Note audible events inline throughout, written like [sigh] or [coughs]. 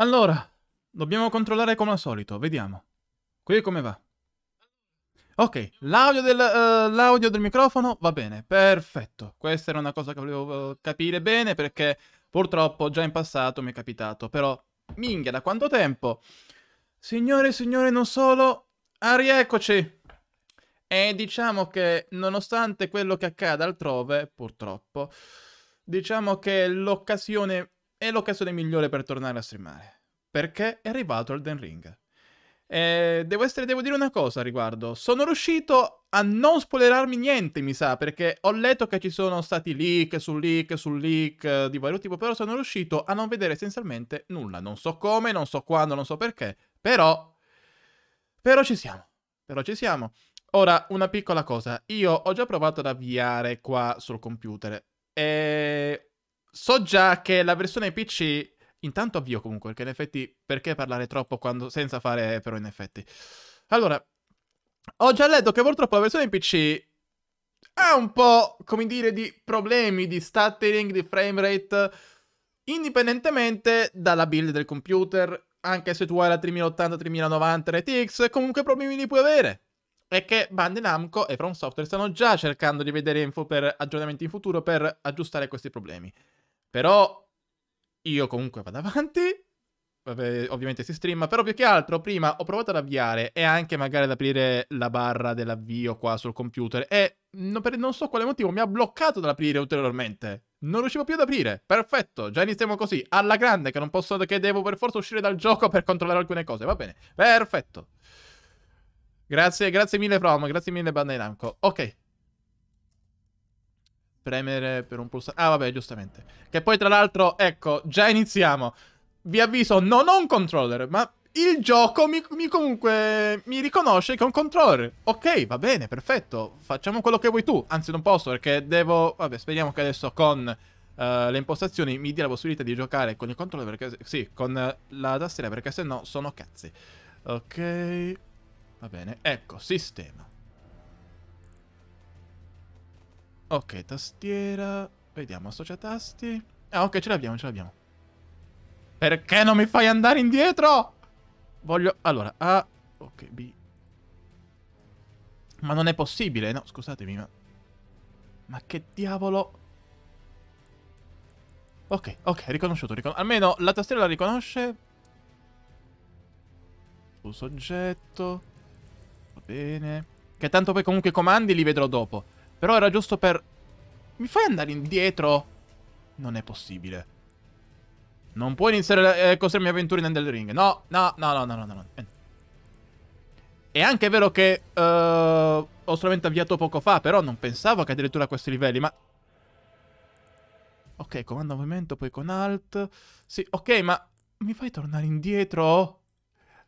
Allora, dobbiamo controllare come al solito, vediamo. Qui come va? Ok, l'audio del, uh, del, microfono va bene, perfetto. Questa era una cosa che volevo uh, capire bene perché purtroppo già in passato mi è capitato. Però, minchia, da quanto tempo? Signore e signori, non solo, ah, rieccoci. E diciamo che nonostante quello che accade altrove, purtroppo, diciamo che l'occasione è l'occasione migliore per tornare a streamare. Perché è arrivato Elden Ring. E devo, essere, devo dire una cosa a riguardo. Sono riuscito a non spoilerarmi niente, mi sa, perché ho letto che ci sono stati leak su leak su leak eh, di vario tipo, però sono riuscito a non vedere essenzialmente nulla. Non so come, non so quando, non so perché, però... Però ci siamo. Però ci siamo. Ora, una piccola cosa. Io ho già provato ad avviare qua sul computer e so già che la versione PC... Intanto avvio comunque, perché in effetti perché parlare troppo quando... senza fare però in effetti. Allora, ho già letto che purtroppo la versione PC ha un po', come dire, di problemi di stuttering, di framerate, indipendentemente dalla build del computer, anche se tu hai la 3080, 3090 RTX, comunque problemi li puoi avere. E che Bandai Namco e From Software stanno già cercando di vedere info per aggiornamenti in futuro per aggiustare questi problemi. Però io comunque vado avanti. Vabbè, ovviamente si streama, però più che altro prima ho provato ad avviare e anche magari ad aprire la barra dell'avvio qua sul computer e non, per non so quale motivo mi ha bloccato dall'aprire ulteriormente. Non riuscivo più ad aprire. Perfetto, già iniziamo così, alla grande, che non posso, che devo per forza uscire dal gioco per controllare alcune cose. Va bene, perfetto. Grazie, grazie mille From, grazie mille Bandai Namco. Ok, premere per un pulsante. Ah, vabbè, giustamente. Che poi, tra l'altro, ecco, già iniziamo. Vi avviso, non ho un controller, ma il gioco mi, mi, comunque mi riconosce che è un controller. Ok, va bene, perfetto. Facciamo quello che vuoi tu. Anzi, non posso perché devo... Vabbè, speriamo che adesso con uh, le impostazioni mi dia la possibilità di giocare con il controller perché... Sì, con la tastiera perché se no sono cazzi. Ok... Va bene, ecco, sistema. Ok, tastiera. Vediamo, associa tasti. Ah, ok, ce l'abbiamo, ce l'abbiamo. Perché non mi fai andare indietro? Voglio... Allora, A... Ok, B. Ma non è possibile, no, scusatemi, ma... Ma che diavolo... Ok, ok, riconosciuto, ricon... Almeno la tastiera la riconosce. Uso oggetto. Va bene. Che tanto poi comunque i comandi li vedrò dopo. Però era giusto per... Mi fai andare indietro? Non è possibile. Non puoi iniziare eh, con le mie avventure in Ender Ring. No, no, no, no, no, no, no. È anche vero che uh, ho solamente avviato poco fa, però non pensavo che addirittura a questi livelli, ma... Ok, comando movimento, poi con Alt. Sì, ok, ma mi fai tornare indietro?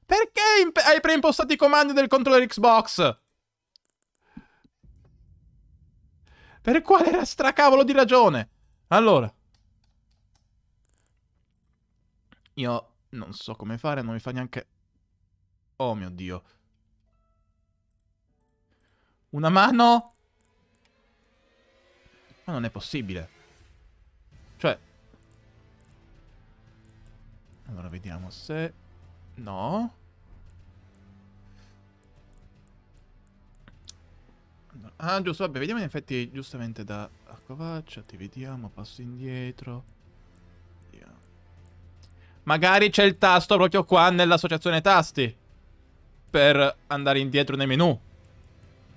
Perché hai preimpostato i comandi del controller Xbox? Per quale stracavolo di ragione? Allora. Io non so come fare, non mi fa neanche... Oh mio Dio. Una mano? Ma non è possibile. Cioè... Allora vediamo se... No. Ah, giusto, vabbè, vediamo in effetti giustamente da accovaccia, ti vediamo, passo indietro. Vediamo. Magari c'è il tasto proprio qua nell'associazione tasti. Per andare indietro nei menu.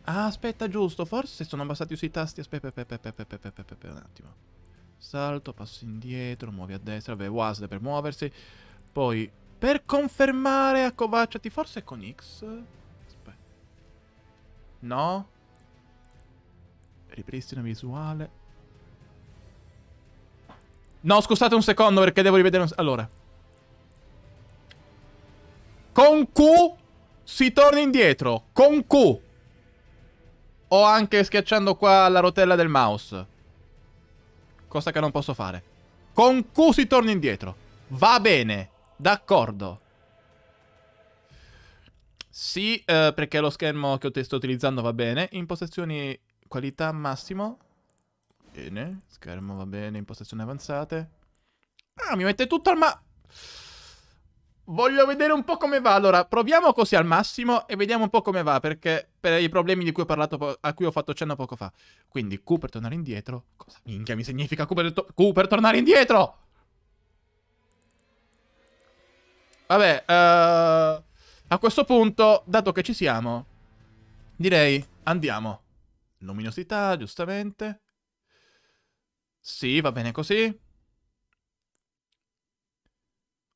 Ah, aspetta, giusto, forse sono bastati sui tasti. Aspetta, aspetta, aspetta, aspetta, aspetta, aspetta, un attimo. Salto, passo indietro, muovi a destra, vabbè, WASD per muoversi. Poi, per confermare, accovacciati, forse con X? Aspetta. No? Ripristina visuale. No, scusate un secondo perché devo rivedere un... Allora. Con Q si torna indietro. Con Q. O anche schiacciando qua la rotella del mouse. Cosa che non posso fare. Con Q si torna indietro. Va bene. D'accordo. Sì, eh, perché lo schermo che sto utilizzando va bene. Impostazioni qualità massimo. Bene, schermo va bene, impostazioni avanzate. Ah, mi mette tutto al ma... Voglio vedere un po' come va. Allora, proviamo così al massimo e vediamo un po' come va, perché per i problemi di cui ho parlato, a cui ho fatto cenno poco fa. Quindi, Q per tornare indietro. Cosa minchia mi significa Q per, to Q per tornare indietro? Vabbè, uh, a questo punto, dato che ci siamo, direi andiamo. Luminosità, giustamente. Sì, va bene così.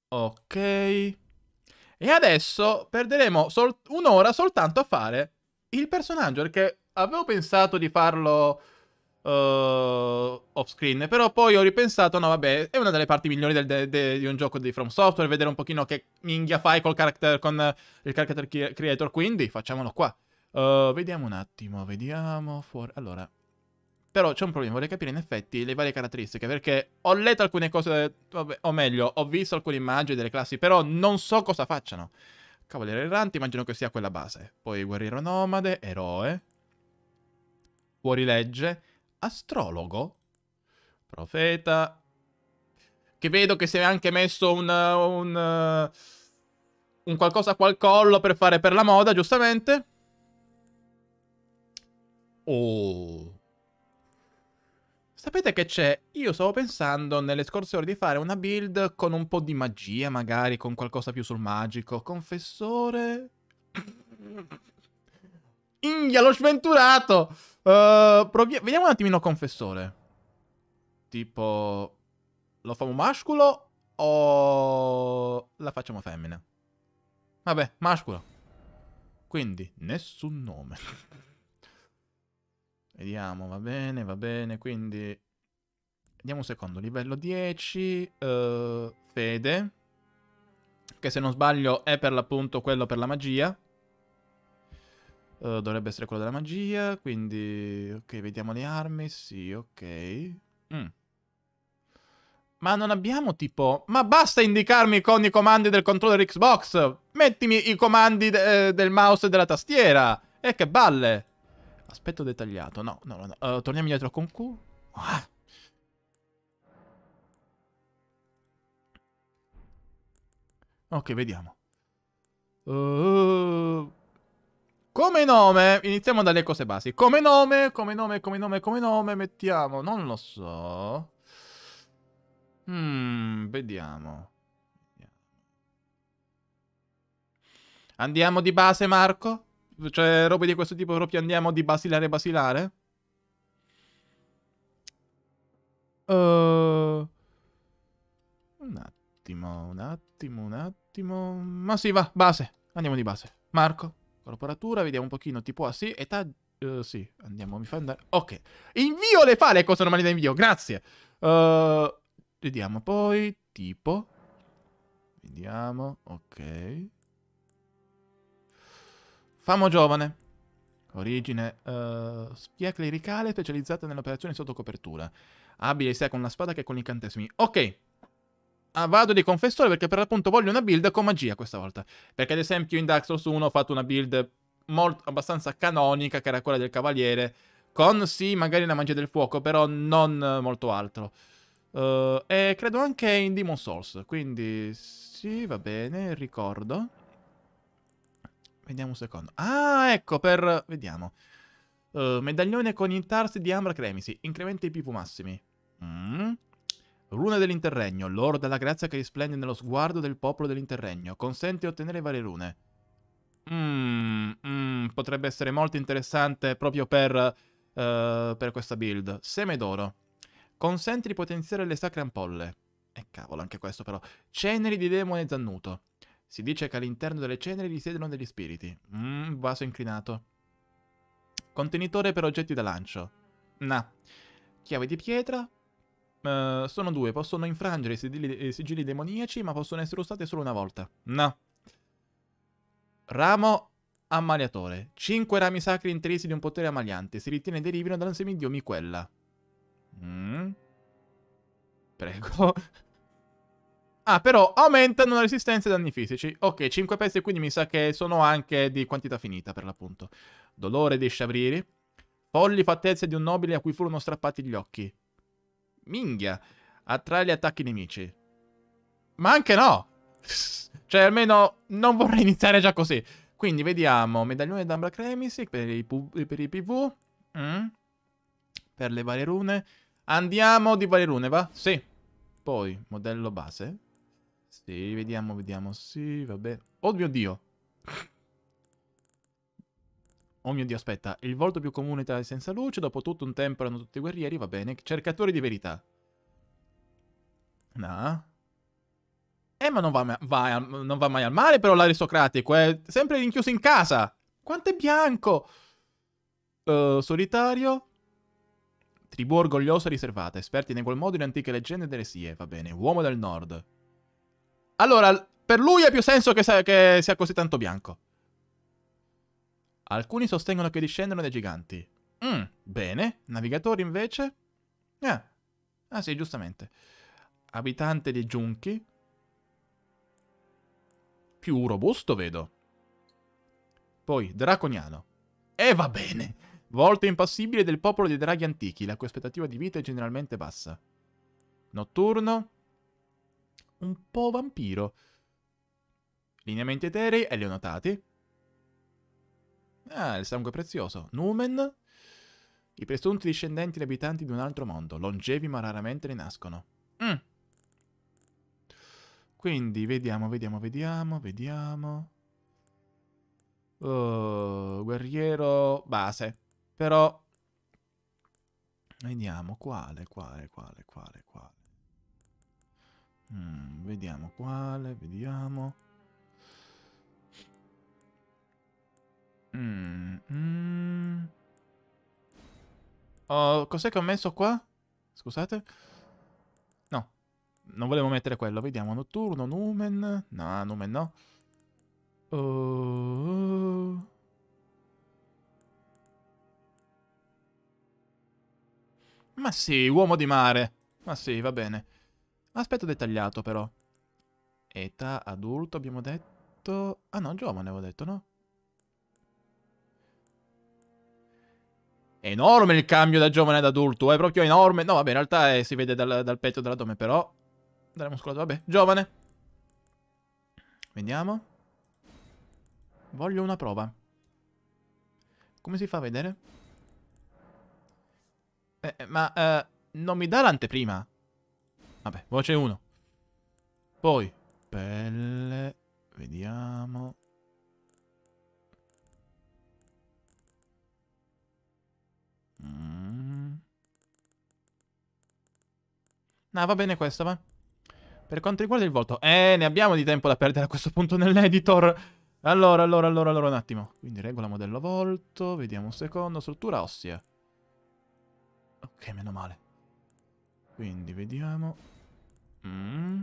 Ok. E adesso perderemo sol un'ora soltanto a fare il personaggio, perché avevo pensato di farlo uh, off screen, però poi ho ripensato, no vabbè, è una delle parti migliori del, de, de, di un gioco di From Software, vedere un pochino che minghia fai col character, con il character creator, quindi facciamolo qua. Uh, vediamo un attimo, vediamo fuori. Allora, però c'è un problema, vorrei capire in effetti le varie caratteristiche, perché ho letto alcune cose, o meglio, ho visto alcune immagini delle classi, però non so cosa facciano. Cavaliere errante, immagino che sia quella base. Poi guerriero nomade, eroe, fuorilegge, astrologo, profeta, che vedo che si è anche messo un, un, un qualcosa qua al collo per fare per la moda, giustamente. Oh... Sapete che c'è? Io stavo pensando nelle scorse ore di fare una build con un po' di magia, magari con qualcosa più sul magico. Confessore... Inghia, l'ho sventurato! Uh, vediamo un attimino confessore. Tipo... Lo facciamo mascolo o la facciamo femmina? Vabbè, mascolo. Quindi, nessun nome. Vediamo, va bene, va bene, quindi... Vediamo un secondo, livello 10, uh, eh, fede, che se non sbaglio è per l'appunto quello per la magia. Uh, dovrebbe essere quello della magia, quindi... Ok, vediamo le armi, sì, ok. Mm. Ma non abbiamo tipo... Ma basta indicarmi con i comandi del controller Xbox! Mettimi i comandi de del mouse e della tastiera! E che balle! Aspetto dettagliato. No, no, no. Uh, torniamo indietro con Q. Ah. Ok, vediamo. Uh, come nome, iniziamo dalle cose basi. Come nome, come nome, come nome, come nome, mettiamo, non lo so. Hmm, vediamo. Andiamo di base, Marco? Cioè, robe di questo tipo proprio andiamo di basilare basilare? Uh... Un attimo, un attimo, un attimo... Ma sì, va, base. Andiamo di base. Marco, corporatura, vediamo un pochino, tipo ah sì, età... Uh, sì, andiamo, mi fa andare... Ok. Invio le fa le cose normali da invio, grazie. Uh, vediamo poi, tipo... Vediamo, ok. Famo giovane. Origine uh, spia clericale specializzata nelle operazioni sotto copertura. Abile sia con la spada che con incantesimi. Ok. Ah, vado di confessore perché per l'appunto voglio una build con magia questa volta. Perché ad esempio in Dark Souls 1 ho fatto una build molto, abbastanza canonica che era quella del cavaliere. Con sì, magari la magia del fuoco, però non molto altro. Uh, e credo anche in Demon Souls. Quindi sì, va bene, ricordo. Vediamo un secondo. Ah, ecco, per... Vediamo. Uh, medaglione con intarsi di Ambra Cremisi. Incrementa i PV massimi. Mm. Rune dell'interregno. L'oro della grazia che risplende nello sguardo del popolo dell'interregno. Consente di ottenere varie rune. Mm, mm, potrebbe essere molto interessante proprio per, uh, per questa build. Seme d'oro. Consente di potenziare le sacre ampolle. E eh, cavolo, anche questo però. Ceneri di demone zannuto. Si dice che all'interno delle ceneri risiedono degli spiriti. Mmm, vaso inclinato. Contenitore per oggetti da lancio. Nah. Chiave di pietra. Uh, sono due, possono infrangere i sigilli, i sigilli demoniaci, ma possono essere usate solo una volta. No. Ramo ammaliatore. Cinque rami sacri intrisi di un potere ammaliante. Si ritiene derivino dal semidio Miquella. Mm. Prego. [laughs] Ah, però aumentano la resistenza ai danni fisici. Ok, 5 pezzi, quindi mi sa che sono anche di quantità finita, per l'appunto. Dolore dei sciabriri. Folli fattezze di un nobile a cui furono strappati gli occhi. Minghia. Attrae gli attacchi nemici. Ma anche no! [laughs] cioè, almeno non vorrei iniziare già così. Quindi vediamo, medaglione d'Ambra Cremisi per i, per i PV. Mm. Per le varie rune. Andiamo di varie rune, va? Sì. Poi, modello base. Sì, vediamo, vediamo. Sì, vabbè. Oh mio Dio. Oh mio Dio, aspetta. Il volto più comune tra i senza luce. Dopo tutto un tempo erano tutti guerrieri, va bene. Cercatori di verità. No. Eh, ma non va, va, non va mai al male però l'aristocratico, è sempre rinchiuso in casa. Quanto è bianco! Uh, solitario. Tribù orgogliosa e riservata, esperti in quel modo in antiche leggende ed eresie, va bene. Uomo del nord. Allora, per lui ha più senso che, che sia così tanto bianco. Alcuni sostengono che discendono dai giganti. Mm, bene. Navigatori invece? Ah. ah sì, giustamente. Abitante di giunchi. Più robusto, vedo. Poi, draconiano. E va bene. Volto impassibile del popolo dei draghi antichi, la cui aspettativa di vita è generalmente bassa. Notturno. Un po' vampiro. Lineamenti eterei e leonotati. Ah, il sangue prezioso. Numen. I presunti discendenti e abitanti di un altro mondo, longevi ma raramente rinascono. Mm. Quindi, vediamo, vediamo, vediamo, vediamo. Oh, guerriero base. Però... Vediamo, quale, quale, quale, quale, quale. Mm, vediamo quale, vediamo. Mm, mm. Oh, cos'è che ho messo qua? Scusate. No, non volevo mettere quello. Vediamo, notturno, numen. No, numen no. Oh. Ma sì, uomo di mare. Ma sì, va bene. Aspetto dettagliato, però. Età adulto, abbiamo detto... Ah no, giovane avevo detto, no? Enorme il cambio da giovane ad adulto, è proprio enorme. No, vabbè, in realtà è, si vede dal, dal petto dell'addome, però... Dalla muscolatura, vabbè. Giovane. Vediamo. Voglio una prova. Come si fa a vedere? Eh, eh ma eh, non mi dà l'anteprima. Vabbè, voce 1. Poi, pelle. Vediamo. Mm. No, va bene questo, va. Per quanto riguarda il volto. Eh, ne abbiamo di tempo da perdere a questo punto nell'editor. Allora, allora, allora, allora, un attimo. Quindi regola modello volto. Vediamo un secondo. Struttura ossea. Ok, meno male. Quindi, vediamo. Mm.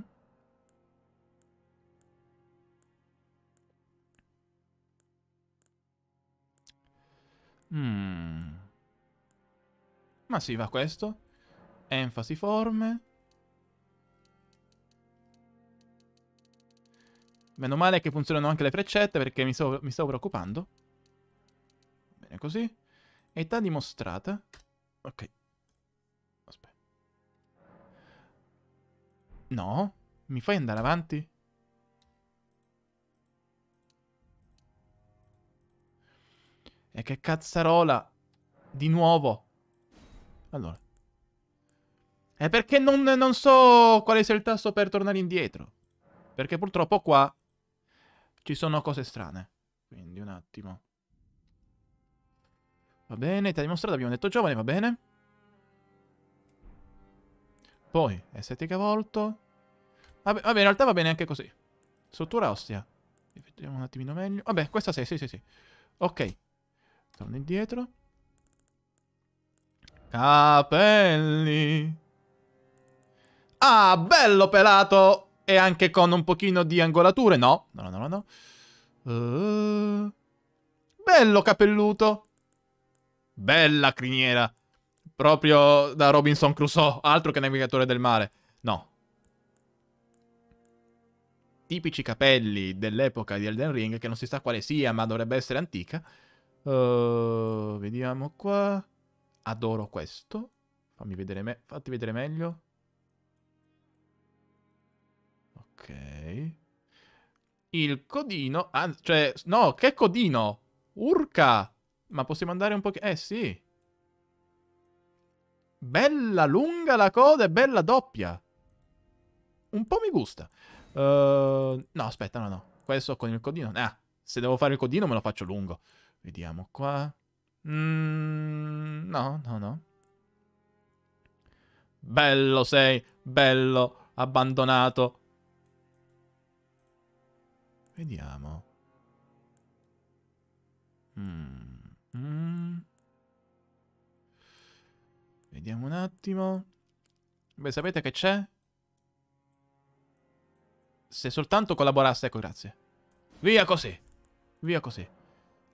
Mm. Ma sì, va questo. Enfasi forme. Meno male che funzionano anche le freccette perché mi stavo, mi stavo preoccupando. Bene così. Età dimostrata. Ok. No? Mi fai andare avanti? E che cazzarola. Di nuovo. Allora. È perché non, non so quale sia il tasto per tornare indietro. Perché purtroppo qua ci sono cose strane. Quindi un attimo. Va bene, ti ha dimostrato, abbiamo detto giovane, va bene. Poi, estetica volto. Vabbè, vabbè, in realtà va bene anche così. Struttura ostia. Vediamo un attimino meglio. Vabbè, questa sì, sì, sì, sì. Ok. Torno indietro. Capelli. Ah, bello pelato! E anche con un pochino di angolature. No, no, no, no, no. Uh, bello capelluto. Bella criniera. Proprio da Robinson Crusoe. Altro che navigatore del mare. No. Tipici capelli dell'epoca di Elden Ring, che non si sa quale sia, ma dovrebbe essere antica. Uh, vediamo qua. Adoro questo. Fammi vedere me Fatti vedere meglio. Ok. il codino. Ah, cioè, no, che codino? Urca! Ma possiamo andare un po'... Eh, sì. Bella lunga la coda e bella doppia. Un po' mi gusta. Uh, no, aspetta, no, no. Questo con il codino. Ah, se devo fare il codino me lo faccio lungo. Vediamo qua. Mm, no, no, no. Bello sei, bello, abbandonato. Vediamo. Mm. Mm. Vediamo un attimo. Beh, sapete che c'è? Se soltanto collaborasse, ecco, grazie. Via così. Via così.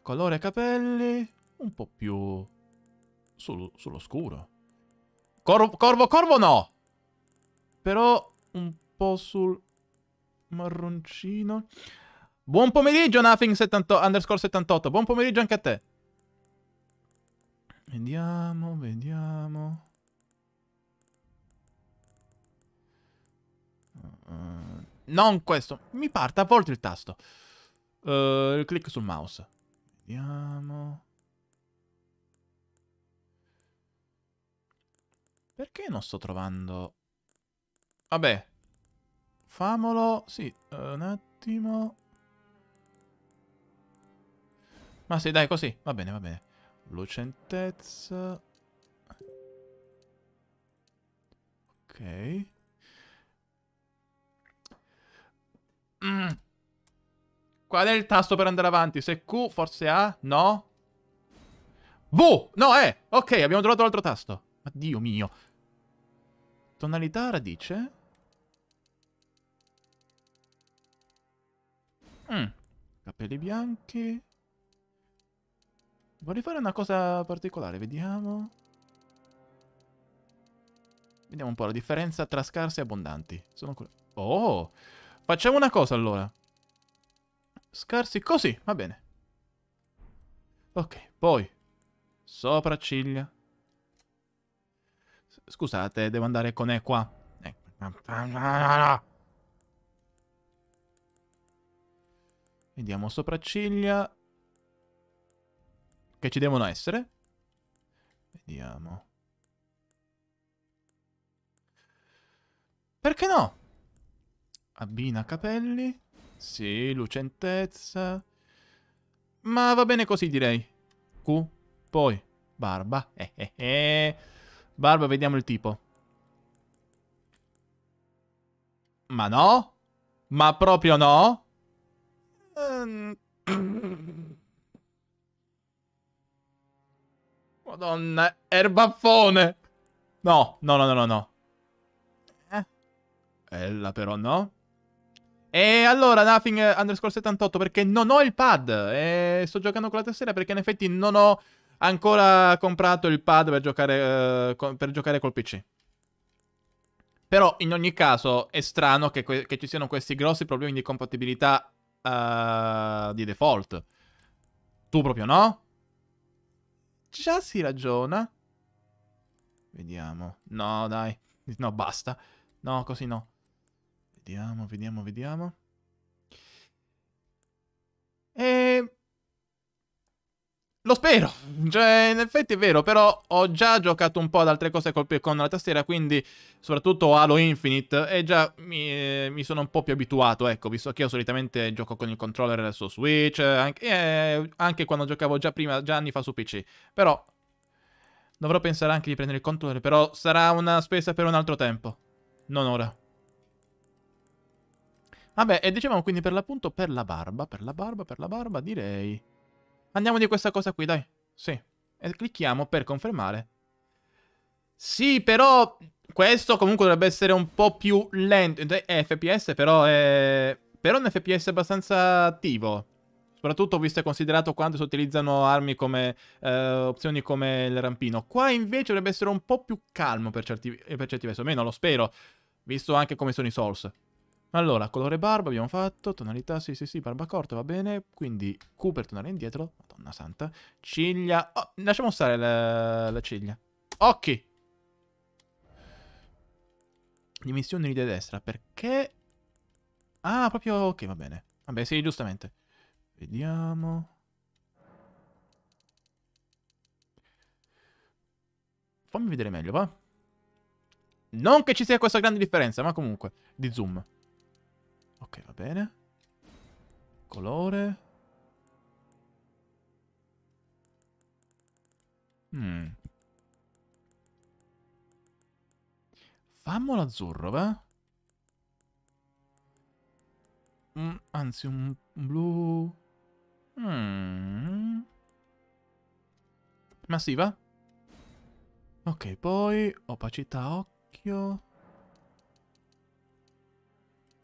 Colore capelli. Un po' più... Sul, sullo scuro. Corvo, corvo, corvo no! Però un po' sul marroncino. Buon pomeriggio, Nothing 78, underscore 78. Buon pomeriggio anche a te. Vediamo, vediamo. Uh, non questo. Mi parte a volte il tasto. Uh, il clic sul mouse. Vediamo. Perché non sto trovando... Vabbè. Famolo... Sì, un attimo. Ma sì, dai, così. Va bene, va bene. Lucentezza. Ok. Mm. Qual è il tasto per andare avanti? Se Q, forse A? No? V! No, è! Ok, abbiamo trovato l'altro tasto. Dio mio. Tonalità radice? Mm. Capelli bianchi. Vorrei fare una cosa particolare, vediamo. Vediamo un po' la differenza tra scarsi e abbondanti. Sono Oh! Facciamo una cosa allora. Scarsi così, va bene. Ok, poi. Sopracciglia. Scusate, devo andare con E qua. Vediamo sopracciglia che ci devono essere. Vediamo. Perché no? Abbina capelli. Sì, lucentezza. Ma va bene così, direi. Q. Poi, barba. Eh, eh, eh. Barba, vediamo il tipo. Ma no? Ma proprio no? Um... [coughs] Madonna, erbaffone. No, no, no, no, no. Eh? Bella però, no? E allora, nothing underscore 78, perché non ho il pad. E sto giocando con la tastiera perché in effetti non ho ancora comprato il pad per giocare, uh, per giocare col PC. Però, in ogni caso, è strano che, che ci siano questi grossi problemi di compatibilità uh, di default. Tu proprio no? Già si ragiona. Vediamo. No, dai. No, basta. No, così no. Vediamo, vediamo, vediamo. E... Lo spero, cioè in effetti è vero, però ho già giocato un po' ad altre cose con la tastiera, quindi soprattutto Halo Infinite e già mi, eh, mi, sono un po' più abituato, ecco, visto che io solitamente gioco con il controller su Switch, anche, eh, anche quando giocavo già prima, già anni fa su PC, però dovrò pensare anche di prendere il controller, però sarà una spesa per un altro tempo, non ora. Vabbè, e dicevamo quindi per l'appunto per la barba, per la barba, per la barba, direi... Andiamo di questa cosa qui, dai. Sì. E clicchiamo per confermare. Sì, però questo comunque dovrebbe essere un po' più lento. È FPS, però è... Però è un FPS abbastanza attivo. Soprattutto visto e considerato quando si utilizzano armi come... Eh, opzioni come il rampino. Qua invece dovrebbe essere un po' più calmo per certi, per certi versi. Almeno lo spero. Visto anche come sono i Souls. Allora, colore barba abbiamo fatto, tonalità, sì sì sì, barba corta, va bene. Quindi Q per tornare indietro, madonna santa. Ciglia, oh, lasciamo stare le, le ciglia. Occhi. Dimensioni di destra, perché... Ah, proprio... Ok, va bene. Vabbè, sì, giustamente. Vediamo. Fammi vedere meglio, va? Non che ci sia questa grande differenza, ma comunque, di zoom. Ok, va bene. Colore. Hmm. Fammolo azzurro, va? Mm, anzi, un blu... Mm. Massiva? Ok, poi opacità occhio.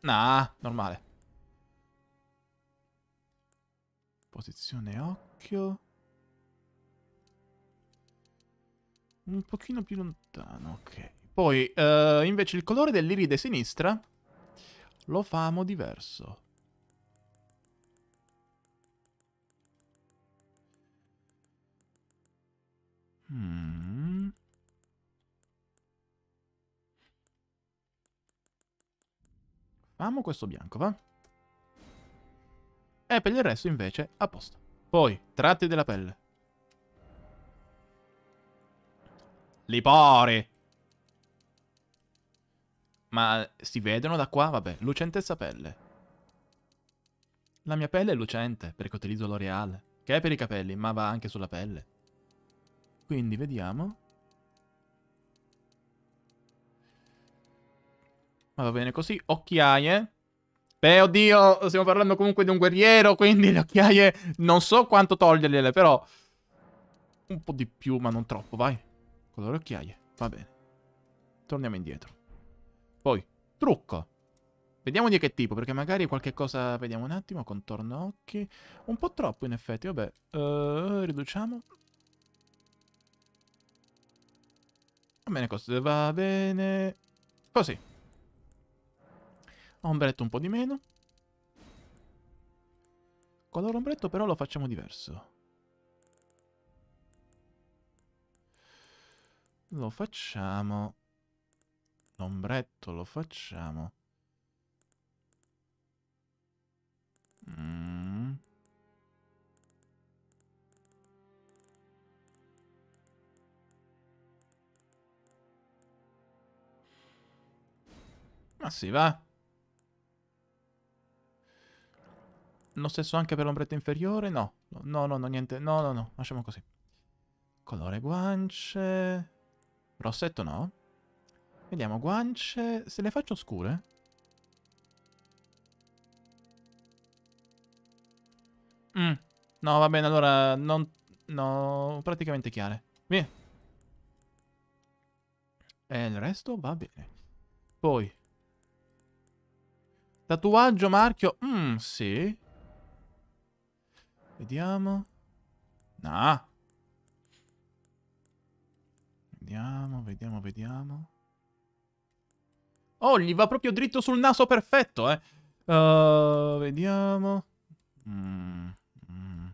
Nah, normale. Posizione occhio. Un pochino più lontano, ok. Poi, uh, invece, il colore dell'iride sinistra lo famo diverso. Hmm. Famo questo bianco, va? E per il resto, invece, a posto. Poi, tratti della pelle. Lipori! Ma si vedono da qua? Vabbè, lucentezza pelle. La mia pelle è lucente, perché utilizzo L'Oreal, che è per i capelli, ma va anche sulla pelle. Quindi, vediamo. Ma va bene così. Occhiaie. Beh, oddio, stiamo parlando comunque di un guerriero, quindi le occhiaie non so quanto togliergliele, però... Un po' di più, ma non troppo, vai. Colore occhiaie, va bene. Torniamo indietro. Poi, trucco. Vediamo di che tipo, perché magari qualche cosa... Vediamo un attimo, contorno occhi. Un po' troppo, in effetti, vabbè. Uh, riduciamo. Va bene così, va bene... Così. Ombretto un po' di meno. Colore ombretto però lo facciamo diverso. Lo facciamo... L'ombretto lo facciamo... Mm. Ma sì, va. Lo stesso anche per l'ombretto inferiore? No. No, no, no, niente. No, no, no. Lasciamo così. Colore guance. Rossetto no. Vediamo, guance... Se le faccio scure? Mm. No, va bene, allora... Non... No, praticamente chiare. Via. E il resto va bene. Poi... Tatuaggio, marchio... Mmm, sì. Vediamo. No. Vediamo, vediamo, vediamo. Oh, gli va proprio dritto sul naso perfetto, eh. Uh, vediamo. Mm, mm.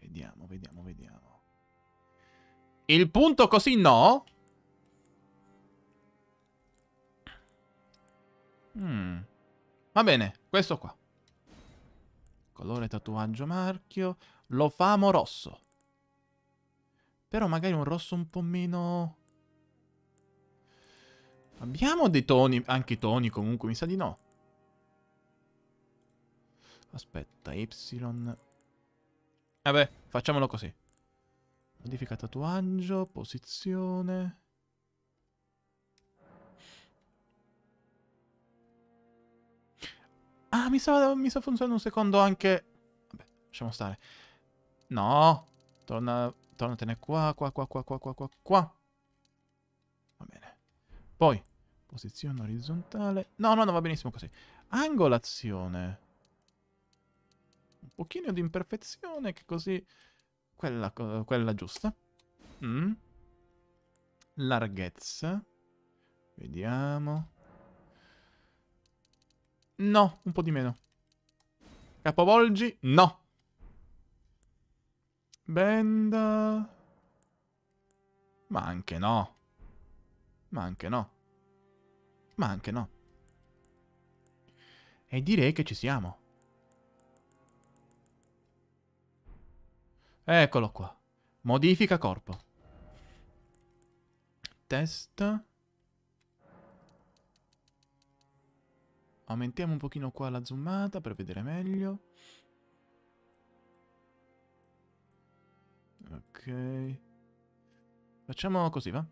Vediamo, vediamo, vediamo. Il punto così no? Mm. Va bene, questo qua. Colore tatuaggio marchio. Lo famo rosso. Però magari un rosso un po' meno... Abbiamo dei toni, anche i toni comunque, mi sa di no. Aspetta, Y. Vabbè, facciamolo così. Modifica tatuaggio, posizione. Ah, mi sa, mi funzionando un secondo anche... Vabbè, lasciamo stare. No, torna Tornatene qua, qua, qua, qua, qua, qua, qua, qua. Va bene. Poi, posizione orizzontale. No, no, no, va benissimo così. Angolazione. Un pochino di imperfezione, che così... Quella, quella giusta. Mm. Larghezza. Vediamo. No, un po' di meno. Capovolgi? No. Benda. Ma anche no. Ma anche no. Ma anche no. E direi che ci siamo. Eccolo qua. Modifica corpo. Testa. Aumentiamo un pochino qua la zoomata per vedere meglio. Ok. Facciamo così, va?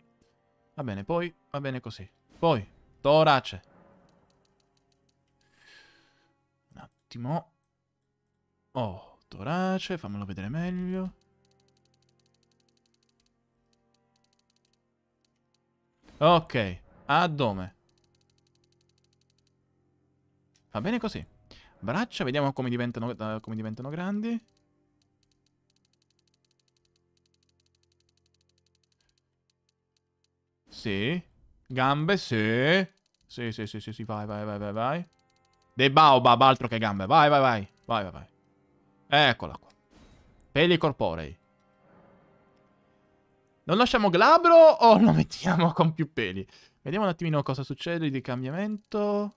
Va bene, poi va bene così. Poi, torace. Un attimo. Oh, torace, fammelo vedere meglio. Ok, addome. Va bene così. Braccia, vediamo come diventano, uh, come diventano grandi. Sì. Gambe, sì. Sì, sì, sì, sì, sì, vai, vai, vai, vai. Dei baobab, altro che gambe. Vai, vai, vai. Vai, vai, vai. Eccola qua. Peli corporei. Lo lasciamo glabro o lo mettiamo con più peli? Vediamo un attimino cosa succede di cambiamento.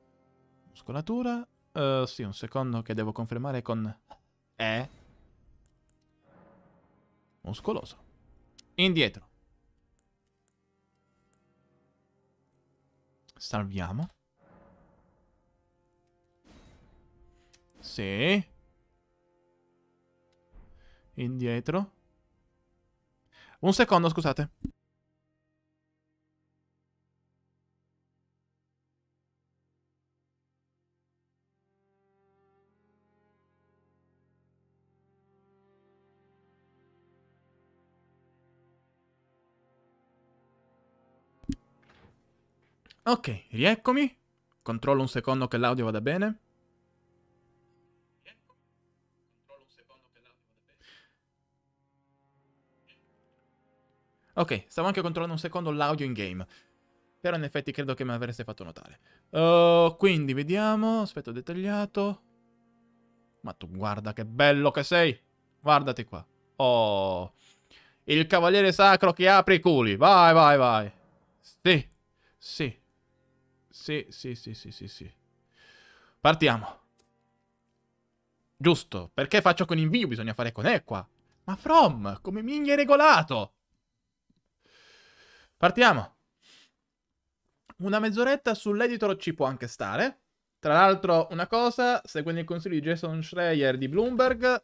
Muscolatura. Uh, sì, un secondo che devo confermare con... E. Muscoloso. Indietro. Salviamo. Sì. Indietro. Un secondo, scusate. Ok, rieccomi. Controllo un secondo che l'audio vada bene. Ok, stavo anche controllando un secondo l'audio in game. Però in effetti credo che mi avreste fatto notare. Uh, quindi vediamo. Aspetto dettagliato. Ma tu guarda che bello che sei. Guardati qua. Oh. Il cavaliere sacro che apre i culi. Vai, vai, vai. Sì. Sì. Sì, sì, sì, sì, sì, sì. Partiamo. Giusto, perché faccio con invio bisogna fare con equa. Ma From, come mi è regolato? Partiamo. Una mezz'oretta sull'editor ci può anche stare. Tra l'altro, una cosa, seguendo il consiglio di Jason Schreier di Bloomberg,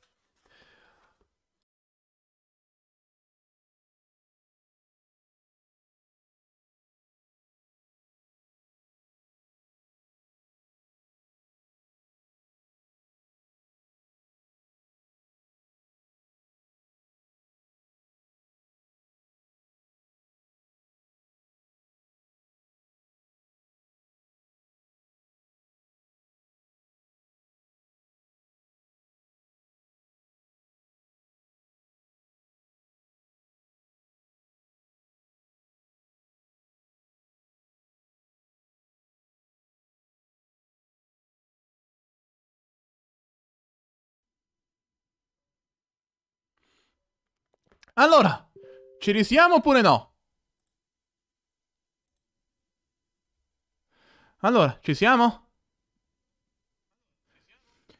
Allora, ci risiamo oppure no? Allora, ci siamo?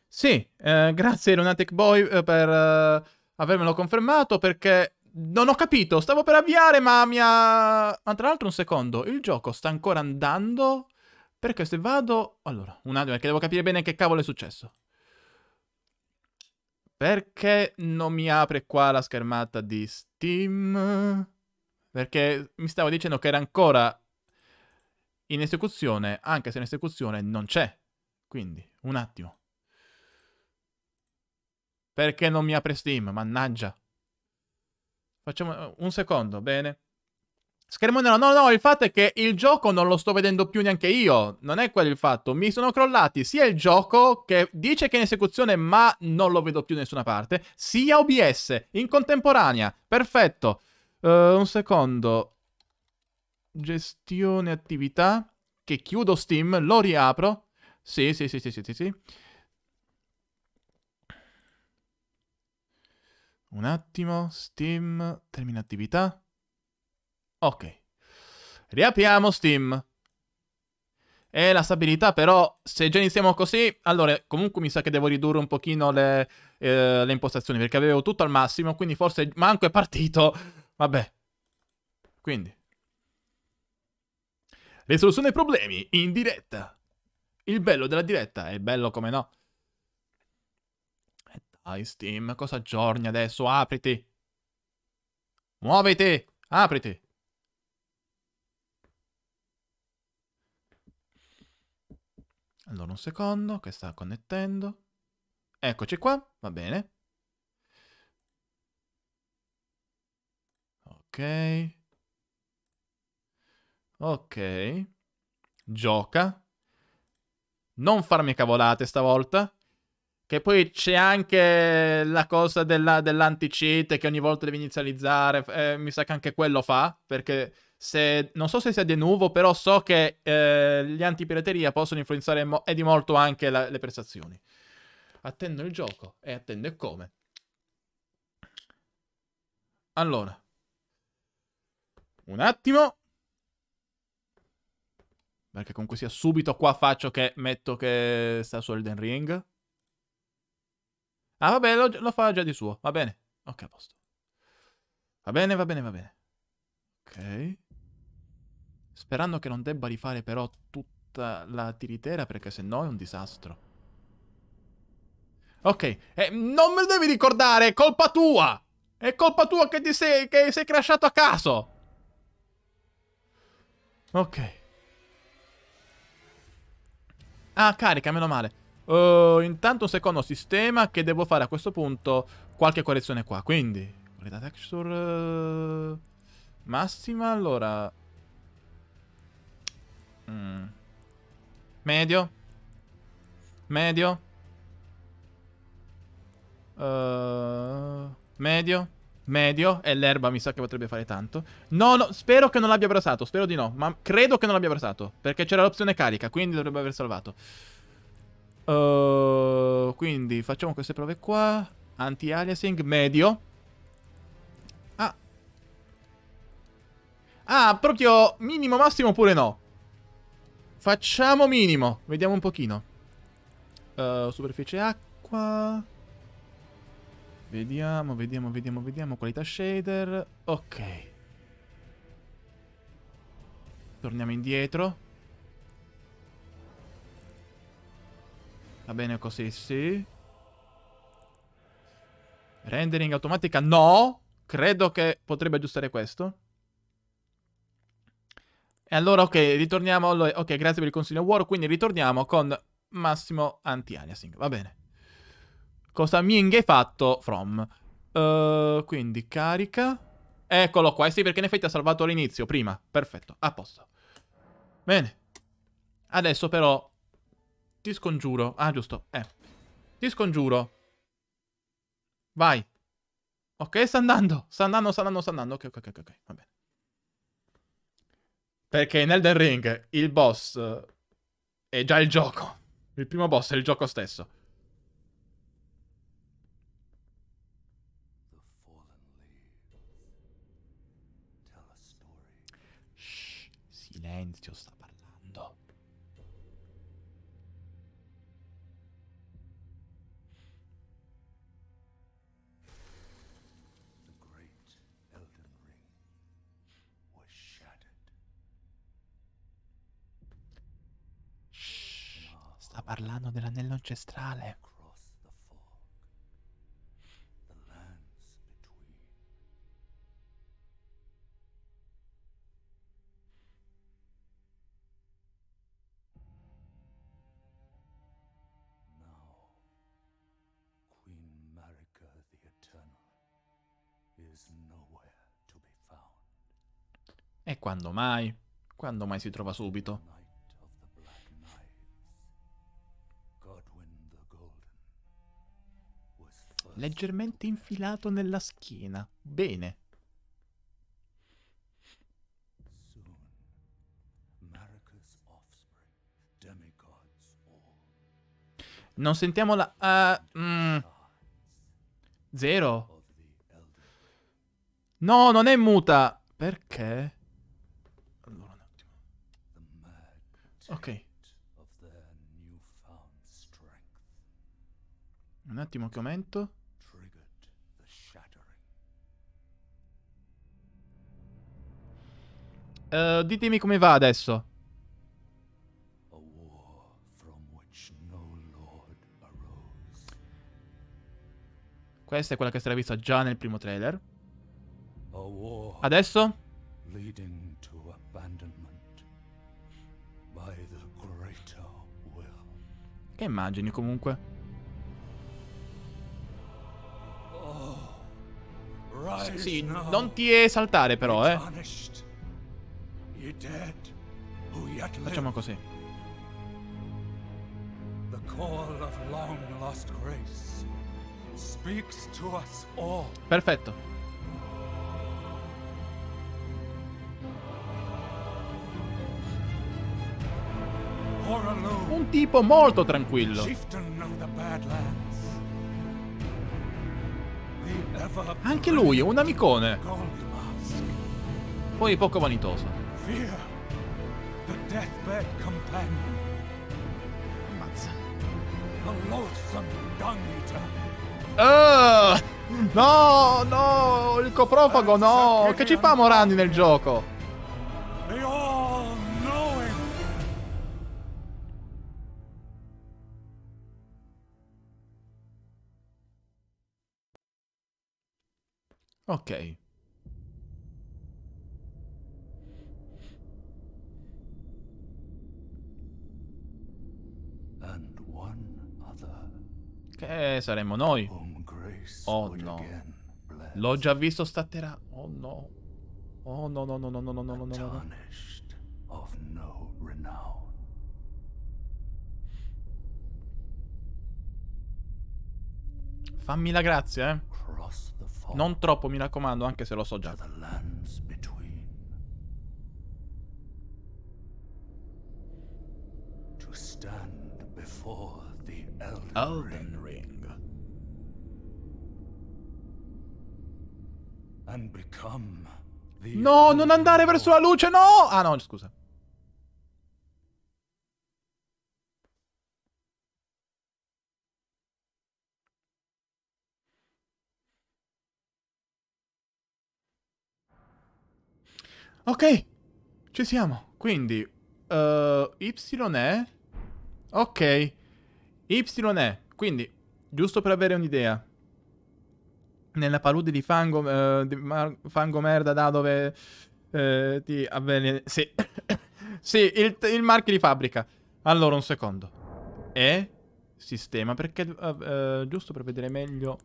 Sì, eh, grazie Lunatic Boy eh, per eh, avermelo confermato perché non ho capito, stavo per avviare ma mi ha... Ma tra l'altro un secondo, il gioco sta ancora andando perché se vado... Allora, un attimo perché devo capire bene che cavolo è successo. Perché non mi apre qua la schermata di Steam? Perché mi stavo dicendo che era ancora in esecuzione, anche se in esecuzione non c'è. Quindi, un attimo. Perché non mi apre Steam? Mannaggia. Facciamo un secondo, bene. Schermo nero, no, no, il fatto è che il gioco non lo sto vedendo più neanche io. Non è quello il fatto. Mi sono crollati sia il gioco che dice che è in esecuzione, ma non lo vedo più da nessuna parte, sia OBS in contemporanea. Perfetto. Uh, un secondo. Gestione attività. Che chiudo Steam, lo riapro. Sì, sì, sì, sì, sì, sì. sì. Un attimo, Steam, termina attività. Ok. Riapriamo Steam. E la stabilità però, se già iniziamo così, allora comunque mi sa che devo ridurre un pochino le, eh, le impostazioni, perché avevo tutto al massimo, quindi forse manco è partito. Vabbè. Quindi. Risoluzione problemi in diretta. Il bello della diretta è bello come no. E dai Steam, cosa aggiorni adesso? Apriti. Muoviti. Apriti. Allora, un secondo, che sta connettendo. Eccoci qua, va bene. Ok. Ok. Gioca. Non farmi cavolate stavolta. Che poi c'è anche la cosa dell'anti-cheat che ogni volta devi inizializzare. Eh, mi sa che anche quello fa. Perché se, non so se sia di nuovo, però so che eh, gli antipirateria possono influenzare mo- e di molto anche la, le prestazioni. Attendo il gioco e attendo come. Allora. Un attimo. Perché comunque sia subito qua faccio che metto che sta su Elden Ring. Ah, vabbè, lo, lo fa già di suo. Va bene. Ok, a posto. Va bene, va bene, va bene. Ok. Sperando che non debba rifare però tutta la tiritera perché se no è un disastro. Ok, eh, non me lo devi ricordare, è colpa tua! È colpa tua che ti sei, che sei crashato a caso! Ok. Ah, carica, meno male. Uh, intanto un secondo sistema che devo fare a questo punto qualche correzione qua. Quindi, qualità texture... Uh, massima, allora... Mm. Medio. Medio. Uh, medio. Medio. E l'erba mi sa che potrebbe fare tanto. No, no, spero che non l'abbia abrasato. Spero di no. Ma credo che non l'abbia abrasato. Perché c'era l'opzione carica, quindi dovrebbe aver salvato. Uh, quindi facciamo queste prove qua. Anti-aliasing. Medio. Ah. Ah, proprio minimo, massimo oppure no. Facciamo minimo. Vediamo un pochino. Uh, superficie acqua. Vediamo, vediamo, vediamo, vediamo. Qualità shader. Ok. Torniamo indietro. Va bene così, sì. Rendering automatica, no. Credo che potrebbe aggiustare questo. E allora, ok, ritorniamo. Ok, grazie per il consiglio War. Quindi ritorniamo con massimo anti-aliasing. Va bene. Cosa Ming hai fatto from? Uh, quindi carica. Eccolo qua. Eh sì, perché in effetti ha salvato l'inizio prima. Perfetto, a posto. Bene. Adesso però ti scongiuro. Ah, giusto. Eh. Ti scongiuro. Vai. Ok, sta andando. Sta andando, sta andando, sta andando. Ok, ok, ok, ok. Va bene. Perché in Elden Ring il boss è già il gioco. Il primo boss è il gioco stesso. Shh, silenzio, sta sta parlando dell'anello ancestrale. E quando mai? Quando mai si trova subito? leggermente infilato nella schiena. Bene. Non sentiamo la... Uh, mm. Zero. No, non è muta. Perché? Allora un attimo. Ok. Un attimo che aumento. Uh, ditemi come va adesso. Questa è quella che si era vista già nel primo trailer. Adesso? Che immagini comunque? Sì, non ti esaltare però, eh. Facciamo così. The call of long lost grace speaks to us all. Perfetto. Un tipo molto tranquillo. Anche lui, un amicone. Poi poco vanitoso. Fear, the deathbed companion, Ammazza. a loathsome dung eater. Ah! no, no, il coprofago no. Che ci fa Morandi nel gioco? The. Ok. And one other Che saremmo noi. Oh, no. L'ho già visto statterà. Oh no. Oh no no no no no no no no no. no. Fammi la grazia, eh. Non troppo, mi raccomando, anche se lo so già. stand before the Elden, Elden Ring Ring. and become the No, non andare verso la luce, no! Ah no, scusa. Ok, ci siamo. Quindi, eh, Y è... Ok, Y è... Quindi, giusto per avere un'idea. Nella palude di fango, eh, di fango merda da dove eh, ti avveleni... Sì, [coughs] sì, il, il marchio di fabbrica. Allora, un secondo. E sistema, perché... eh, eh, giusto per vedere meglio...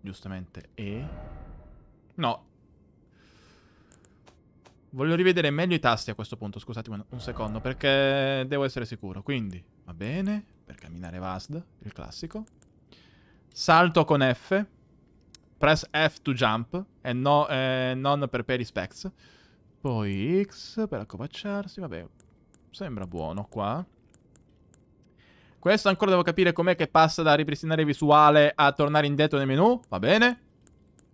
Giustamente, E... No. Voglio rivedere meglio i tasti a questo punto, scusatemi un secondo, perché devo essere sicuro. Quindi, va bene, per camminare VASD, il classico. Salto con F. Press F to jump, e no- eh, non per perispecs. Poi X per accovacciarsi, vabbè, sembra buono qua. Questo ancora devo capire com'è che passa da ripristinare visuale a tornare indietro nel menu, va bene.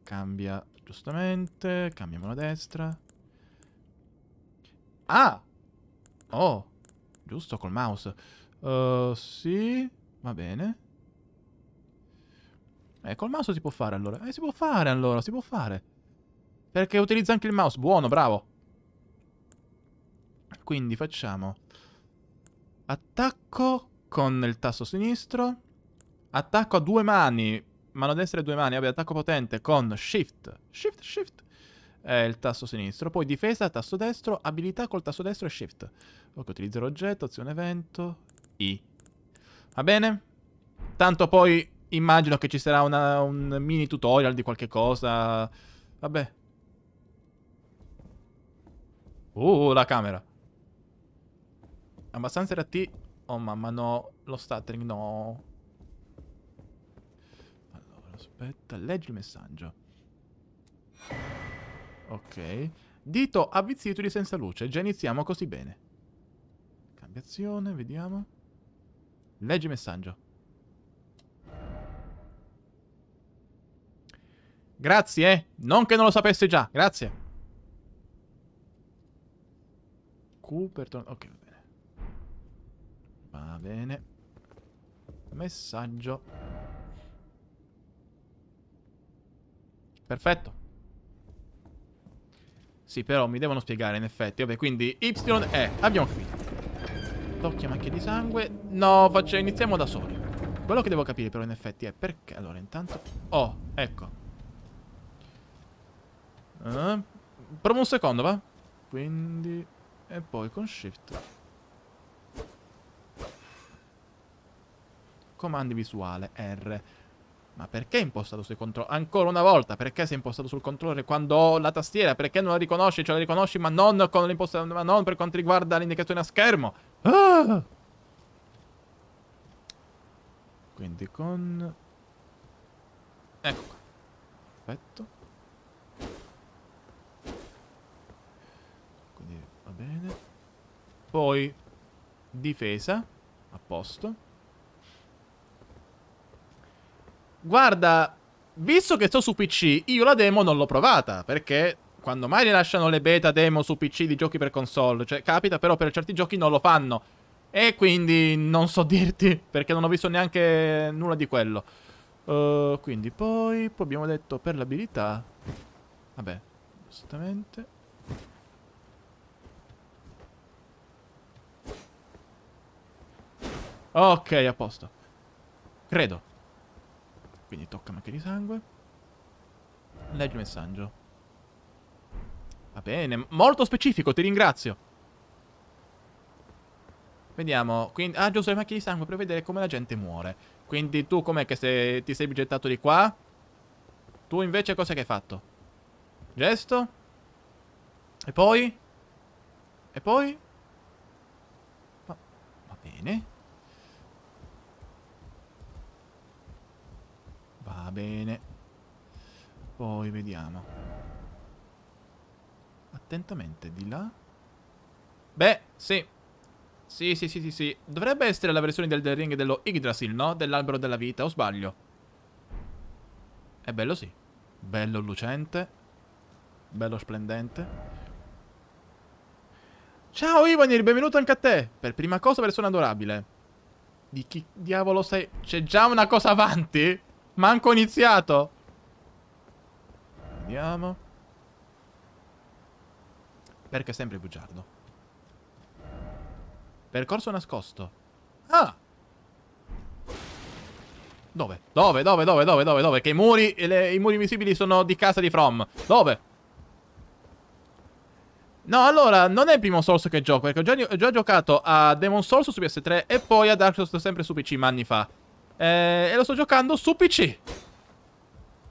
Cambia, giustamente, cambiamo la destra. Ah! Oh, giusto col mouse. Uh, sì, va bene. Eh, col mouse si può fare allora. Eh, si può fare allora, si può fare. Perché utilizza anche il mouse, buono, bravo. Quindi facciamo attacco con il tasto sinistro, attacco a due mani, mano destra e due mani, vabbè, attacco potente con shift, shift, shift, è il tasto sinistro, poi difesa, tasto destro, abilità col tasto destro e shift. Ok, utilizzo l'oggetto, azione evento, I. Va bene? Tanto poi immagino che ci sarà una- un mini tutorial di qualche cosa. Vabbè. Uh, la camera. Abbastanza era. Oh mamma no, lo stuttering no. Allora, aspetta, leggi il messaggio. Ok. Dito avvizzito di senza luce. Già iniziamo così bene. Cambiazione, vediamo. Leggi il messaggio. Grazie, eh. Non che non lo sapessi già. Grazie. Tornare... Ok, va bene. Va bene. Messaggio. Perfetto. Sì, però mi devono spiegare, in effetti. Vabbè, quindi Y è... Abbiamo capito. Tocchi a macchie di sangue. No, faccio... iniziamo da soli. Quello che devo capire, però, in effetti, è perché... Allora, intanto... Oh, ecco. Uh, provo un secondo, va? Quindi... E poi con Shift. Comandi visuale, R. Ma perché è impostato sui controller? Ancora una volta, perché sei impostato sul controller quando ho la tastiera? Perché non la riconosci? Cioè la riconosci ma non con l'impostazione, ma non per quanto riguarda l'indicazione a schermo. Ah! Quindi con... Ecco qua. Perfetto. Bene. Poi difesa. A posto. Guarda, visto che sto su PC, io la demo non l'ho provata, perché quando mai rilasciano le beta demo su PC di giochi per console, cioè capita però per certi giochi non lo fanno. E quindi non so [laughs] dirti, perché non ho visto neanche nulla di quello. Uh, quindi poi, poi abbiamo detto per l'abilità. Vabbè, giustamente. Ok, a posto. Credo. Quindi tocca macchia di sangue. Leggi il messaggio. Va bene, molto specifico, ti ringrazio. Vediamo, quindi... Ah, giusto, le macchie di sangue per vedere come la gente muore. Quindi tu com'è che se ti sei gettato di qua? Tu invece cosa che hai fatto? Gesto? E poi? E poi? Va, va bene. Va bene. Poi vediamo. Attentamente, di là. Beh, sì. Sì, sì, sì, sì, sì. Dovrebbe essere la versione del, del ring dello Yggdrasil, no? Dell'albero della vita, o sbaglio? È bello, sì. Bello lucente. Bello splendente. Ciao Ivanir, benvenuto anche a te. Per prima cosa, persona adorabile. Di chi diavolo sei? C'è già una cosa avanti? Manco iniziato. Vediamo. Perché sempre bugiardo. Percorso nascosto. Ah! Dove? Dove? Dove? Dove? Dove? Dove? Dove? Che i muri, le, i muri invisibili sono di casa di From. Dove? No, allora, non è il primo Souls che gioco, perché ho già, ho già giocato a Demon Souls su PS3 e poi a Dark Souls sempre su PC, anni fa. Eh, e lo sto giocando su PC.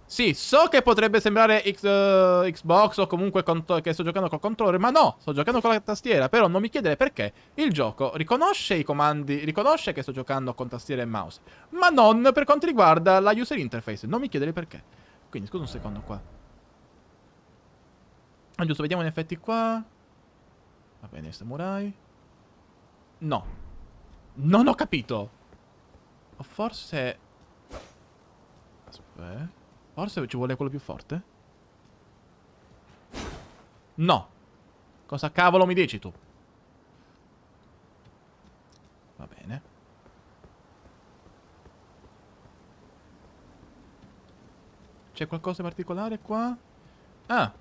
Sì, so che potrebbe sembrare X, uh, Xbox o comunque che sto giocando col controller, ma no, sto giocando con la tastiera, però non mi chiedere perché il gioco riconosce i comandi, riconosce che sto giocando con tastiera e mouse, ma non per quanto riguarda la user interface, non mi chiedere perché. Quindi scusa un secondo qua. Ah, giusto, vediamo in effetti qua. Va bene, samurai. No. Non ho capito. O forse... Aspetta. Forse ci vuole quello più forte? No. Cosa cavolo mi dici tu? Va bene. C'è qualcosa di particolare qua? Ah,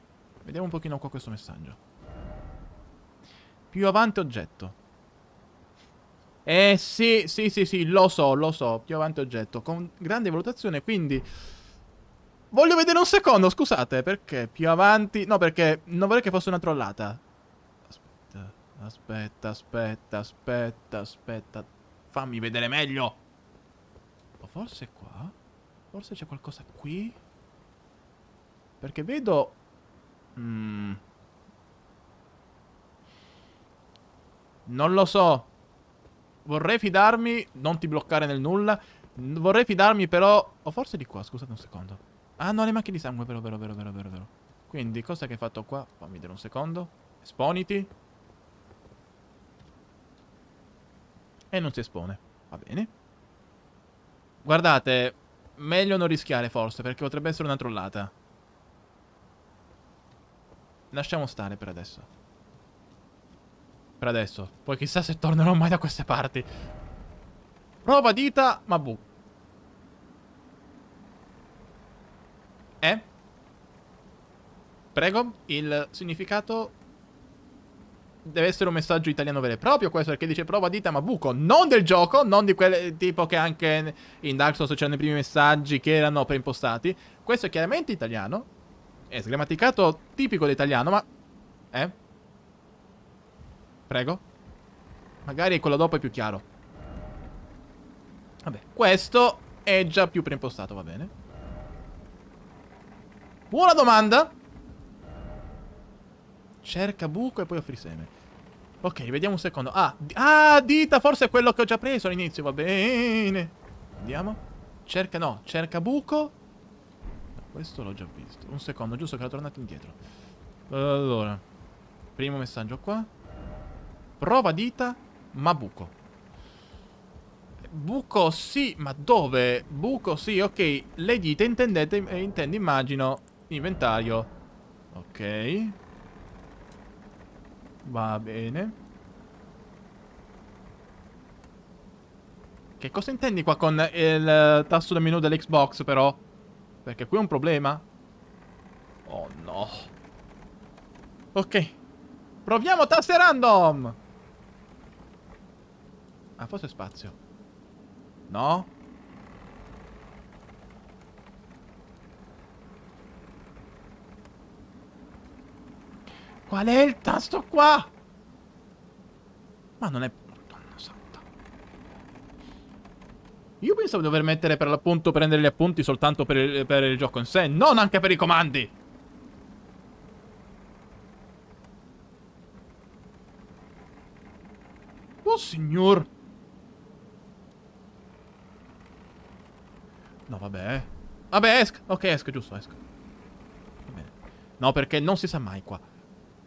vediamo un pochino qua questo messaggio. Più avanti oggetto. Eh sì, sì, sì, sì, lo so, lo so, più avanti oggetto, con grande valutazione, quindi... Voglio vedere un secondo, scusate, perché più avanti... No, perché non vorrei che fosse una trollata. Aspetta, aspetta, aspetta, aspetta, aspetta. Fammi vedere meglio. O forse qua? Forse c'è qualcosa qui? Perché vedo... Mm. Non lo so. Vorrei fidarmi, non ti bloccare nel nulla. Vorrei fidarmi però... O forse di qua, scusate un secondo. Ah no, le macchine di sangue, vero, vero, vero, vero, vero, vero. Quindi, cosa che hai fatto qua? Fammi vedere un secondo. Esponiti. E non si espone. Va bene. Guardate, meglio non rischiare forse, perché potrebbe essere una trollata. Lasciamo stare per adesso. Per adesso. Poi chissà se tornerò mai da queste parti. Prova dita, ma bu. Eh? Prego, il significato deve essere un messaggio italiano vero e proprio questo perché dice prova dita ma buco non del gioco non di quelle tipo che anche in Dark Souls c'erano i primi messaggi che erano preimpostati questo è chiaramente italiano è sgrammaticato tipico dell'italiano ma eh prego magari quello dopo è più chiaro vabbè questo è già più preimpostato va bene buona domanda Cerca buco e poi offri seme. Ok, vediamo un secondo. Ah, ah, dita, forse è quello che ho già preso all'inizio, va bene. Vediamo. Cerca, no, cerca buco. Questo l'ho già visto. Un secondo, giusto che l'ho tornato indietro. Allora. Primo messaggio qua. Prova dita, ma buco. Buco sì, ma dove? Buco sì, ok. Le dita intendete, intende immagino, inventario. Ok. Va bene. Che cosa intendi qua con il tasto del menu dell'Xbox però? Perché qui è un problema. Oh no. Ok. Proviamo taste random. Ah, forse spazio. No? Qual è il tasto qua? Ma non è... Madonna santa. Io pensavo di dover mettere per l'appunto prendere gli appunti soltanto per il, per il gioco in sé, non anche per i comandi. Oh signor. No, vabbè. Vabbè, esco. Ok, esco, giusto, esco. Va bene. No, perché non si sa mai qua.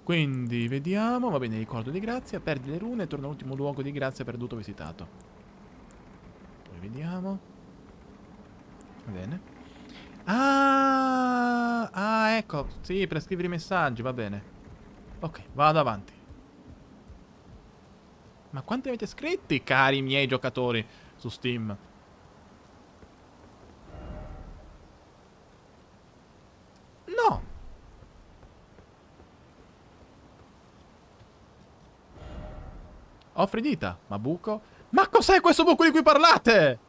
Quindi, vediamo. Va bene, ricordo di grazia. Perdi le rune e torna all'ultimo luogo di grazia perduto visitato. Poi vediamo. Va bene. Ah, ah, ecco. Sì, per scrivere i messaggi, va bene. Ok, vado avanti. Ma quanti avete scritti, cari miei giocatori, su Steam? No! Offri dita. Ma buco? Ma cos'è questo buco di cui parlate?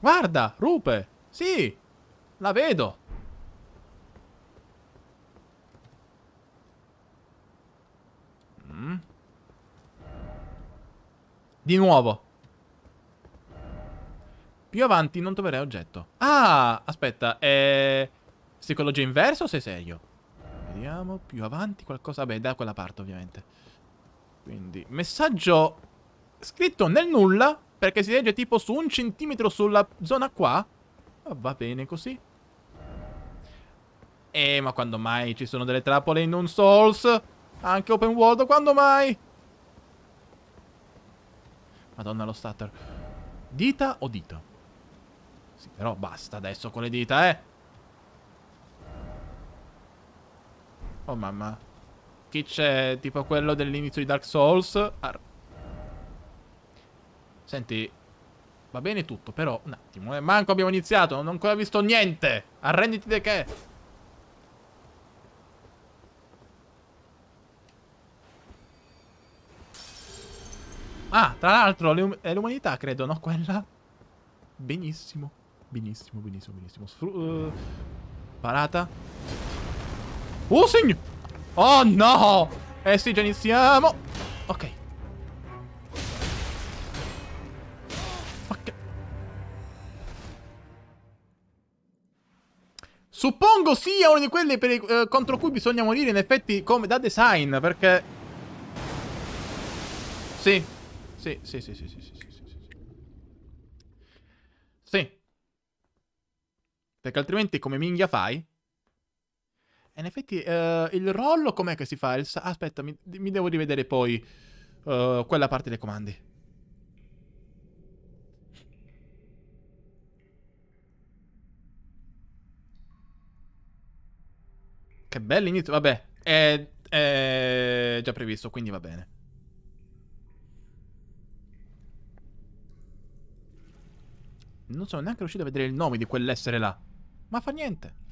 Guarda, rupe. Sì, la vedo. Mm. Di nuovo. Più avanti non troverai oggetto. Ah, aspetta, è... Psicologia inversa o sei serio? Vediamo, più avanti qualcosa... Beh, da quella parte ovviamente. Quindi, messaggio scritto nel nulla, perché si legge tipo su un centimetro sulla zona qua. Oh, va bene così. Eh, ma quando mai ci sono delle trappole in un Souls? Anche open world, quando mai? Madonna lo stutter. Dita o dito? Sì, però basta adesso con le dita, eh. Oh mamma. Chi c'è? Tipo quello dell'inizio di Dark Souls. Ar Senti, va bene tutto, però un attimo, eh. Manco abbiamo iniziato, non ho ancora visto niente. Arrenditi di che? Ah, tra l'altro, è l'umanità, credo, no? Quella? Benissimo. Benissimo, benissimo, benissimo. Sfru uh, parata. Oh, signore! Oh no! Eh sì, già iniziamo! Ok. Ok. Suppongo sia una di quelle per, eh, contro cui bisogna morire in effetti come da design, perché... Sì. Sì, sì, sì, sì, sì, sì, sì, sì. Sì. Perché altrimenti come minghia fai? In effetti eh, il rollo com'è che si fa? Il Aspetta, mi, mi devo rivedere poi eh, quella parte dei comandi. Che bell'inizio, vabbè, è, è già previsto, quindi va bene. Non sono neanche riuscito a vedere il nome di quell'essere là. Ma fa niente.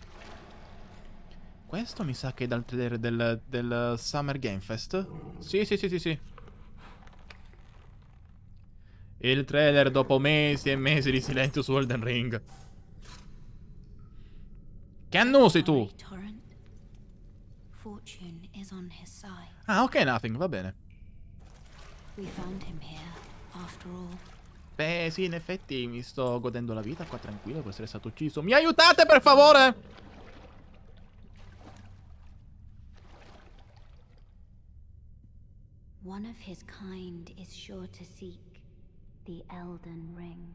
Questo mi sa che è dal trailer del, del Summer Game Fest. Sì, sì, sì, sì, sì. Il trailer dopo mesi e mesi di silenzio su Elden Ring. Che annusi tu? Ah, ok, nothing, va bene. Beh, sì, in effetti mi sto godendo la vita qua tranquillo per essere stato ucciso. Mi aiutate, per favore? One of his kind is sure to seek the Elden Ring.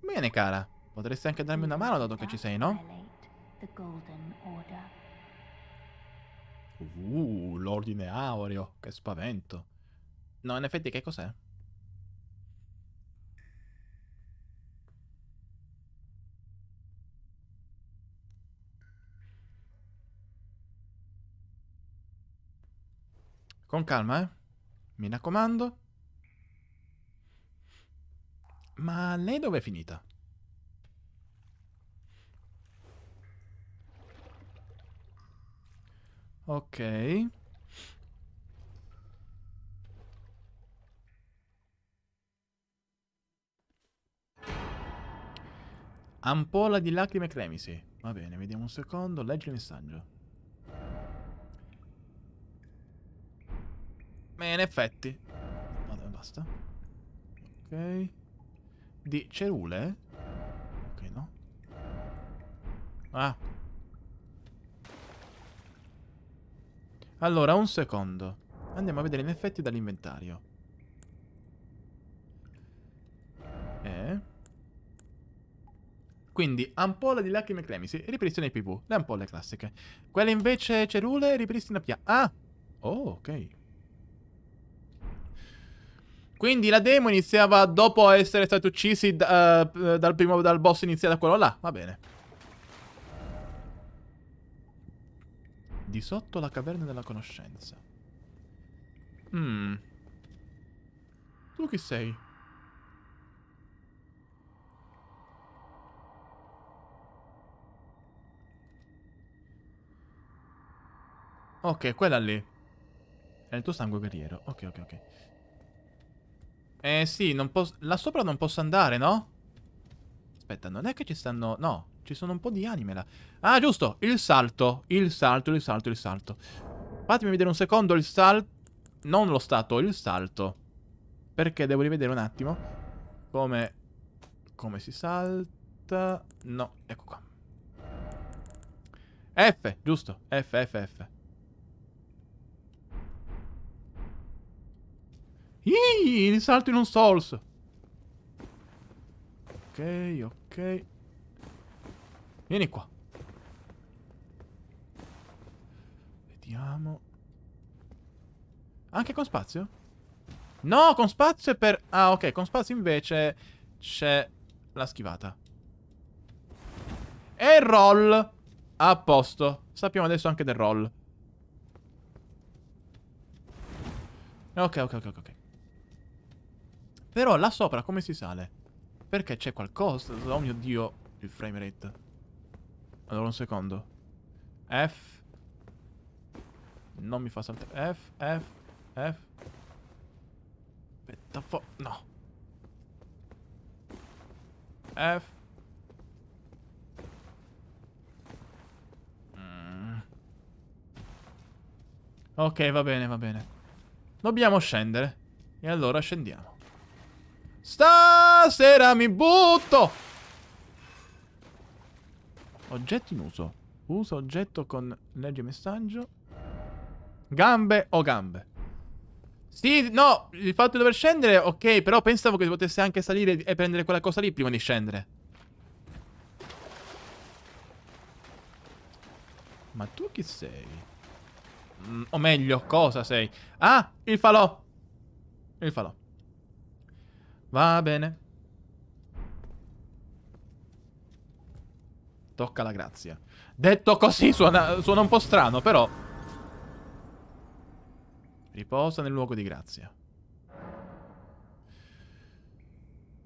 Bene, cara. Potresti anche darmi una mano dato che ci sei, no? Uh, l'ordine aureo. Che spavento. No, in effetti che cos'è? Con calma, eh. Mi raccomando. Ma lei dove è finita? Ok. Ampolla di lacrime cremisi. Va bene, vediamo un secondo. Leggi il messaggio. Beh, in effetti. Vabbè, basta. Ok. Di cerule? Ok, no. Ah. Allora, un secondo. Andiamo a vedere in effetti dall'inventario. Eh... Quindi, ampolla di lacrime cremisi, ripristina i PV, le ampolle classiche. Quelle invece cerule, ripristina PA. Ah! Oh, ok. Quindi la demo iniziava dopo essere stati uccisi uh, dal, primo, dal boss iniziale da quello là. Va bene. Di sotto la caverna della conoscenza. Hmm. Tu chi sei? Ok, quella lì. È il tuo sangue guerriero. Ok, ok, ok. Eh sì, non posso... Là sopra non posso andare, no? Aspetta, non è che ci stanno... No, ci sono un po' di anime là. Ah, giusto, il salto. Il salto, il salto, il salto. Fatemi vedere un secondo il salto. Non lo stato, il salto. Perché devo rivedere un attimo. Come... Come si salta... No, ecco qua. F, giusto. F, F, F. Ih, salto in un Souls. Ok, ok. Vieni qua. Vediamo. Anche con spazio? No, con spazio è per... Ah, ok, con spazio invece c'è la schivata. E roll. A posto. Sappiamo adesso anche del roll. Ok, ok, ok, ok. Però là sopra come si sale? Perché c'è qualcosa? Oh mio dio, il frame rate. Allora un secondo. F. Non mi fa saltare. F, F, F. Aspetta un. No. F. Mm. Ok, va bene, va bene. Dobbiamo scendere. E allora scendiamo. Stasera mi butto! Oggetto in uso. Uso oggetto con legge messaggio. Gambe o gambe? Sì, no, il fatto di dover scendere, ok, però pensavo che potesse anche salire e prendere quella cosa lì prima di scendere. Ma tu chi sei? Mm, o meglio, cosa sei? Ah, il falò. Il falò. Va bene. Tocca la grazia. Detto così suona, suona un po' strano, però... Riposa nel luogo di grazia.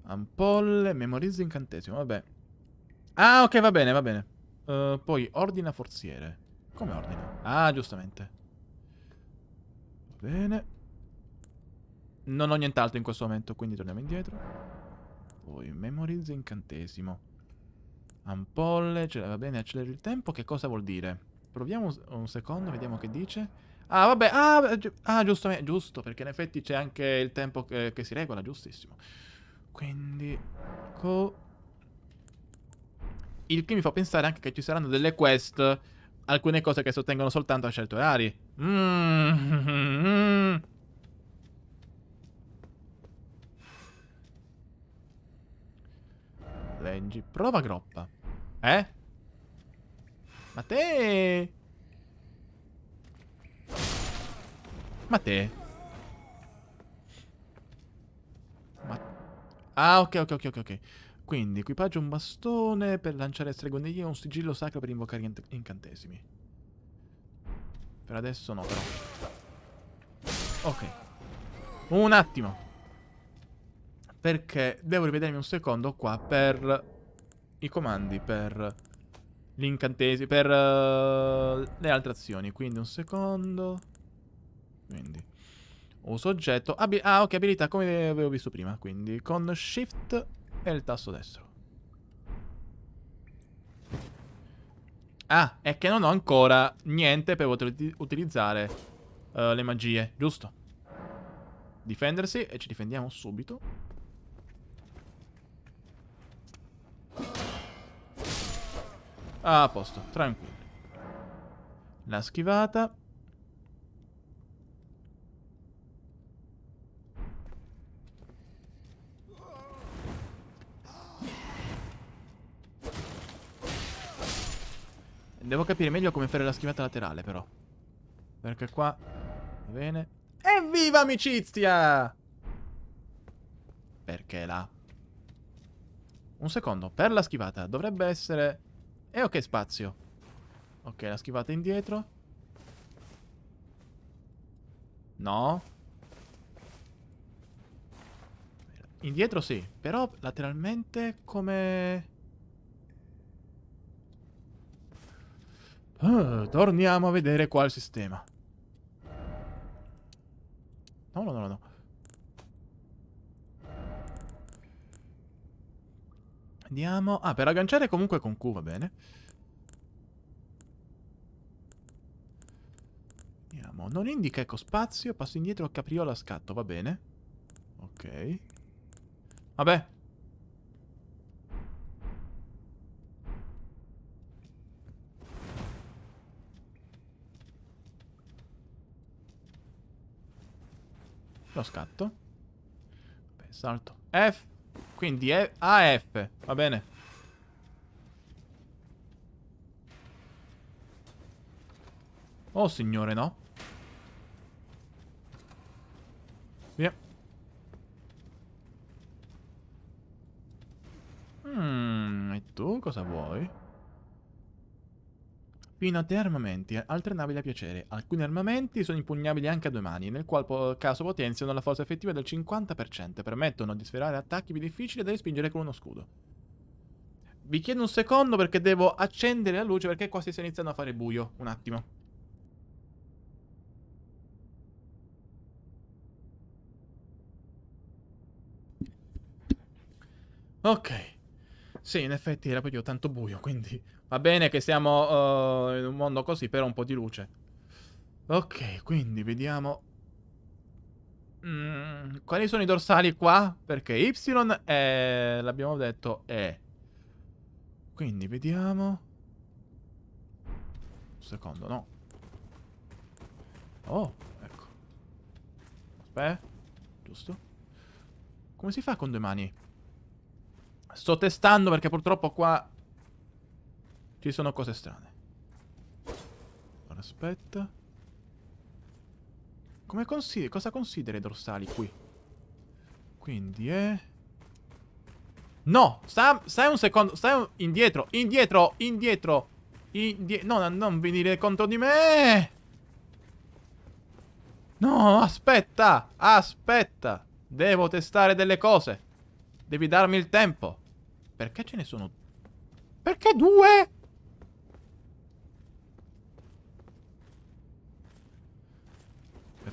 Ampolle, memorizza incantesimo, vabbè. Ah, ok, va bene, va bene. Uh, poi ordina forziere. Come ordina? Ah, giustamente. Va bene. Non ho nient'altro in questo momento, quindi torniamo indietro. Poi memorizza incantesimo. Ampolle, cioè, va bene, acceleri il tempo, che cosa vuol dire? Proviamo un secondo, vediamo che dice. Ah, vabbè, ah, ah giusto, giusto, perché in effetti c'è anche il tempo che, che si regola, giustissimo. Quindi, co... Il che mi fa pensare anche che ci saranno delle quest, alcune cose che si ottengono soltanto a certi orari. Mmm. [laughs] Leggi, prova groppa. Eh? Ma te... Ma te... Ma... Ah, ok, ok, ok, ok. Quindi, equipaggio un bastone per lanciare stregonerie e un sigillo sacro per invocare incantesimi. Per adesso no, però. Ok. Un attimo. Perché devo rivedermi un secondo qua per i comandi per gli incantesimi, per uh, le altre azioni. Quindi un secondo. Quindi uso oggetto. Abi ah, ok, abilità come avevo visto prima. Quindi con shift e il tasto destro. Ah, è che non ho ancora niente per poter utilizzare uh, le magie, giusto? Difendersi e ci difendiamo subito. Ah, a posto, tranquillo. La schivata. Devo capire meglio come fare la schivata laterale, però. Perché qua... Va bene. Evviva amicizia! Perché là? Un secondo, per la schivata dovrebbe essere... E ok, spazio. Ok, la schivata indietro. No. Indietro sì, però lateralmente come... Uh, torniamo a vedere qua il sistema. No, no, no, no. Andiamo... Ah, per agganciare comunque con Q, va bene. Andiamo. Non indica ecco spazio, passo indietro, capriola, scatto, va bene. Ok. Vabbè. Lo scatto. Vabbè, salto. F. Quindi è AF, va bene. Oh signore, no? Via. Mmm, e tu cosa vuoi? Fino a te armamenti, altre navi da piacere. Alcuni armamenti sono impugnabili anche a due mani, nel qual caso potenziano la forza effettiva del 50%, permettono di sferrare attacchi più difficili da respingere con uno scudo. Vi chiedo un secondo perché devo accendere la luce perché qua si sta iniziando a fare buio. Un attimo. Ok. Sì, in effetti era proprio tanto buio, quindi va bene che siamo uh, in un mondo così, però un po' di luce. Ok, quindi vediamo... Mm, quali sono i dorsali qua? Perché Y è... l'abbiamo detto, è... Quindi vediamo... Un secondo, no. Oh, ecco. Aspetta. Giusto? Come si fa con due mani? Sto testando perché purtroppo qua ci sono cose strane. Allora, aspetta. Come consideri? Cosa consideri i dorsali qui? Quindi è... No! Stai, stai un secondo. Stai un... indietro, indietro, indietro. Indie... No, non venire contro di me! No, aspetta! Aspetta! Devo testare delle cose. Devi darmi il tempo. Perché ce ne sono... Perché due?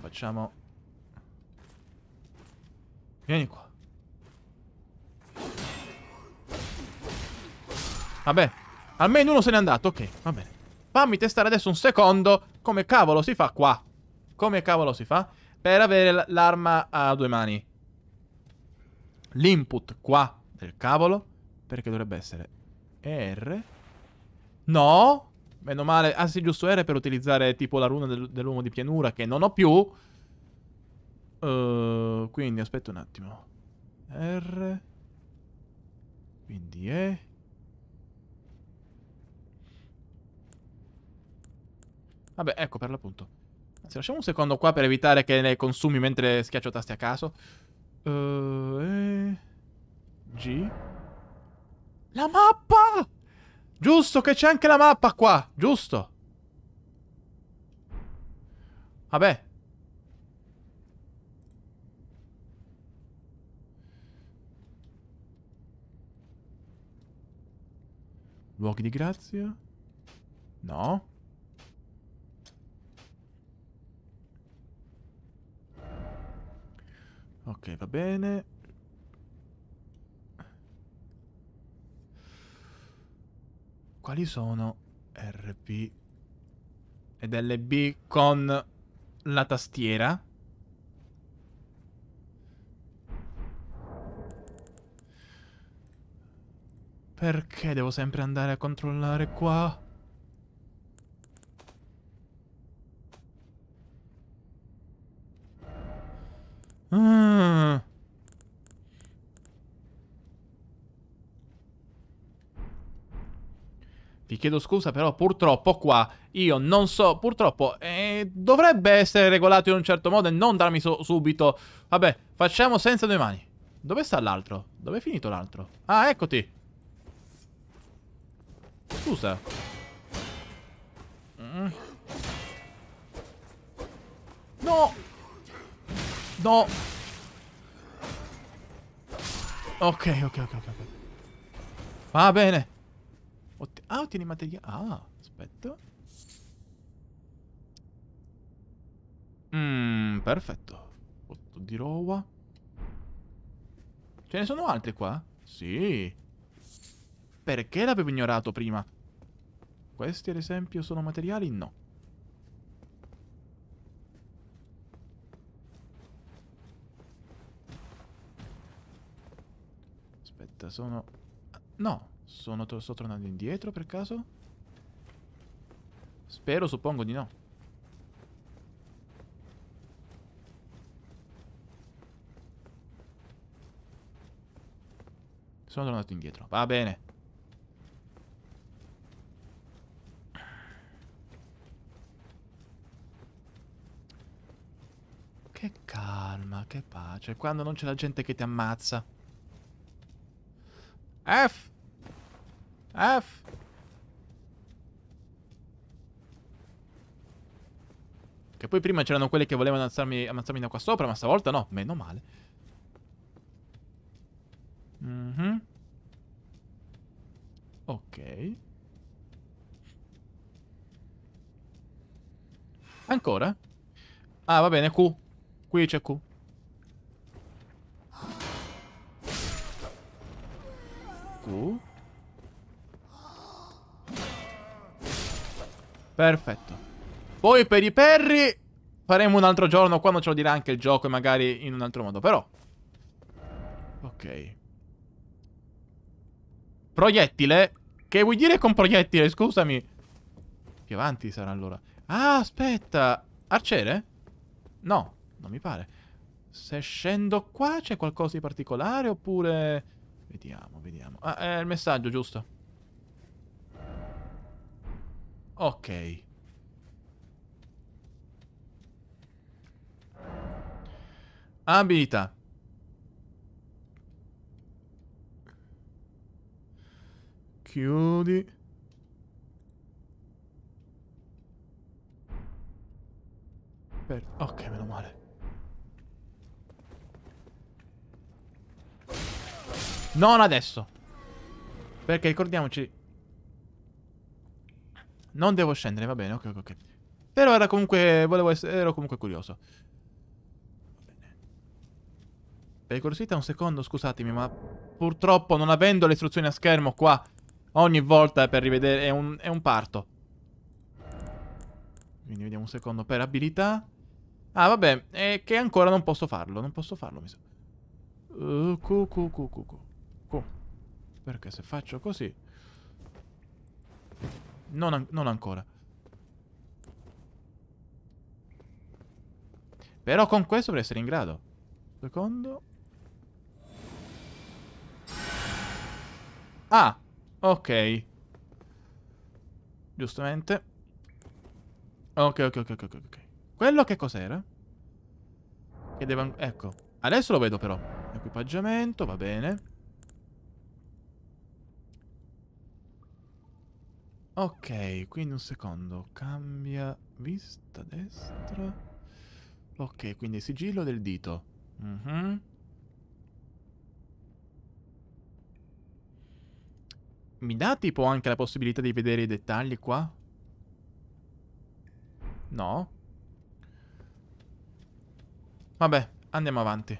Facciamo... Vieni qua. Vabbè, almeno uno se n'è andato, ok, va bene. Fammi testare adesso un secondo come cavolo si fa qua. Come cavolo si fa? Per avere l'arma a due mani. L'input qua del cavolo, perché dovrebbe essere R. No! Meno male. Ah sì, giusto R per utilizzare tipo la runa del, dell'uomo di pianura che non ho più. Uh, quindi aspetta un attimo. R. Quindi E. Vabbè, ecco per l'appunto. Anzi, lasciamo un secondo qua per evitare che ne consumi mentre schiaccio tasti a caso. Uh, e... G. La mappa! Giusto che c'è anche la mappa qua, giusto. Vabbè. Luoghi di grazia? No. Ok, va bene. Quali sono RP ed LB con la tastiera? Perché devo sempre andare a controllare qua? Ah. Vi chiedo scusa, però purtroppo qua io non so, purtroppo eh, dovrebbe essere regolato in un certo modo e non darmi so subito. Vabbè, facciamo senza due mani. Dove sta l'altro? Dove è finito l'altro? Ah, eccoti. Scusa. Mm. No! No! Ok, ok, ok, ok. Va bene. Ot ah, ottieni materiale. Ah, aspetta. Mmm, perfetto. 8 di roba. Ce ne sono altri qua? Sì. Perché l'avevo ignorato prima? Questi, ad esempio, sono materiali? No. Aspetta, sono... No, sono to sto tornando indietro per caso? Spero, suppongo di no. Sono tornato indietro. Va bene. Che calma, che pace. Quando non c'è la gente che ti ammazza. F. F. Che poi prima c'erano quelli che volevano ammazzarmi, ammazzarmi da qua sopra, ma stavolta no, meno male. Mm ok. Ancora? Ah, va bene, Q. Qui c'è Q. Q. Perfetto. Poi per i perri faremo un altro giorno quando ce lo dirà anche il gioco e magari in un altro modo, però. Ok. Proiettile? Che vuoi dire con proiettile? Scusami. Più avanti sarà allora. Ah, aspetta. Arciere? No, non mi pare. Se scendo qua c'è qualcosa di particolare oppure... Vediamo, vediamo. Ah, è il messaggio, giusto? Ok. Abilità. Chiudi. Per... Ok, meno male. Non adesso. Perché ricordiamoci... Non devo scendere, va bene, ok, ok. Però era comunque... Volevo essere... Ero comunque curioso. Per curiosità un secondo, scusatemi, ma... Purtroppo non avendo le istruzioni a schermo qua... Ogni volta per rivedere... È un, è un parto. Quindi vediamo un secondo per abilità. Ah, vabbè, è che ancora non posso farlo. Non posso farlo, mi sa. Uh, cu, cu, cu, cu. cu. Perché se faccio così... Non, an non ancora. Però con questo dovrei essere in grado. Secondo. Ah, ok. Giustamente. Ok, ok, ok, ok, ok. Quello che cos'era? Che devo... Ecco. Adesso lo vedo però. Equipaggiamento, va bene. Ok, quindi un secondo. Cambia vista destra. Ok, quindi sigillo del dito. Mm -hmm. Mi dà tipo anche la possibilità di vedere i dettagli qua? No? Vabbè, andiamo avanti.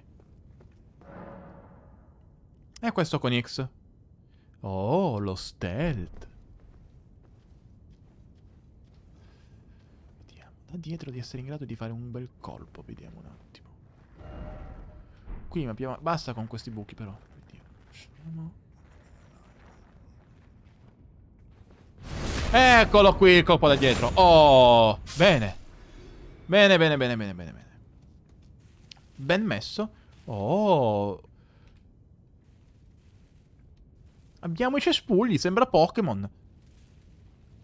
E questo con X. Oh, lo stealth. Da dietro di essere in grado di fare un bel colpo. Vediamo un attimo. Qui ma più Basta con questi buchi però. Vediamo. Scemo. Eccolo qui il colpo da dietro. Oh, bene. Bene, bene, bene, bene, bene, bene. Ben messo. Oh. Abbiamo i cespugli, sembra Pokémon.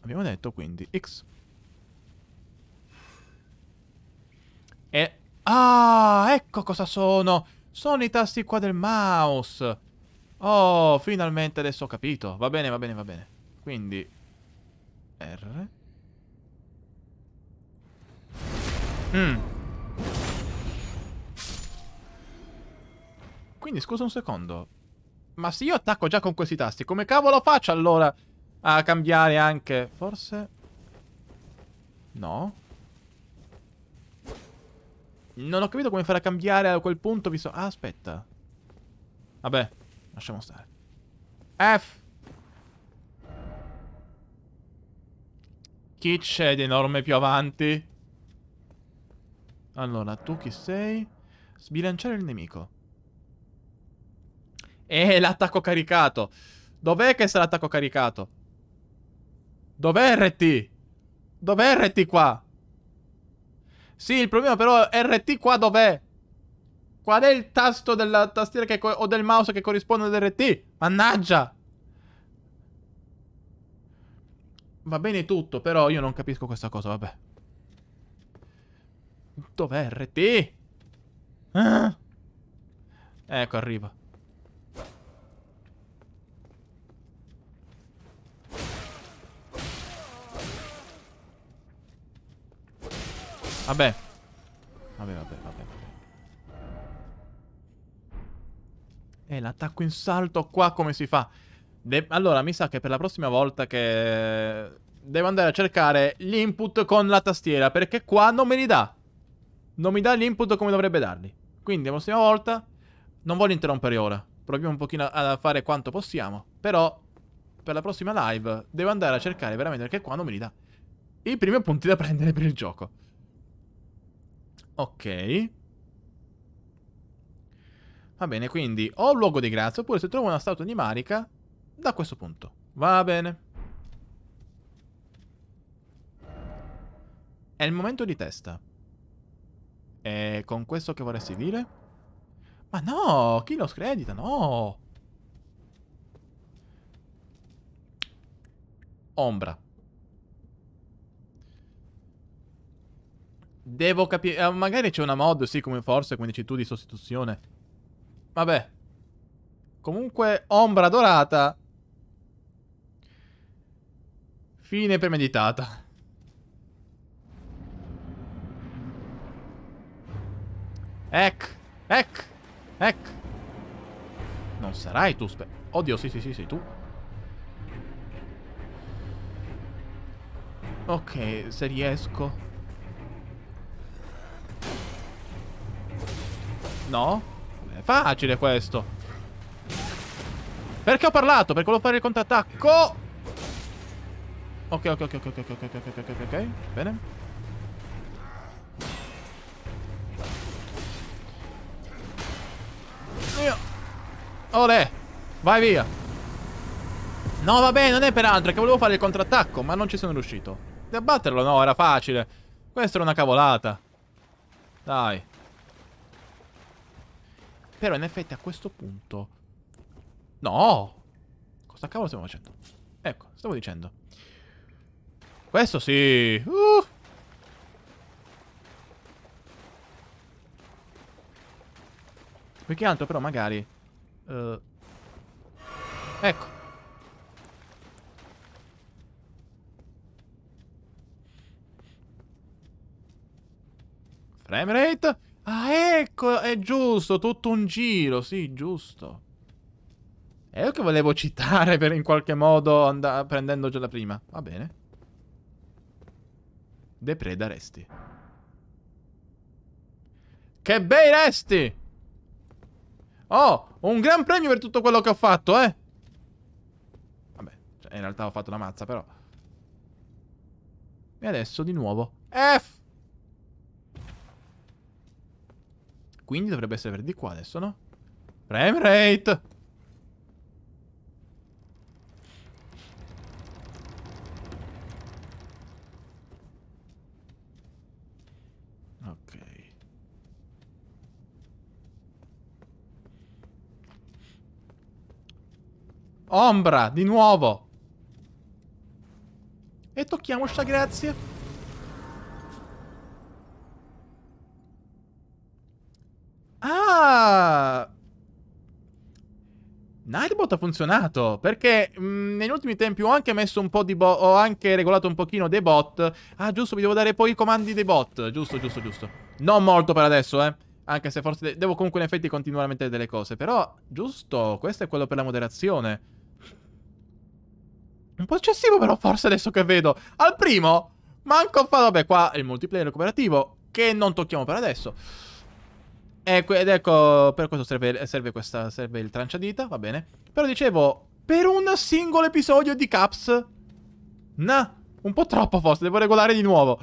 Abbiamo detto quindi X. E... Ah, ecco cosa sono. Sono i tasti qua del mouse. Oh, finalmente adesso ho capito. Va bene, va bene, va bene. Quindi... R. Mmm. Quindi scusa un secondo. Ma se io attacco già con questi tasti, come cavolo faccio allora a cambiare anche... Forse... No? Non ho capito come fare a cambiare a quel punto visto... Ah, aspetta. Vabbè, lasciamo stare. F. Chi c'è di enorme più avanti? Allora, tu chi sei? Sbilanciare il nemico. Eh, l'attacco caricato. Dov'è che sta l'attacco caricato? Dov'è RT? Dov'è RT qua? Sì, il problema però RT qua dov'è? Qual è il tasto della tastiera che o del mouse che corrisponde ad RT? Mannaggia! Va bene tutto, però io non capisco questa cosa, vabbè. Dov'è RT? Ah? Ecco, arriva. Vabbè. Vabbè, vabbè, vabbè. E eh, l'attacco in salto qua come si fa? De allora, mi sa che per la prossima volta che... Devo andare a cercare gli input con la tastiera, perché qua non me li dà. Non mi dà gli input come dovrebbe darli. Quindi, la prossima volta... Non voglio interrompere ora. Proviamo un pochino a fare quanto possiamo. Però, per la prossima live, devo andare a cercare veramente perché qua non me li dà. I primi punti da prendere per il gioco. Ok. Va bene, quindi o luogo di grazia oppure se trovo una statua di Marica da questo punto. Va bene. È il momento di testa. E con questo che vorresti dire? Ma no, chi lo scredita? No. Ombra. Devo capire... eh, magari c'è una mod, sì, come forse, come dici tu, di sostituzione. Vabbè. Comunque, ombra dorata. Fine premeditata. Ec, ec, ec. Non sarai tu, spe... Oddio, sì, sì, sì, sei tu. Ok, se riesco. No? È facile questo. Perché ho parlato? Perché volevo fare il contrattacco. Ok, ok, ok, ok, ok, ok, ok, ok, ok, ok, bene. Io. Olè, vai via. No, vabbè, non è per altro, è che volevo fare il contrattacco, ma non ci sono riuscito. Di abbatterlo, no, era facile. Questa era una cavolata. Dai. Però in effetti a questo punto... No! Cosa cavolo stiamo facendo? Ecco, stavo dicendo. Questo sì! Uh! Più che altro però magari... Uh... Ecco. Frame rate? Ah, ecco, è giusto, tutto un giro, sì, giusto. È io che volevo citare per in qualche modo prendendo già da prima. Va bene. Depreda resti. Che bei resti! Oh, un gran premio per tutto quello che ho fatto, eh! Vabbè, cioè, in realtà ho fatto una mazza, però. E adesso di nuovo. F! Quindi dovrebbe essere per di qua adesso, no? Frame rate! Ombra, di nuovo! E tocchiamo sta grazie. Ah! Nightbot ha funzionato perché mh, mm, negli ultimi tempi ho anche messo un po' di bot, ho anche regolato un pochino dei bot. Ah, giusto, vi devo dare poi i comandi dei bot. Giusto, giusto, giusto. Non molto per adesso, eh. Anche se forse de devo comunque in effetti continuare a mettere delle cose. Però, giusto, questo è quello per la moderazione. Un po' eccessivo però forse adesso che vedo. Al primo, manco fa... Vabbè, qua è il multiplayer cooperativo, che non tocchiamo per adesso. Ecco, ed ecco, per questo serve, serve, questa, serve il tranciadita, va bene. Però dicevo, per un singolo episodio di Caps... Nah, un po' troppo forse, devo regolare di nuovo.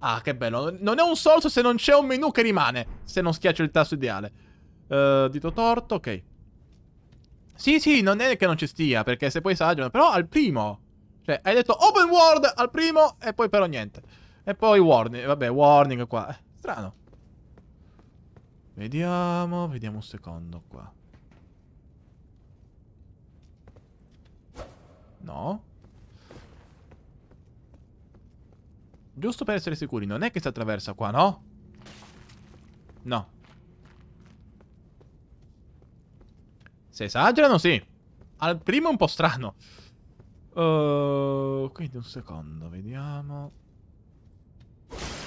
Ah, che bello. Non è un solso se non c'è un menu che rimane. Se non schiaccio il tasto ideale. Uh, dito torto, ok. Sì, sì, non è che non ci stia, perché se poi esagerano. Però al primo. Cioè, hai detto open world al primo e poi però niente. E poi warning, vabbè, warning qua. Eh, strano. Vediamo, vediamo un secondo qua. No. Giusto per essere sicuri, non è che si attraversa qua, no? No. Se esagerano, sì. Al primo è un po' strano. Uh, quindi un secondo, vediamo.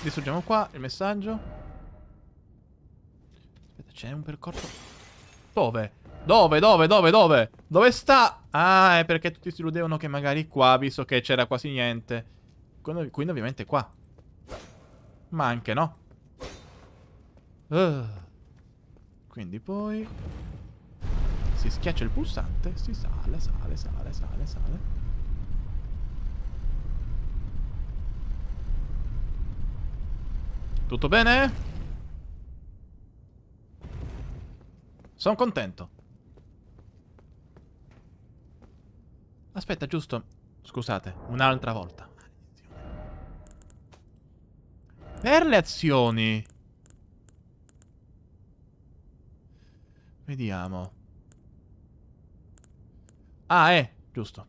Distruggiamo qua il messaggio. Aspetta, c'è un percorso. Dove? Dove, dove, dove, dove? Dove sta? Ah, è perché tutti si illudevano che magari qua, visto che c'era quasi niente. Quindi, ovviamente qua. Ma anche no. Uh. Quindi poi... Si schiaccia il pulsante, si sale, sale, sale, sale, sale. Tutto bene? Sono contento. Aspetta, giusto. Scusate, un'altra volta. Per le azioni. Vediamo. Ah, eh, giusto.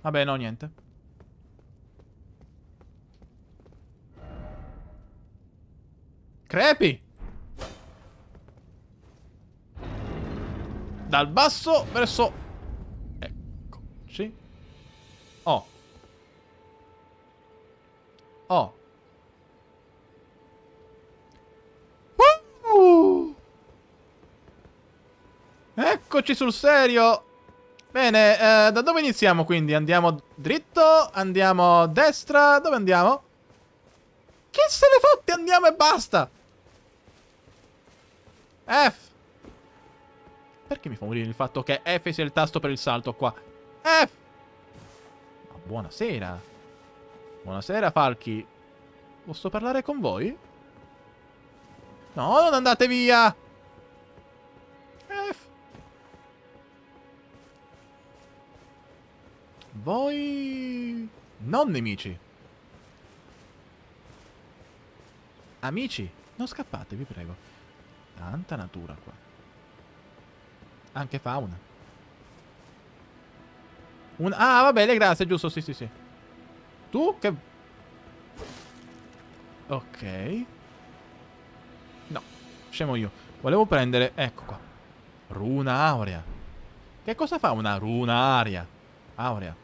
Vabbè, no, niente. Crepi! Dal basso verso... Eccoci. Oh. Oh. Uh! Eccoci sul serio. Bene, eh, da dove iniziamo quindi? Andiamo dritto? Andiamo a destra? Dove andiamo? Che se ne fotte? Andiamo e basta! F. Perché mi fa morire il fatto che F sia il tasto per il salto qua? F. Ma buonasera. Buonasera, Falchi. Posso parlare con voi? No, non andate via! F. Voi... Non nemici. Amici, non scappate, vi prego. Tanta natura qua. Anche fauna. Un... Ah, va bene, grazie, giusto, sì, sì, sì. Tu che... Ok. No, scemo io. Volevo prendere... Ecco qua. Runa aurea. Che cosa fa una runa aria? Aurea.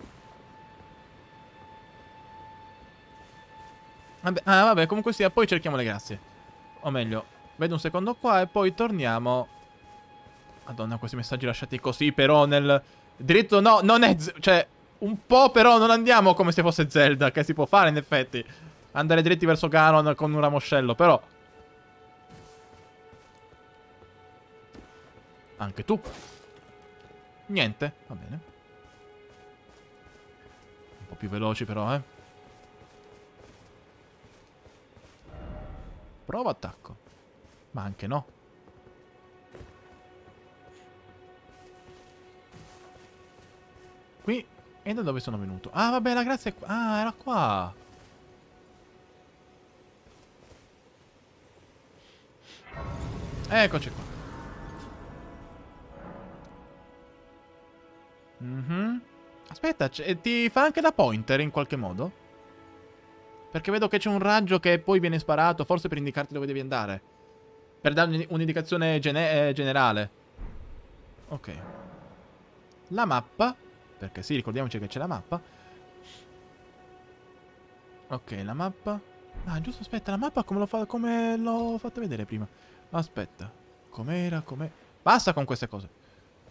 Vabbè, ah, vabbè, comunque sia, poi cerchiamo le grazie. O meglio, vedo un secondo qua e poi torniamo... Madonna, questi messaggi lasciati così, però nel... Dritto, no, non è... Cioè, un po' però non andiamo come se fosse Zelda, che si può fare in effetti. Andare dritti verso Ganon con un ramoscello, però... Anche tu. Niente, va bene. Un po' più veloci però, eh. Prova attacco. Ma anche no. Qui. E da dove sono venuto? Ah, vabbè, la grazia è qua. Ah, era qua. Eccoci qua. Mhm. Aspetta, ti fa anche da pointer in qualche modo? Perché vedo che c'è un raggio che poi viene sparato, forse per indicarti dove devi andare. Per darmi un'indicazione gene eh, generale. Ok. La mappa. Perché sì, ricordiamoci che c'è la mappa. Ok, la mappa. Ah, giusto, aspetta, la mappa come l'ho fa fatta vedere prima. Aspetta. Com'era, com'è... Basta con queste cose.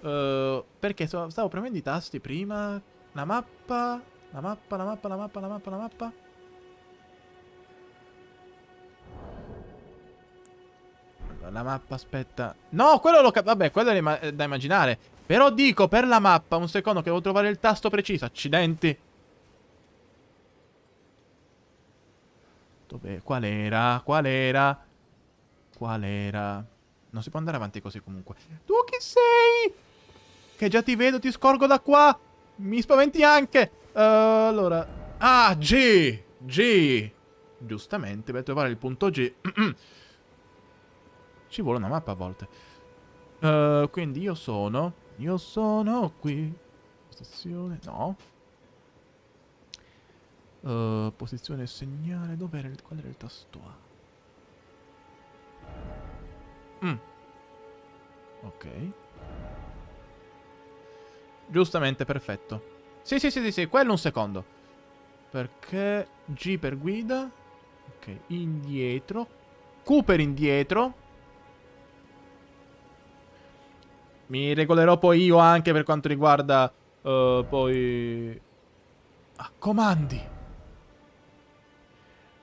Uh, perché stavo premendo i tasti prima. La mappa... La mappa, la mappa, la mappa, la mappa, la mappa. La mappa, aspetta. No, quello lo capisco. Vabbè, quello è da immaginare. Però dico, per la mappa, un secondo che devo trovare il tasto preciso. Accidenti. Dov'è? Qual era? Qual era? Qual era? Non si può andare avanti così comunque. Tu chi sei? Che già ti vedo, ti scorgo da qua. Mi spaventi anche. Uh, allora. Ah, G. G. Giustamente, per trovare il punto G. [clears throat] Ci vuole una mappa a volte. Uh, quindi io sono... Io sono qui. Posizione... No. Uh, posizione segnale. Dov'era il... Qual era il tasto A? Mm. Ok. Giustamente, perfetto. Sì, sì, sì, sì, sì, quello un secondo. Perché G per guida. Ok, indietro. Q per indietro. Mi regolerò poi io anche per quanto riguarda uh, poi... Ah, comandi.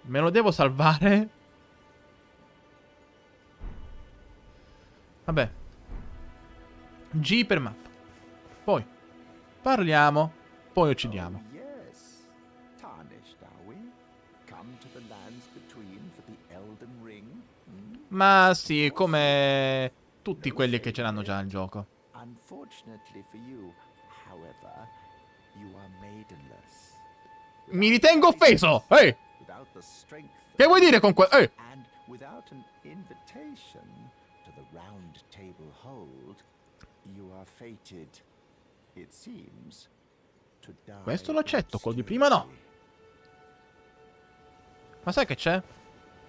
Me lo devo salvare? Vabbè. G per mappa. Poi. Parliamo. Poi uccidiamo. Ma sì, come tutti quelli che ce l'hanno già nel gioco. Mi ritengo offeso! Ehi! Hey! Che vuoi dire con quel... Ehi! Hey! Questo lo accetto, quello di prima no. Ma sai che c'è?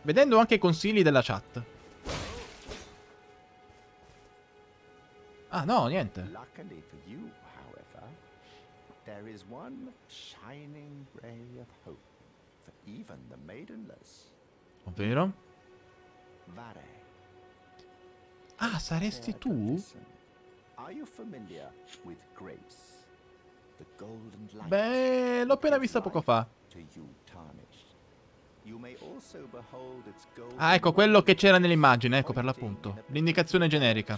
Vedendo anche i consigli della chat. Ah no, niente. Luckily for you, however, there is one shining ray of hope for even the maidenless. Ovvero? Vare. Ah, saresti tu? Beh, l'ho appena vista poco fa. Ah, ecco quello che c'era nell'immagine, ecco per l'appunto. L'indicazione generica.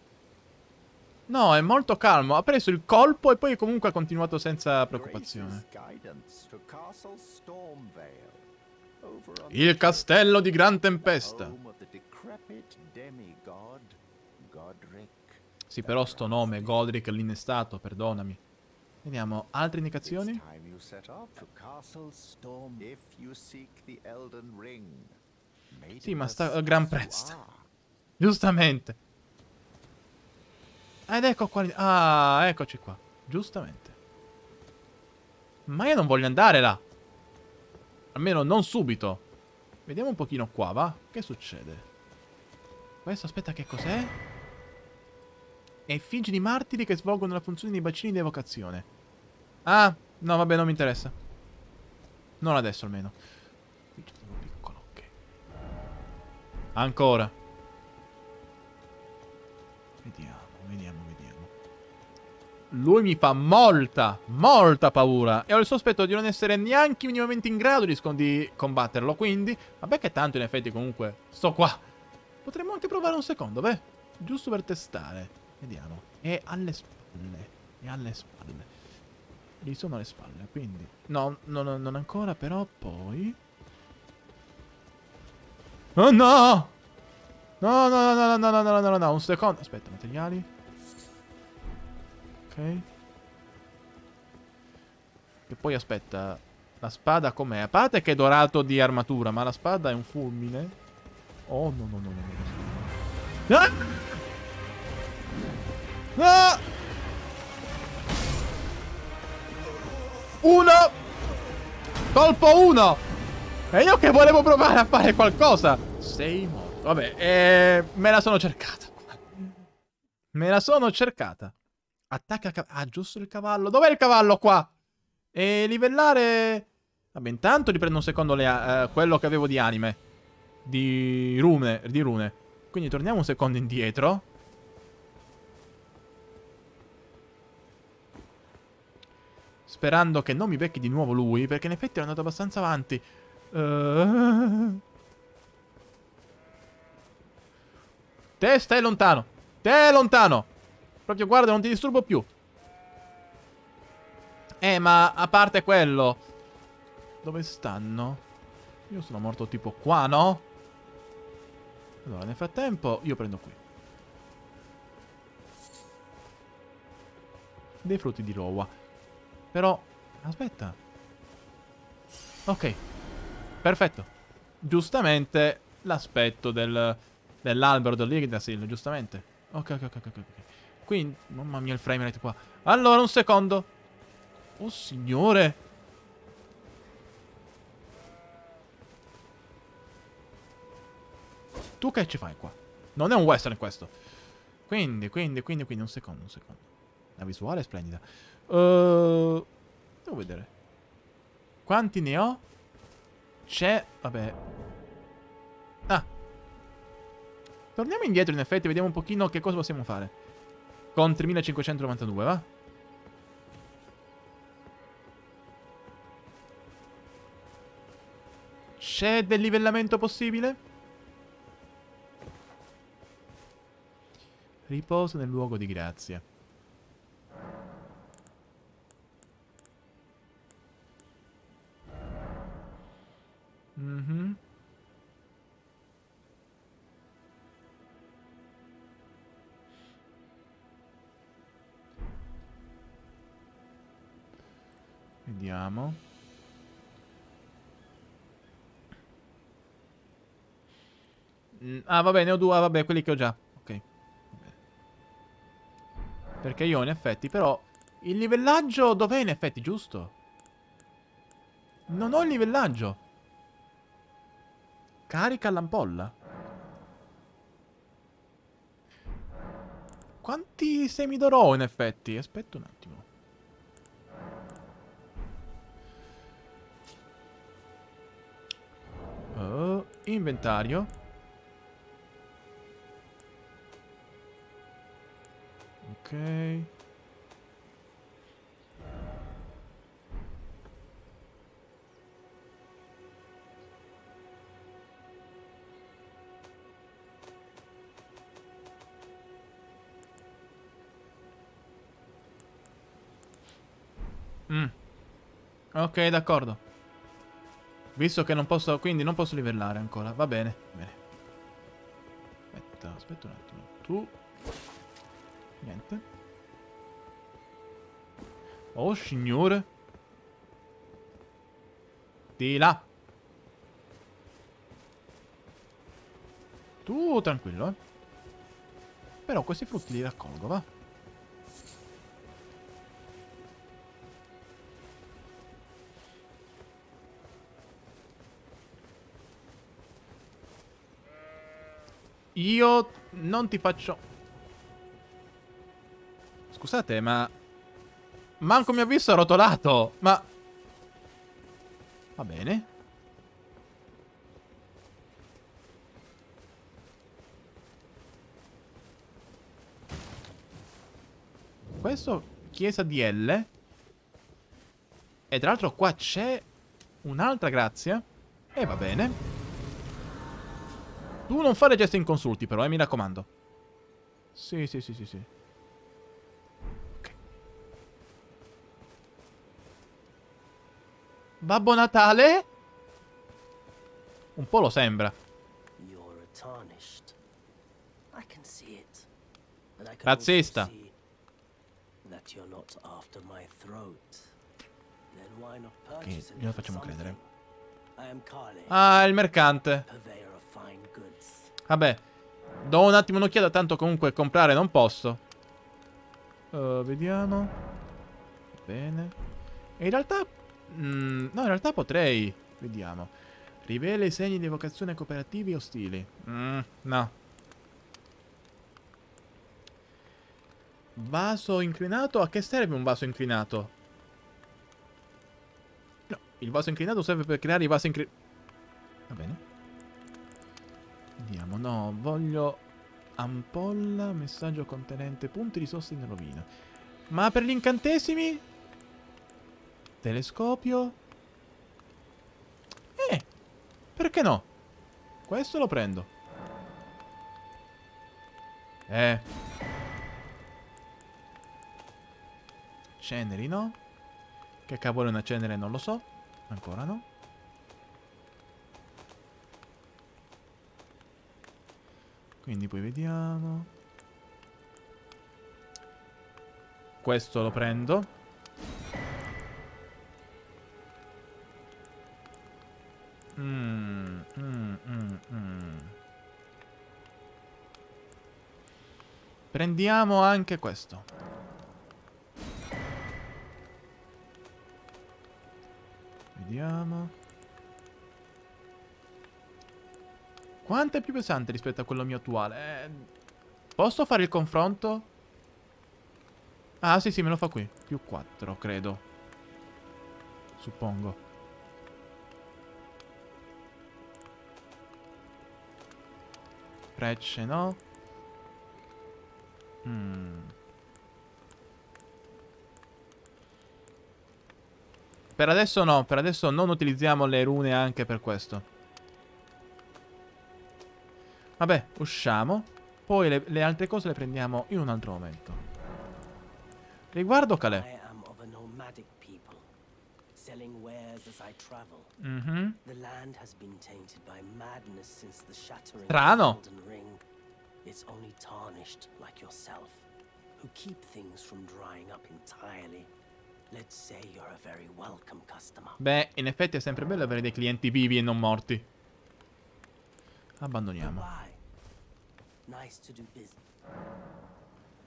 No, è molto calmo. Ha preso il colpo e poi comunque ha continuato senza preoccupazione. Il castello di Gran Tempesta. Sì, però sto nome, Godric l'innestato, perdonami. Vediamo, altre indicazioni? Sì, ma sta a gran prezzo. Giustamente. Ed ecco qua. Ah, eccoci qua. Giustamente. Ma io non voglio andare là. Almeno non subito. Vediamo un pochino qua, va? Che succede? Questo, aspetta, che cos'è? Effigi di martiri che svolgono la funzione di bacini di evocazione. Ah, no, vabbè, non mi interessa. Non adesso, almeno. Piccolo, ok. Ancora. Lui mi fa molta, molta paura. E ho il sospetto di non essere neanche minimamente in grado di, di combatterlo. Quindi, vabbè che tanto in effetti comunque sto qua. Potremmo anche provare un secondo, beh. Giusto per testare. Vediamo. È alle spalle. È alle spalle. Gli sono alle spalle, quindi... No, no, no, non ancora, però poi... Oh no! No, no, no, no, no, no, no, no, no, no, un secondo. Aspetta, materiali. Ok. E poi aspetta. La spada com'è? A parte che è dorato di armatura, ma la spada è un fulmine. Oh, no, no, no, no, no. Ah! Ah! Uno! Colpo uno! E io che volevo provare a fare qualcosa! Sei morto. Vabbè, eh, me la sono cercata. Me la sono cercata. Attacca ca- Ah, giusto il cavallo. Dov'è il cavallo qua? E livellare... Vabbè, intanto riprendo un secondo le eh, quello che avevo di anime. Di rune, di rune. Quindi torniamo un secondo indietro. Sperando che non mi becchi di nuovo lui, perché in effetti è andato abbastanza avanti. Uh... Te stai lontano. Te lontano. Proprio guarda, non ti disturbo più. Eh, ma a parte quello. Dove stanno? Io sono morto tipo qua, no? Allora, nel frattempo, io prendo qui. Dei frutti di rowa. Però, aspetta. Ok. Perfetto. Giustamente, l'aspetto del, dell'albero dell'Yggdrasil, giustamente. Ok, ok, ok, ok, ok. Quindi, mamma mia il frame rate qua. Allora, un secondo. Oh, signore. Tu che ci fai qua? Non è un western questo. Quindi, quindi, quindi, quindi, un secondo, un secondo. La visuale è splendida. Uh, devo vedere. Quanti ne ho? C'è... Vabbè. Ah. Torniamo indietro in effetti, vediamo un pochino che cosa possiamo fare. Con 3592, va? C'è del livellamento possibile? Riposa nel luogo di grazia. Mhm. Vediamo. Mm, Ah, vabbè, ne ho due. Ah, vabbè, quelli che ho già. Ok. Perché io, in effetti, però... Il livellaggio dov'è, in effetti, giusto? Non ho il livellaggio. Carica l'ampolla. Quanti semidoro ho, in effetti? Aspetta un attimo. Oh, inventario. Ok. Mm. Ok, d'accordo. Visto che non posso, quindi non posso livellare ancora. Va bene, bene. Aspetta, aspetta un attimo. Tu... Niente. Oh, signore. Di là. Tu tranquillo, eh. Però questi frutti li raccolgo, va. Io non ti faccio... Scusate, ma... Manco mi ha visto rotolato, ma... Va bene. Questo, chiesa di L. E tra l'altro qua c'è un'altra grazia. E va bene. Tu non fare gesti inconsulti però, eh, mi raccomando. Sì, sì, sì, sì, sì. Ok. Babbo Natale? Un po' lo sembra. Razzista. purchase glielo facciamo credere. Ah, il mercante. Vabbè. Do un attimo un'occhiata, tanto comunque comprare non posso. Uh, vediamo. Bene. E in realtà... mm, no, in realtà potrei. Vediamo. Rivela i segni di evocazione cooperativi ostili. Mm, no. Vaso inclinato? A che serve un vaso inclinato? No, il vaso inclinato serve per creare i vasi inclinati. Va bene. Vediamo, no, voglio ampolla, messaggio contenente punti risorse in rovina. Ma per gli incantesimi? Telescopio? Eh, perché no? Questo lo prendo. Eh. Ceneri, no? Che cavolo è una cenere non lo so. Ancora no. Quindi poi vediamo. Questo lo prendo. Mm, mm, mm, mm. Prendiamo anche questo. Vediamo. Quanto è più pesante rispetto a quello mio attuale? Eh, posso fare il confronto? Ah, sì, sì, me lo fa qui. Più 4, credo. Suppongo. Frecce, no? Mm. Per adesso no, per adesso non utilizziamo le rune anche per questo. Vabbè, usciamo. Poi le, le altre cose le prendiamo in un altro momento. Riguardo Calais. Selling wares as I travel. The land has been tainted by madness since the shattering Strano. of the Golden Ring. It's only tarnished like yourself, who keep things from drying up entirely. Let's say you're a very welcome customer. Beh, in effetti è sempre bello avere dei clienti vivi e non morti. Abbandoniamo.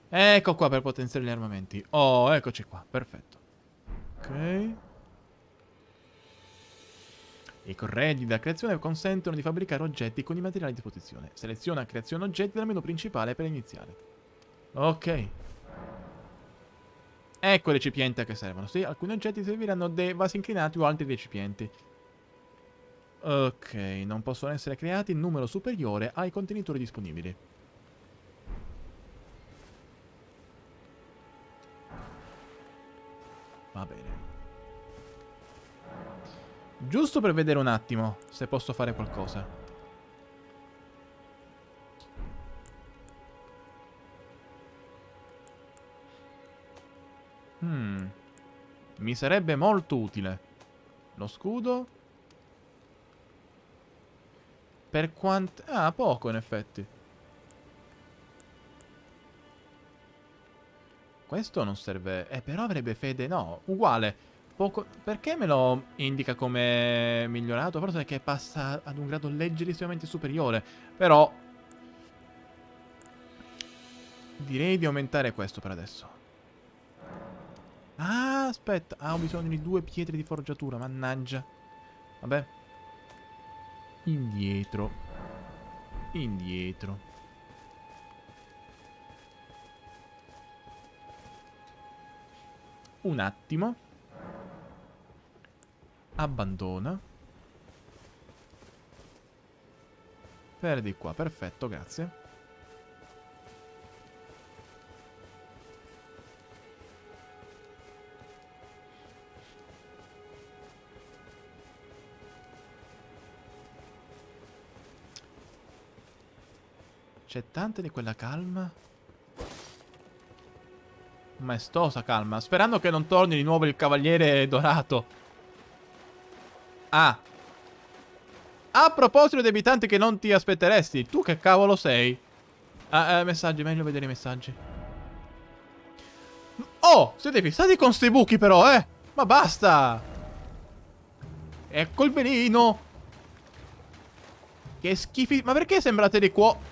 Ecco qua per potenziare gli armamenti. Oh, eccoci qua. Perfetto. Ok. I correggi della creazione consentono di fabbricare oggetti con i materiali a disposizione. Seleziona creazione oggetti dal menu principale per iniziare. Ok. Ecco i recipienti a che servono. Sì, alcuni oggetti serviranno dei vasi inclinati o altri recipienti. Ok, non possono essere creati in numero superiore ai contenitori disponibili. Va bene. Giusto per vedere un attimo se posso fare qualcosa. Hmm. Mi sarebbe molto utile. Lo scudo? Per quanto... Ah, poco in effetti. Questo non serve... Eh, però avrebbe fede... No, uguale. Poco... Perché me lo indica come migliorato? Forse perché passa ad un grado leggerissimamente superiore. Però... Direi di aumentare questo per adesso. Ah, aspetta. Ah, ho bisogno di due pietre di forgiatura, mannaggia. Vabbè. Indietro. Indietro. Un attimo. Abbandona. Perdi qua, perfetto, grazie. C'è tanta di quella calma. Maestosa calma. Sperando che non torni di nuovo il cavaliere dorato. Ah. A proposito di abitanti che non ti aspetteresti, tu che cavolo sei? Ah, eh, messaggi, meglio vedere i messaggi. Oh, siete fissati con sti buchi però, eh? Ma basta! Ecco il veleno! Che schifi... Ma perché sembrate dei cuori?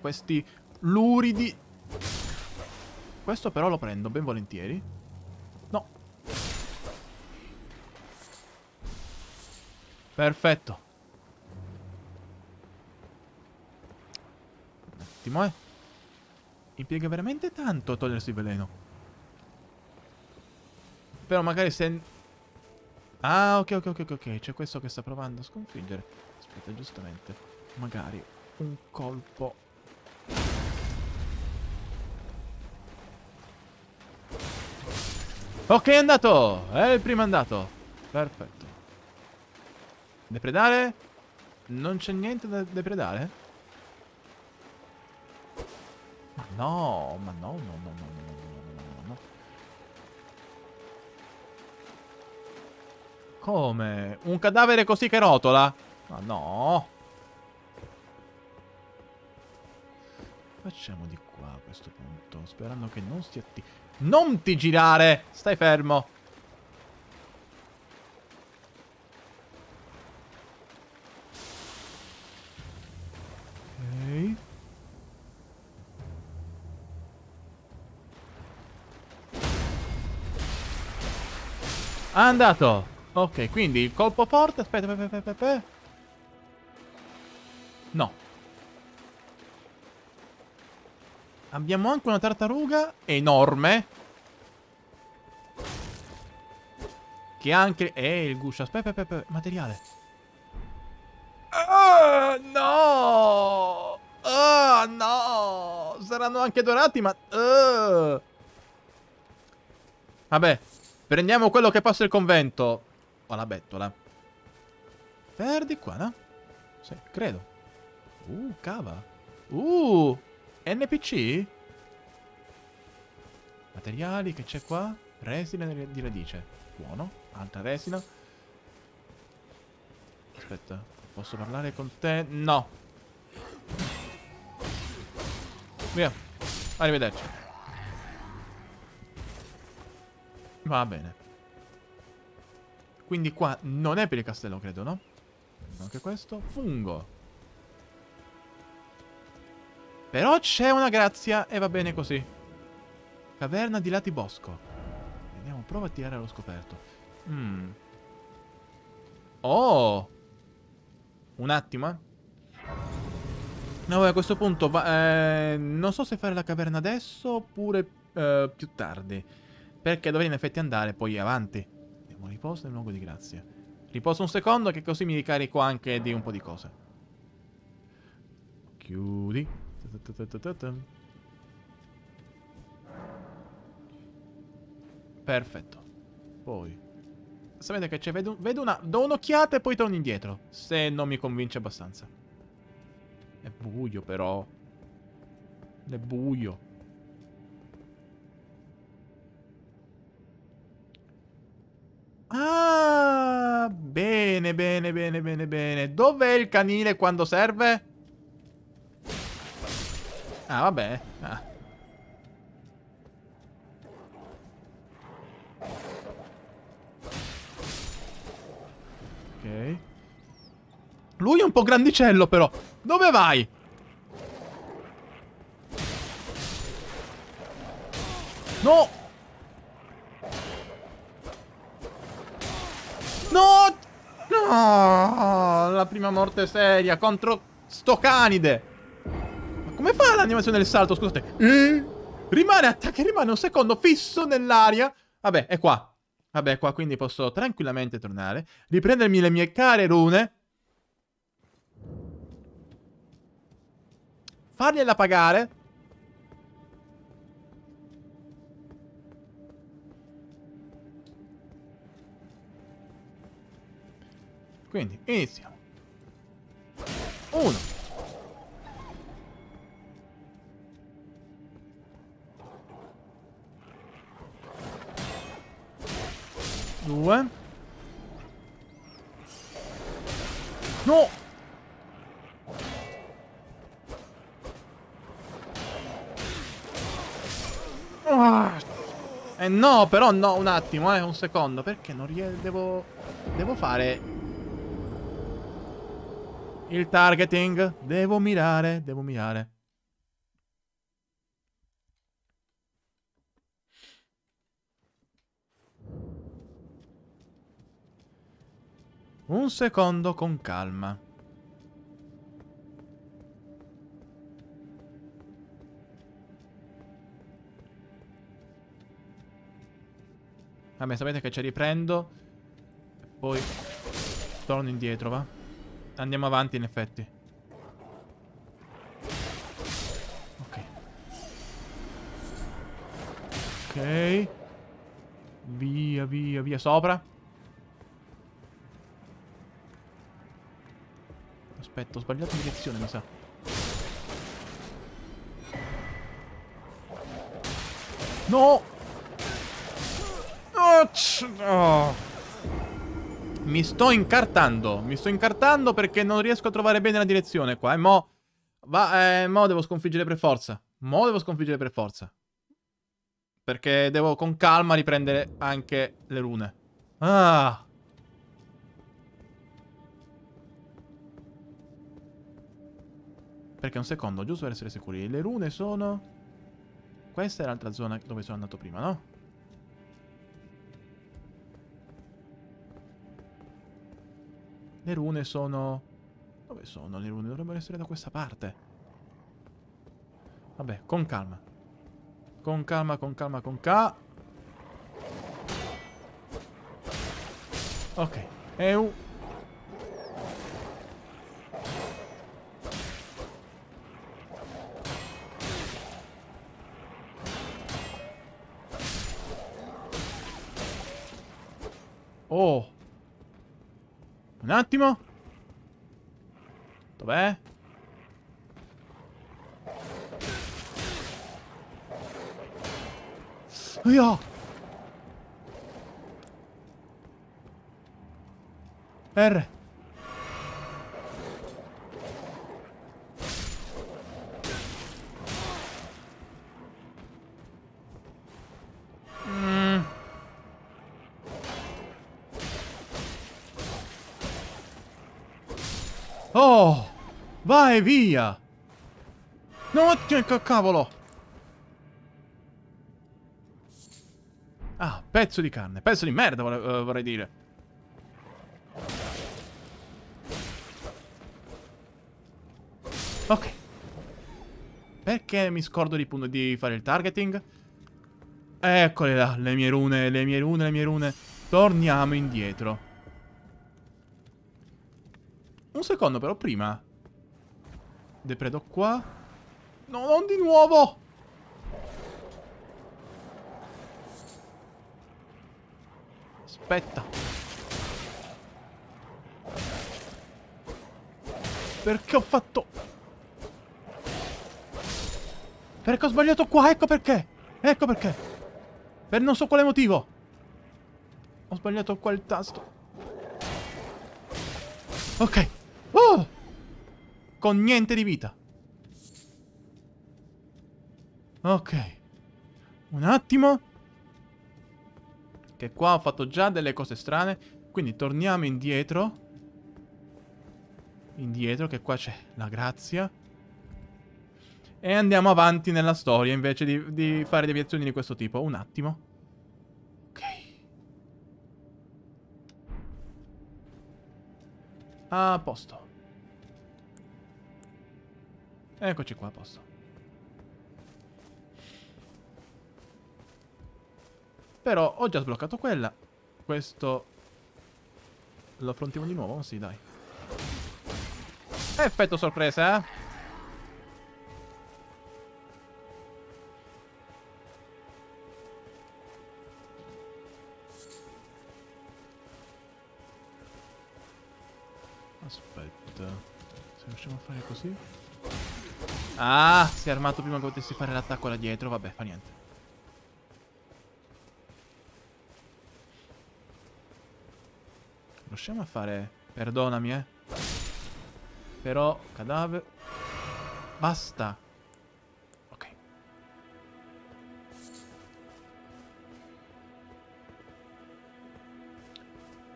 Questi luridi. Questo però lo prendo ben volentieri. No. Perfetto. Un attimo, eh. Impiega veramente tanto a togliersi il veleno. Però magari se... Ah, ok, ok, ok, ok. C'è questo che sta provando a sconfiggere. Aspetta, giustamente. Magari un colpo Ok, è andato! È il primo andato. Perfetto. Depredare? Non c'è niente da depredare? Ma no, ma no, no, no, no, no, no, no, no. Come? Un cadavere così che rotola? Ma no. Facciamo di qua a questo punto, sperando che non stia attivo. Non ti girare! Stai fermo. Ok. Andato. Ok, quindi il colpo forte. Aspetta, aspetta. No. Abbiamo anche una tartaruga enorme. Che anche... Eh, il guscio. Aspetta, aspetta, aspetta. Materiale. Oh, no! Oh, no! Saranno anche dorati, ma... Uh. Vabbè. Prendiamo quello che passa il convento. Ho la bettola. Perdi qua, no? Sì, credo. Uh, cava. Uh, NPC? Materiali, che c'è qua? Resina di radice. Buono. Altra resina. Aspetta, posso parlare con te? No. Via. Arrivederci. Va bene. Quindi qua non è per il castello, credo, no? Anche questo. Fungo. Però c'è una grazia e va bene così. Caverna di lati bosco. Vediamo, prova a tirare allo scoperto. Mm. Oh! Un attimo, eh. No, a questo punto va, eh, non so se fare la caverna adesso oppure eh, più tardi. Perché dovrei in effetti andare poi avanti. Andiamo riposo nel luogo di grazia. Riposo un secondo che così mi ricarico anche di un po' di cose. Chiudi. Perfetto. Poi. Sapete che c'è? Vedo, vedo una... Do un'occhiata e poi torno indietro. Se non mi convince abbastanza. È buio però. È buio. Ah, bene, bene, bene, bene, bene. Dov'è il canile quando serve? Ah, vabbè. Ah. Ok. Lui è un po' grandicello, però. Dove vai? No! No! No! La prima morte seria contro sto canide. Come fa l'animazione del salto? Scusate. Eh? Rimane, attacca, rimane un secondo fisso nell'aria. Vabbè, è qua. Vabbè, qua quindi posso tranquillamente tornare. Riprendermi le mie care rune. Fargliela pagare. Quindi, iniziamo. Uno. Due. No! Ah. Eh no, però no, un attimo, eh, un secondo, perché non riesco, devo, devo fare il targeting. Devo mirare, devo mirare. Un secondo con calma. Vabbè, sapete che ci riprendo. Poi torno indietro, va? Andiamo avanti in effetti. Ok. Ok. Via, via, via. Sopra. Aspetta, ho sbagliato direzione, mi sa. No! Oh, oh. Mi sto incartando. Mi sto incartando perché non riesco a trovare bene la direzione qua. E mo... Va, eh, mo devo sconfiggere per forza. Mo devo sconfiggere per forza. Perché devo con calma riprendere anche le rune. Ah! Perché un secondo, giusto per essere sicuri. Le rune sono... Questa è l'altra zona dove sono andato prima, no? Le rune sono... Dove sono le rune? Dovrebbero essere da questa parte. Vabbè, con calma. Con calma, con calma, con calma. Ok. Eu. Oh. Un attimo. Dov'è? Via! R. Oh! Vai via! No, che ca- cavolo! Ah, pezzo di carne. Pezzo di merda, vorrei, eh, vorrei dire. Ok. Perché mi scordo di, di fare il targeting? Eccole là, le mie rune, le mie rune, le mie rune. Torniamo indietro. Un secondo però, prima. Depredo qua. No, non di nuovo! Aspetta. Perché ho fatto... Perché ho sbagliato qua, ecco perché. Ecco perché. Per non so quale motivo. Ho sbagliato qua il tasto. Ok. Oh! Con niente di vita. Ok. Un attimo. Che qua ho fatto già delle cose strane. Quindi torniamo indietro. Indietro, che qua c'è la grazia. E andiamo avanti nella storia invece di, di fare deviazioni di questo tipo. Un attimo. A posto. Eccoci qua a posto. Però ho già sbloccato quella. Questo... Lo affrontiamo di nuovo? Sì, dai. Effetto sorpresa, eh? Riusciamo a fare così. Ah, si è armato prima che potessi fare l'attacco là dietro. Vabbè, fa niente. Riusciamo a fare... Perdonami, eh. Però, cadavere... Basta. Ok.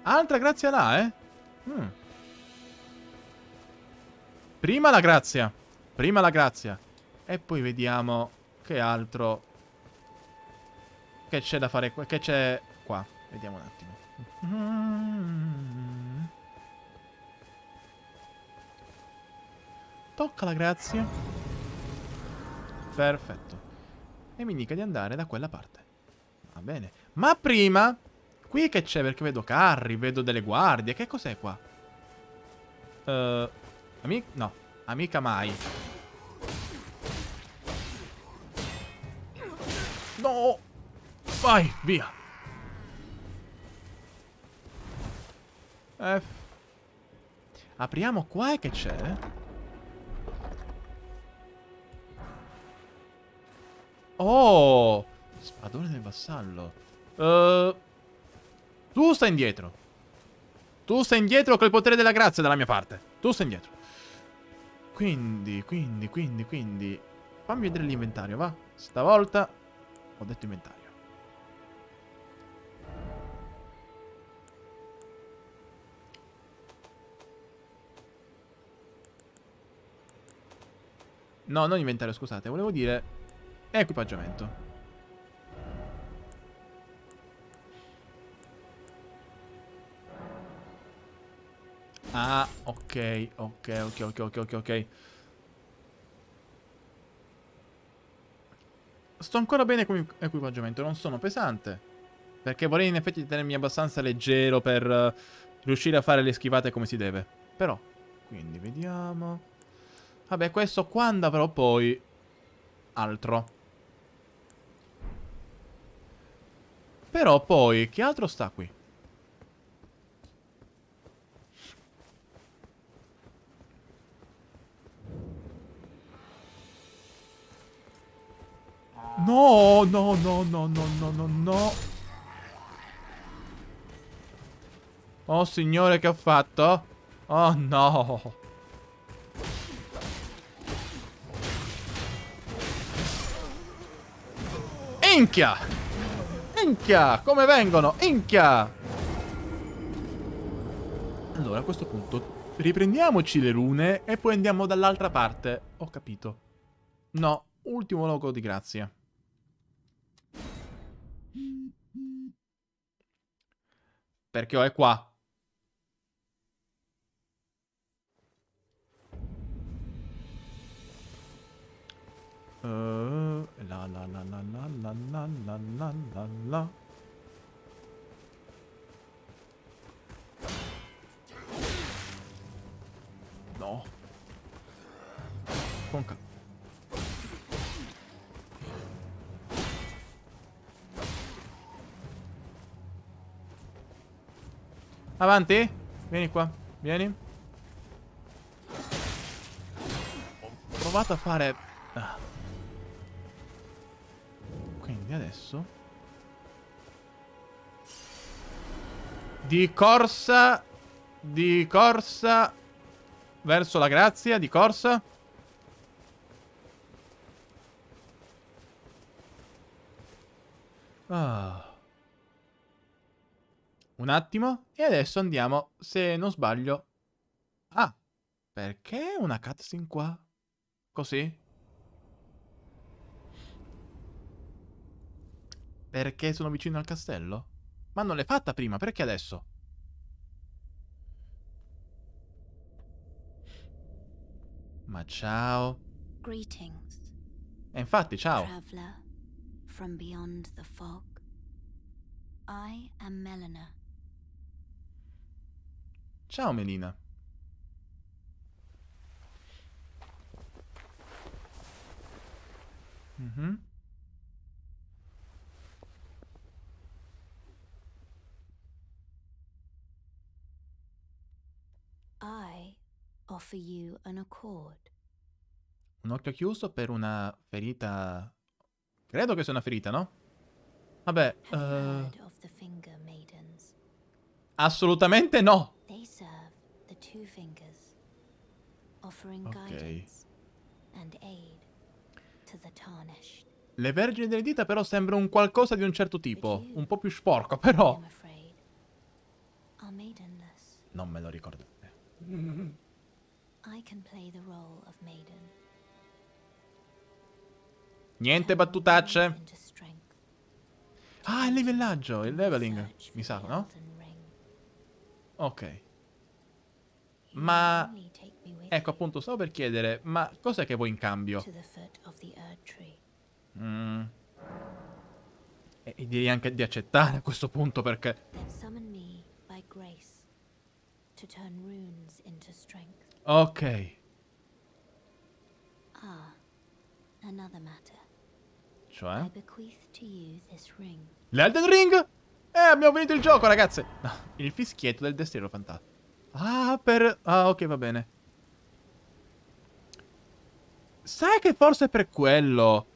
Altra grazia là, eh? Mm. Prima la grazia. Prima la grazia. E poi vediamo che altro... Che c'è da fare qua. Che c'è qua. Vediamo un attimo. Tocca la grazia. Perfetto. E mi indica di andare da quella parte. Va bene. Ma prima... Qui che c'è? Perché vedo carri, vedo delle guardie. Che cos'è qua? Uh, amica... No. Amica mai. No! Vai, via. F. Apriamo qua e che c'è? Oh! Spadone del vassallo. Uh, tu stai indietro. Tu stai indietro col potere della grazia dalla mia parte. Tu stai indietro. Quindi, quindi, quindi, quindi... Fammi vedere l'inventario, va? Stavolta ho detto inventario. No, non inventario, scusate. Volevo dire equipaggiamento. Ah, ok, ok, ok, ok, ok, ok, ok. sto ancora bene con l'equipaggiamento, non sono pesante. Perché vorrei in effetti tenermi abbastanza leggero per eh, riuscire a fare le schivate come si deve. Però, quindi vediamo... Vabbè, questo quando avrò poi altro. Però poi, che altro sta qui? No, no, no, no, no, no, no, no. Oh, signore, che ho fatto? Oh, no. Inchia! Inchia! Come vengono? Inchia! Allora, a questo punto, riprendiamoci le rune e poi andiamo dall'altra parte. Ho capito. No, ultimo logo di grazia. Perché ho è qua. Uh, la la la la la la la la la la la No. Con Avanti. Vieni qua. Vieni. Ho provato a fare... Ah. Quindi adesso... Di corsa... Di corsa... Verso la grazia, di corsa. Ah. Un attimo. E adesso andiamo, se non sbaglio... Ah, perché una cutscene qua? Così? Perché sono vicino al castello? Ma non l'hai fatta prima, perché adesso? Ma ciao. Greetings, E infatti, ciao. traveler from beyond the fog. I am Melina, Ciao Melina. Mhm. I offer you an accord. Un occhio chiuso per una ferita... Credo che sia una ferita, no? Vabbè, Maidens? assolutamente no two fingers, offering okay. and aid to the tarnished. Le vergini delle dita però sembrano un qualcosa di un certo tipo, un po' più sporco però. Non me lo ricordate. Niente battutacce. Ah, il livellaggio, il leveling, mi sa, no? Ok. Ma... Ecco, appunto, stavo per chiedere, ma cos'è che vuoi in cambio? Mm. E, e direi anche di accettare a questo punto perché... Ok. Ah, another matter. Cioè? L'Elden Ring? Eh, abbiamo finito il gioco, ragazze! No, [laughs] il fischietto del destino fantastico. Ah, per... Ah, ok, va bene. Sai che forse è per quello.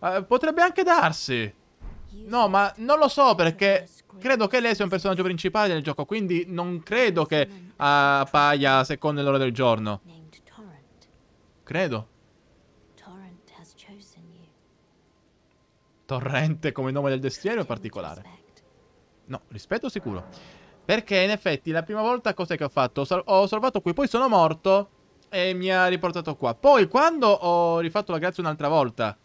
Eh, potrebbe anche darsi. No, ma non lo so perché credo che lei sia un personaggio principale del gioco, quindi non credo che appaia a seconda dell'ora del giorno. Credo. Torrente come nome del destino è particolare. No, rispetto sicuro. Perché in effetti la prima volta cos'è che ho fatto? Ho, sal- ho salvato qui, poi sono morto e mi ha riportato qua. Poi quando ho rifatto la grazia un'altra volta,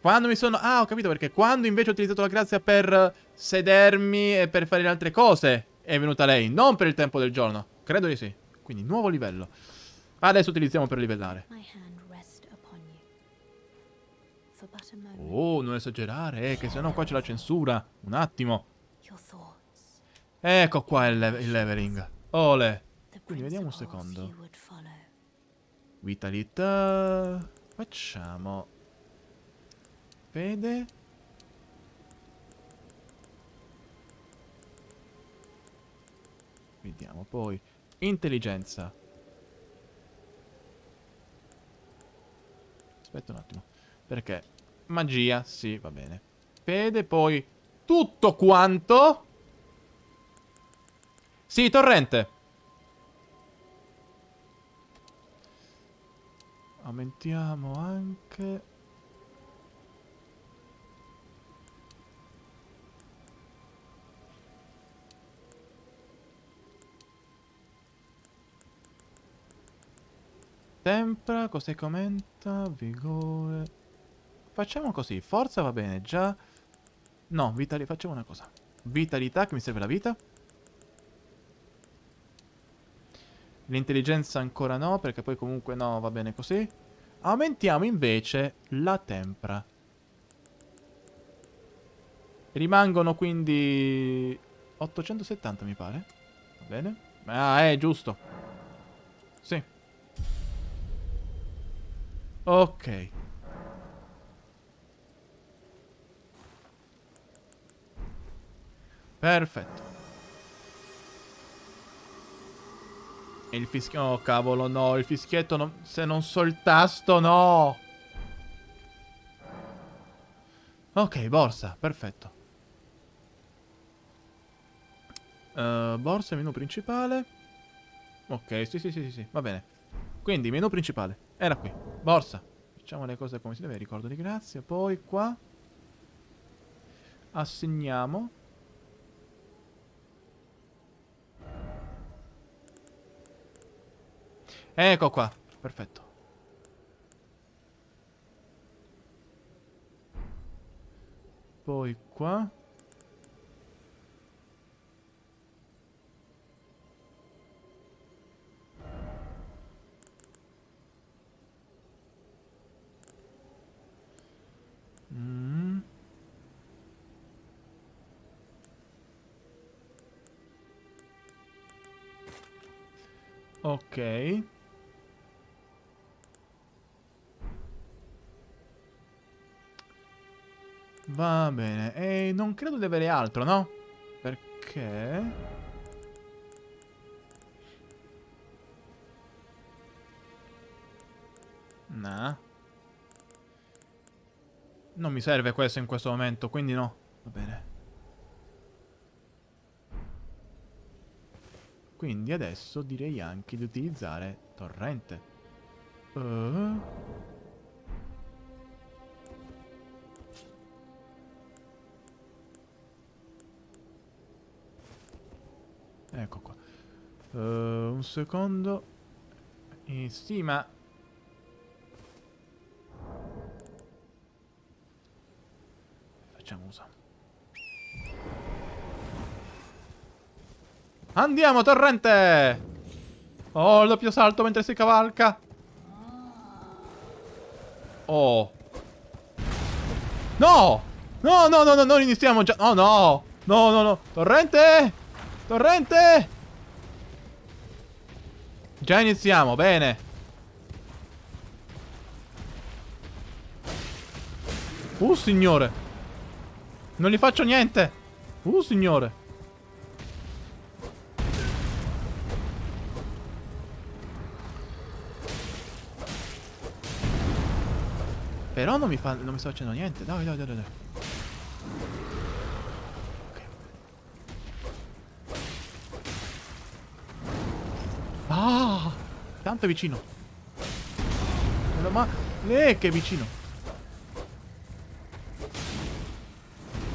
quando mi sono... Ah, ho capito perché. Quando invece ho utilizzato la grazia per sedermi e per fare le altre cose, è venuta lei, non per il tempo del giorno. Credo di sì. Quindi nuovo livello. Adesso utilizziamo per livellare. Oh, non esagerare, eh, che sennò qua c'è la censura. Un attimo. Ecco qua il, le- il levering. Ole. Quindi vediamo un secondo. Vitalità. Facciamo. Fede. Vediamo poi. Intelligenza. Aspetta un attimo. Perché? Magia, sì, va bene. Fede, poi tutto quanto. Sì, torrente. Aumentiamo anche... Tempra, cos'è che aumenta? Vigore... Facciamo così, forza va bene, già... No, vitalità, facciamo una cosa. Vitalità che mi serve la vita. L'intelligenza ancora no, perché poi comunque no, va bene così. Aumentiamo invece la tempra. Rimangono quindi 870 mi pare. Va bene? Ah, è giusto. Sì. Ok. Perfetto. E il fischietto... Oh, cavolo, no. Il fischietto non... Se non so il tasto, no. Ok, borsa. Perfetto. Uh, borsa, menu principale. Ok, sì, sì, sì, sì, sì. Va bene. Quindi, menu principale. Era qui. Borsa. Facciamo le cose come si deve. Ricordo di grazia. Poi qua. Assegniamo. Ecco qua. Perfetto. Poi qua. Mm. Ok. Va bene. E non credo di avere altro, no? Perché... Nah. Non mi serve questo in questo momento, quindi no. Va bene. Quindi adesso direi anche di utilizzare torrente. Uh. Ecco qua. Uh, un secondo. Eh, sì, ma... Facciamo uso. Andiamo, torrente! Oh, il doppio salto mentre si cavalca. Oh. No! No, no, no, no, non iniziamo già. Oh, no! No, no, no. Torrente! Torrente! Già iniziamo, bene. Uh, signore. Non gli faccio niente. Uh, signore. Però non mi, fa, non mi sta facendo niente. Dai, dai, dai, dai. Ah! Tanto è vicino. Ma... Eh, che è vicino.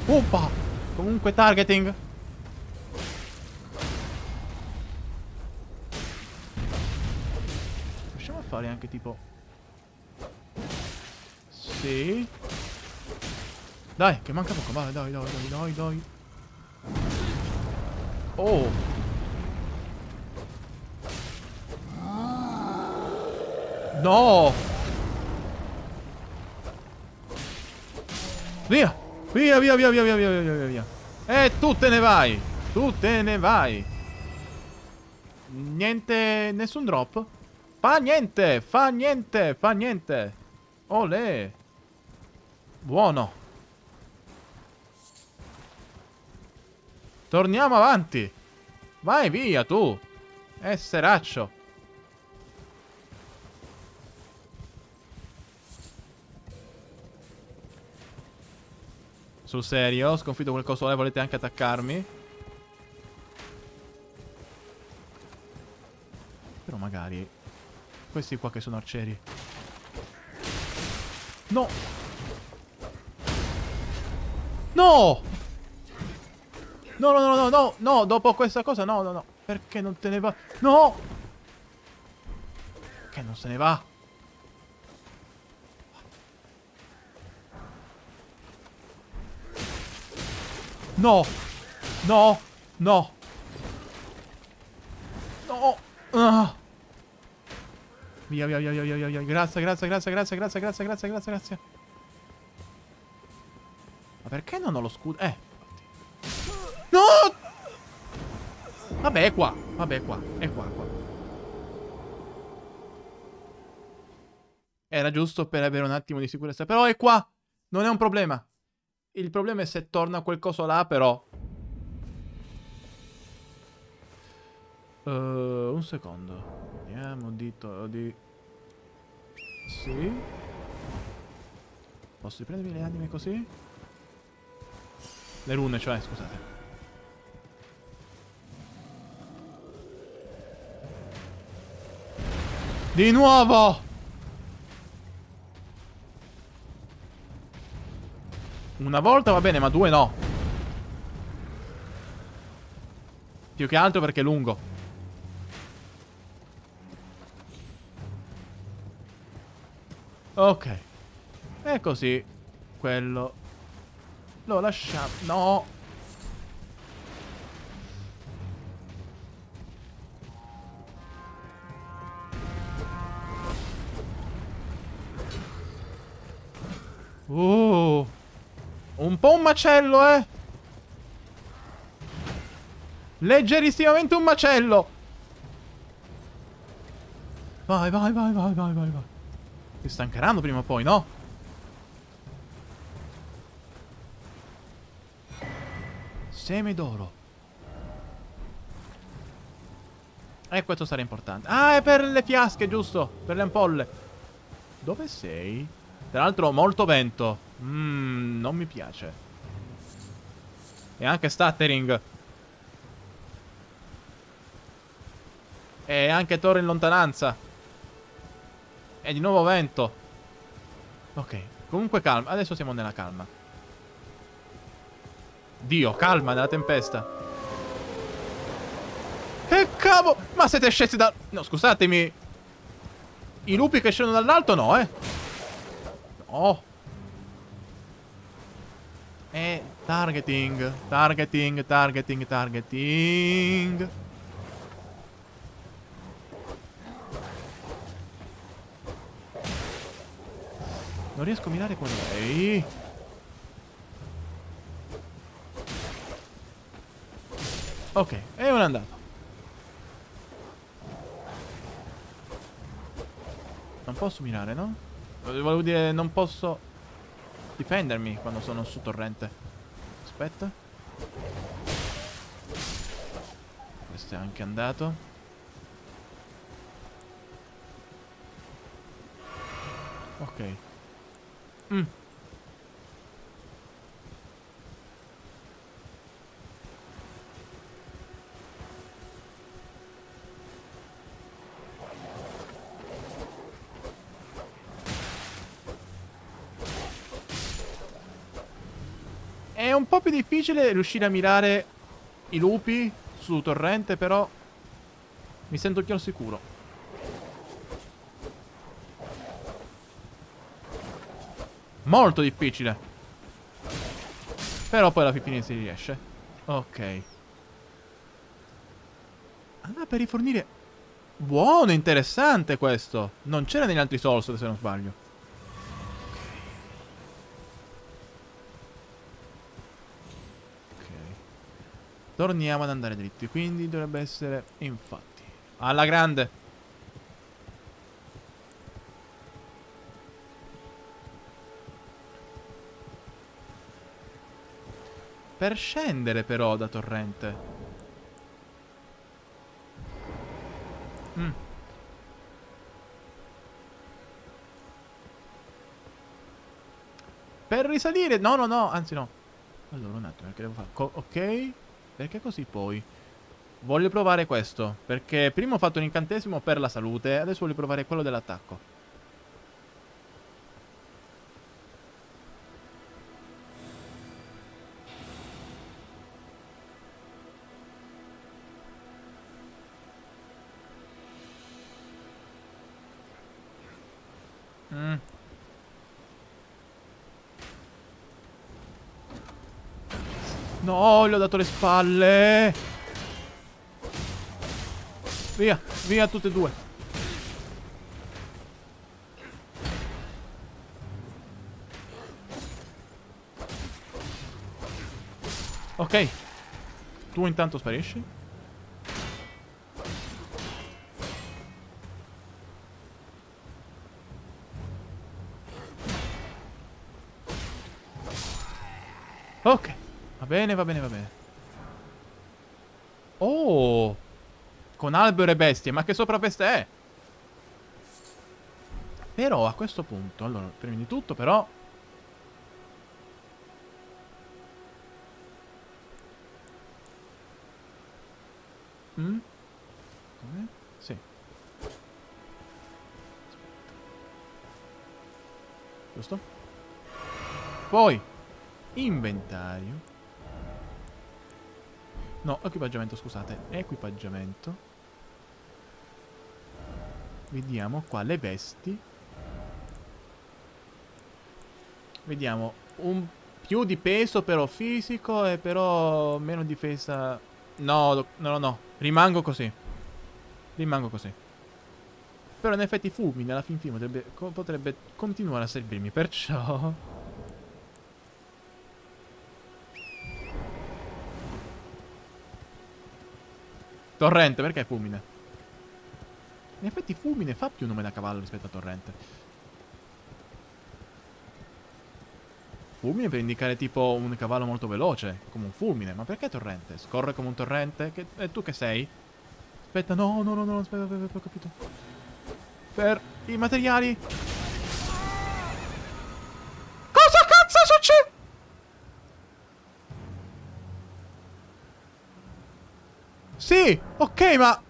Oppa! Comunque targeting. Riusciamo a fare anche tipo... Sì. Dai, che manca poco. Vai, dai, dai, dai, dai, dai. Oh. Via! Via, via, via, via, via, via, via, via, via. E tu te ne vai! Tu te ne vai! Niente, nessun drop? Fa niente, fa niente, fa niente! Olè! Buono! Torniamo avanti! Vai via, tu! Esseraccio! Sul serio? Sconfitto quel coso là, volete anche attaccarmi? Però magari... Questi qua che sono arcieri. No! No! No, no, no, no, no, no, dopo questa cosa, no, no, no. Perché non te ne va? No! Perché non se ne va? No! No! No! No! Ah. Via, via, via, via, via, via. Grazie, grazie, grazie, grazie, grazie, grazie, grazie, grazie, grazie. Ma perché non ho lo scudo? Eh. No! Vabbè, è qua. Vabbè, è qua. È qua, qua. Era giusto per avere un attimo di sicurezza. Però è qua. Non è un problema. Il problema è se torna quel coso là, però. Uh, un secondo. Vediamo dito di... Sì. Posso riprendermi le anime così? Le rune, cioè, scusate. Di nuovo! Una volta va bene, ma due no. Più che altro perché è lungo. Ok. E così. Quello. Lo lasciamo. No. Uh. Un po' un macello, eh. Leggerissimamente un macello. Vai, vai, vai, vai, vai, vai, vai. Si stancheranno prima o poi, no? Seme d'oro. E questo sarà importante. Ah, è per le fiasche, giusto? Per le ampolle. Dove sei? Tra l'altro molto vento. Mmm, non mi piace. E anche stuttering. E anche torre in lontananza. E di nuovo vento. Ok, comunque calma. Adesso siamo nella calma. Dio, calma nella tempesta. Che cavolo! Ma siete scesi da... No, scusatemi. I lupi che scendono dall'alto no, eh. No. E targeting, targeting, targeting, targeting. Non riesco a mirare con lei. Ok, è un andato. Non posso mirare, no? Volevo dire, non posso difendermi quando sono su torrente. Aspetta. Questo è anche andato. Ok. Mm. Difficile riuscire a mirare i lupi su torrente, però mi sento più al sicuro. Molto difficile. Però poi alla fine si riesce. Ok. Ah, per rifornire... Buono, interessante questo. Non c'era negli altri Souls, se non sbaglio. Torniamo ad andare dritti, quindi dovrebbe essere infatti. Alla grande. Per scendere però da torrente. Mm. Per risalire... No, no, no, anzi no. Allora, un attimo, perché devo fare... Co- ok. Perché così poi? Voglio provare questo. Perché prima ho fatto un incantesimo per la salute. Adesso voglio provare quello dell'attacco. Gli ho dato le spalle. Via, via tutte e due. Ok. Tu intanto sparisci. Bene, va bene, va bene. Oh! Con albero e bestie, ma che sopravveste è? Però a questo punto, allora, prima di tutto però... Mm? Come? Sì. Giusto? Poi, inventario. No, equipaggiamento, scusate. Equipaggiamento. Vediamo qua le vesti. Vediamo un più di peso però fisico e però meno difesa. No, no, no, no. Rimango così. Rimango così. Però in effetti fulmine alla fin fine potrebbe, potrebbe continuare a servirmi, perciò... Torrente, perché fulmine? In effetti fulmine fa più nome da cavallo rispetto a torrente. Fulmine per indicare tipo un cavallo molto veloce, come un fulmine. Ma perché torrente? Scorre come un torrente? Che, e tu che sei? Aspetta, no, no, no, no, aspetta, aspetta, aspetta, ho capito. Per i materiali. Cosa cazzo succede? Ok, ma...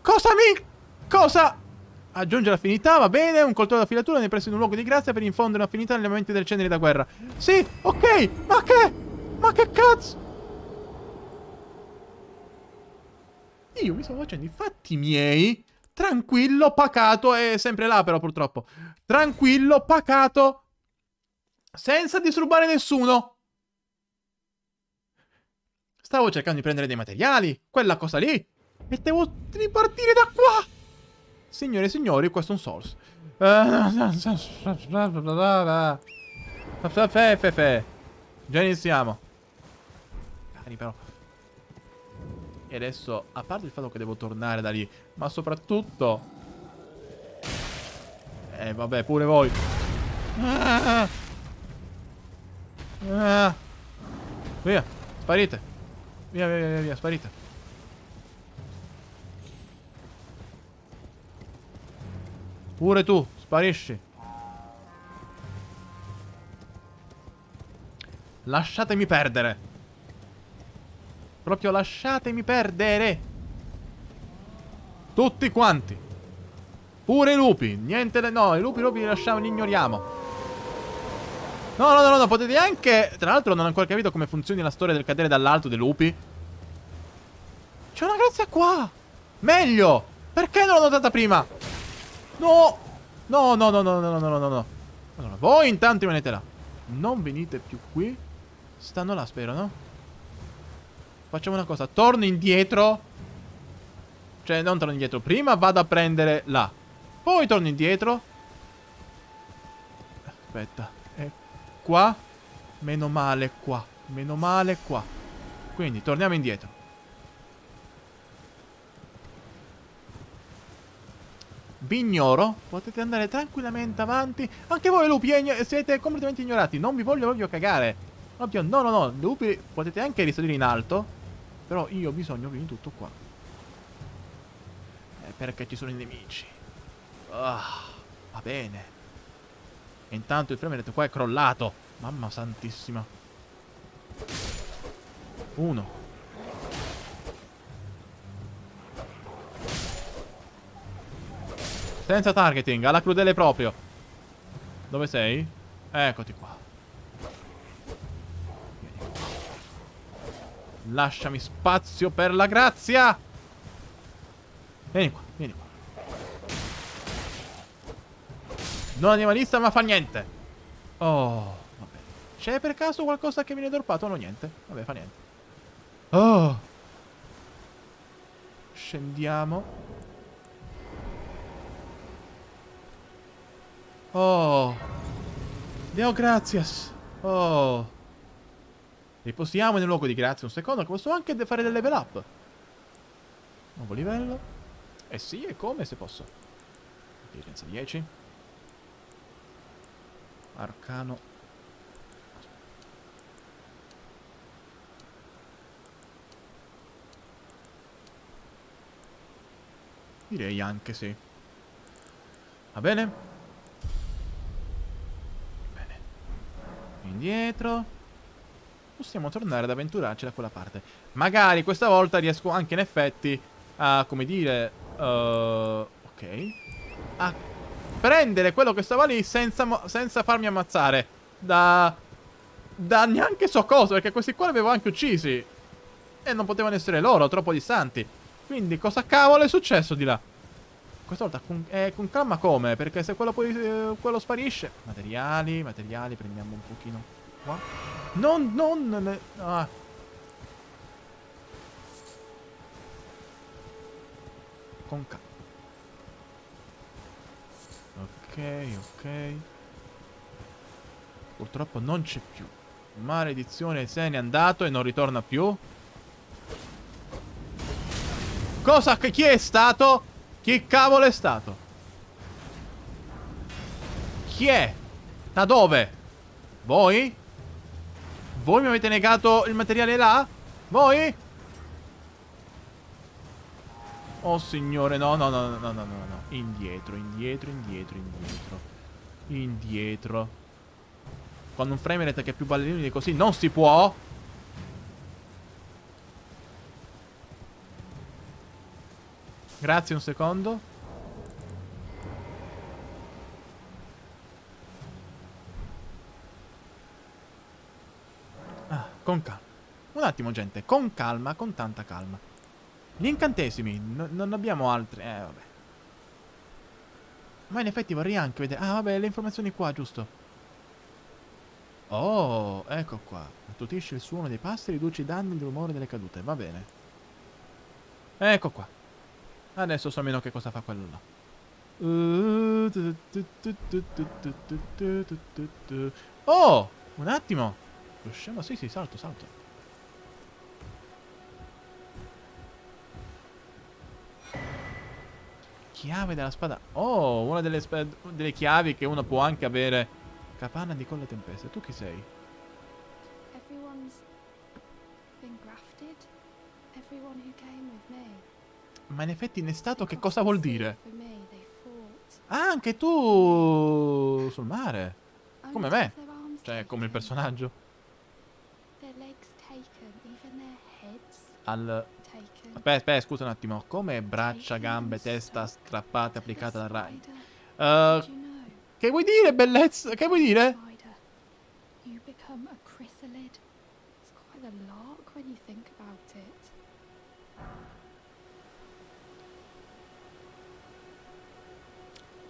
Cosa mi... Cosa... Aggiunge l'affinità, va bene, un coltello d'affilatura nei pressi di un luogo di grazia per infondere un'affinità negli elementi del ceneri da guerra. Sì, ok, ma che... Ma che cazzo? Io mi sto facendo i fatti miei, tranquillo, pacato, e sempre là però purtroppo. Tranquillo, pacato, senza disturbare nessuno. Stavo cercando di prendere dei materiali, quella cosa lì, e devo ripartire da qua. Signore e signori, questo è un Souls. Fe, fe, fe. Già iniziamo. Cari però. E adesso, a parte il fatto che devo tornare da lì, ma soprattutto... Eh, vabbè, pure voi. Ah. Ah. Via, sparite. Via, via, via, via, sparite. Pure tu, sparisci. Lasciatemi perdere. Proprio lasciatemi perdere. Tutti quanti. Pure i lupi. Niente. No, i lupi, i lupi li lasciamo, li ignoriamo. No, no, no, no, potete anche... Tra l'altro non ho ancora capito come funzioni la storia del cadere dall'alto dei lupi. C'è una grazia qua! Meglio! Perché non l'ho notata prima? No! No, no, no, no, no, no, no, no. Allora, voi intanto rimanete là. Non venite più qui. Stanno là, spero, no? Facciamo una cosa. Torno indietro. Cioè, non torno indietro. Prima vado a prendere là. Poi torno indietro. Aspetta. Qua. Meno male qua. Meno male qua. Quindi, torniamo indietro. Vi ignoro, potete andare tranquillamente avanti. Anche voi lupi igno- siete completamente ignorati. Non vi voglio proprio cagare. Oddio, no, no, no. Lupi potete anche risalire in alto. Però io ho bisogno di tutto qua. Eh, perché ci sono i nemici. Ah, va bene. E intanto il frame rate qua è crollato. Mamma santissima. Uno. Senza targeting, alla crudele proprio. Dove sei? Eccoti qua. Lasciami spazio per la grazia. Vieni qua, vieni qua. Non animalista ma fa niente. Oh, vabbè. C'è per caso qualcosa che viene dorpato? No, niente. Vabbè, fa niente. Oh. Scendiamo. Oh. Deo grazias. Oh. Riposiamo nel luogo di grazia un secondo che posso anche fare del level up. Nuovo livello. Eh sì, e come se posso. Intelligenza 10. Arcano. Direi anche sì. Va bene? Bene. Indietro. Possiamo tornare ad avventurarci da quella parte. Magari questa volta riesco anche in effetti a, come dire... Uh, ok. A prendere quello che stava lì senza, senza farmi ammazzare. Da... Da neanche so cosa, perché questi qua li avevo anche uccisi. E non potevano essere loro, troppo distanti. Quindi cosa cavolo è successo di là? Questa volta con, eh, con calma come? Perché se quello poi eh, quello sparisce... Materiali, materiali, prendiamo un pochino qua. Non, non... ne- ah. Con calma. Ok, ok. Purtroppo non c'è più. Maledizione, se n'è andato e non ritorna più. Cosa? Chi è stato? Chi cavolo è stato? Chi è? Da dove? Voi? Voi mi avete negato il materiale là? Voi? Oh signore, no, no, no, no, no, no, no. Indietro, indietro, indietro, indietro. Indietro. Con un frame rate che è più ballerino di così non si può. Grazie un secondo. Ah, con calma. Un attimo, gente. Con calma, con tanta calma. Gli incantesimi. no- non abbiamo altri. Eh, vabbè. Ma in effetti vorrei anche vedere... Ah, vabbè, le informazioni qua, giusto. Oh, ecco qua. Attutisce il suono dei passi riduce i danni del rumore delle cadute. Va bene. Ecco qua. Adesso so meno che cosa fa quello là. Oh! Un attimo! Riusciamo? Sì, sì, salto, salto. Chiave della spada. Oh, una delle, delle chiavi che uno può anche avere. Capanna di colle tempeste. Tu chi sei? Ma in effetti in stato che cosa vuol dire? Ah, anche tu sul mare. Come me. Cioè, come il personaggio. Al... Aspetta, aspetta, scusa un attimo. Come braccia, gambe, testa strappate, applicate dal Rai. Uh, che vuoi dire, bellezza? Che vuoi dire?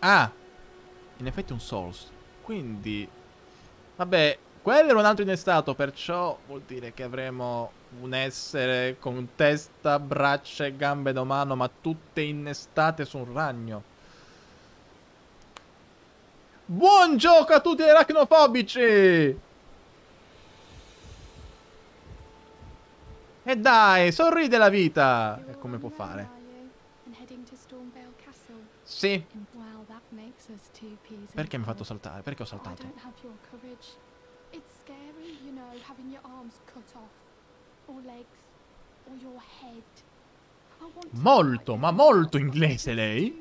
Ah, in effetti un Souls. Quindi, vabbè, quello era un altro innestato, perciò vuol dire che avremo un essere con testa, braccia e gambe da umano, ma tutte innestate su un ragno. Buon gioco a tutti gli arachnofobici! E dai, sorride la vita! E come può fare? Sì. Perché mi ha fatto saltare? Perché ho saltato? Molto, ma molto inglese lei.